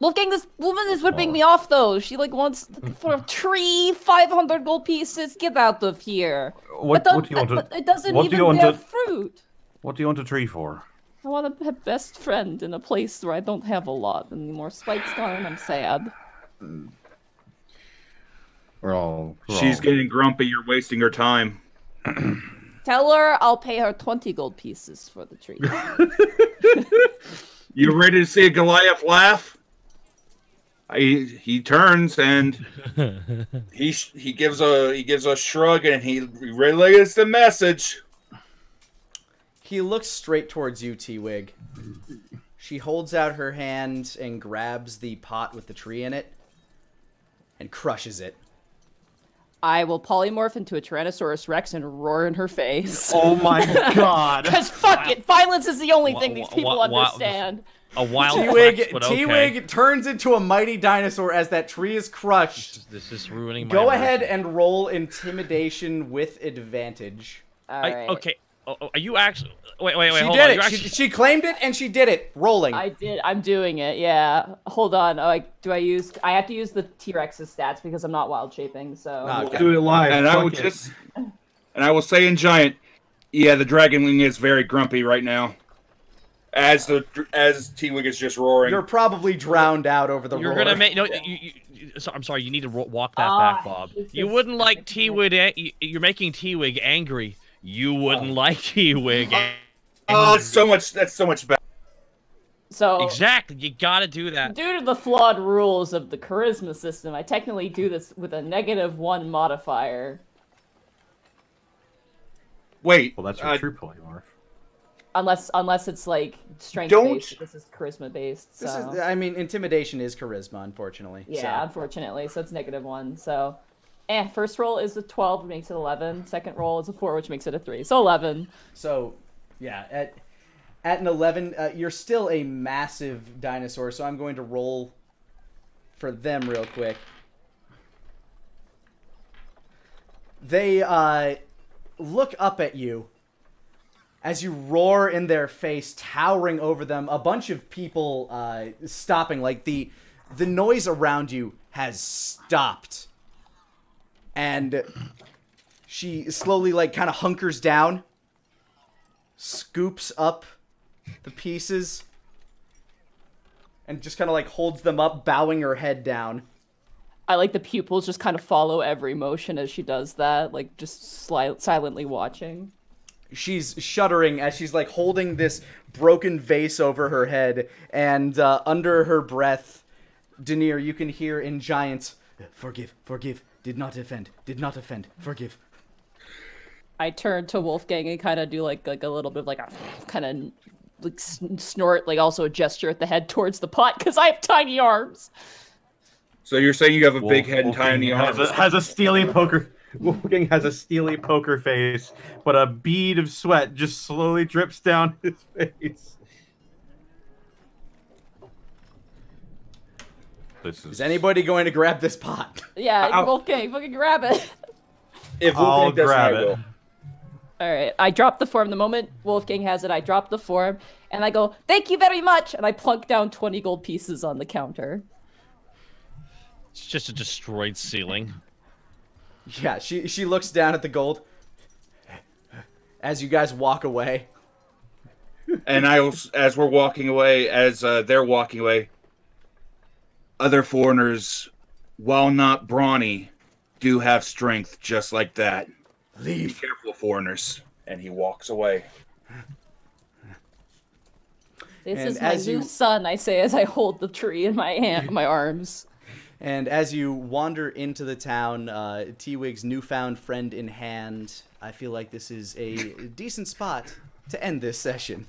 Wolfgang, this woman is ripping oh. me off, though. She like wants for a tree, five hundred gold pieces. Get out of here. what, but what do you want to? but it doesn't what do even you want bear to- fruit. What do you want a tree for? I want to be a best friend in a place where I don't have a lot anymore. Spike's gone, and I'm sad. We're all. we're She's all- getting grumpy. You're wasting her time. [CLEARS THROAT] Tell her I'll pay her twenty gold pieces for the tree. [LAUGHS] You ready to see a Goliath laugh? He he turns and [LAUGHS] he sh- he gives a he gives a shrug and he relays the message. He looks straight towards you, T-Wig. She holds out her hand and grabs the pot with the tree in it and crushes it. I will polymorph into a Tyrannosaurus Rex and roar in her face. Oh my [LAUGHS] god. Because fuck it, violence is the only Wha- thing these people wha- wha- understand. A wild T-Wig, flex, but. T-Wig turns into a mighty dinosaur as that tree is crushed. This is ruining my. Go ahead and roll intimidation with advantage. All I, okay. Oh, oh, are you actually? Wait, wait, wait. she hold did on. it. You She, she claimed it and she did it. Rolling. I did. I'm doing it. Yeah. Hold on. Oh, I, do I use? I have to use the T Rex's stats because I'm not wild shaping. So. Ah, okay. Do it live. And I will it. just and I will say in giant, yeah, the dragonling is very grumpy right now. As the as T Wig is just roaring. You're probably drowned out over the You're roar. gonna make no. You, you, you, so, I'm sorry. You need to ro- walk that Ah, back, Bob. You wouldn't like T Wig. You're making T Wig angry. You wouldn't like T Wig. oh, it's so much. That's so much better. So. Exactly. You gotta do that. Due to the flawed rules of the charisma system, I technically do this with a negative one modifier. Wait. Well, that's your uh, true polymorph. Unless unless it's like strength Don't- based. This is charisma based. So. This is, I mean, intimidation is charisma, unfortunately. Yeah, so. unfortunately. So it's negative one. So, eh, first roll is a 12, makes it 11. Second roll is a 4, which makes it a 3. So 11. So, yeah, at at an eleven, uh, you're still a massive dinosaur. So I'm going to roll for them real quick. They uh, look up at you as you roar in their face, towering over them. A bunch of people uh, stopping, like the the noise around you has stopped, and she slowly, like, kind of hunkers down scoops up the pieces and just kind of like holds them up, bowing her head down. I like the pupils just kind of follow every motion as she does that, like just sli- silently watching. She's shuddering as she's like holding this broken vase over her head, and uh, under her breath, Daneir, you can hear in giant, "Forgive, forgive, did not offend, did not offend, forgive." I turn to Wolfgang and kind of do like like a little bit of like a kind of like snort, like also a gesture at the head towards the pot because I have tiny arms. So you're saying you have a big head and Wolfgang tiny has arms? a, has a steely poker. [LAUGHS] Wolfgang has a steely poker face, but a bead of sweat just slowly drips down [LAUGHS] his face. This is Is anybody going to grab this pot? [LAUGHS] Yeah, Ow. Wolfgang, fucking grab it. If I'll Wolfgang doesn't, grab I it. will. All right, I drop the form. The moment Wolfgang has it, I drop the form and I go, "Thank you very much," and I plunk down twenty gold pieces on the counter. It's just a destroyed ceiling. Yeah, she she looks down at the gold as you guys walk away. And I will, as we're walking away, as uh, they're walking away, other foreigners, while not brawny, do have strength just like that. Leave. Be Leave. careful, foreigners. And he walks away. This And is my as new you- son, I say as I hold the tree in my hand, my arms. And as you wander into the town, uh, T-Wig's newfound friend in hand, I feel like this is a decent spot to end this session.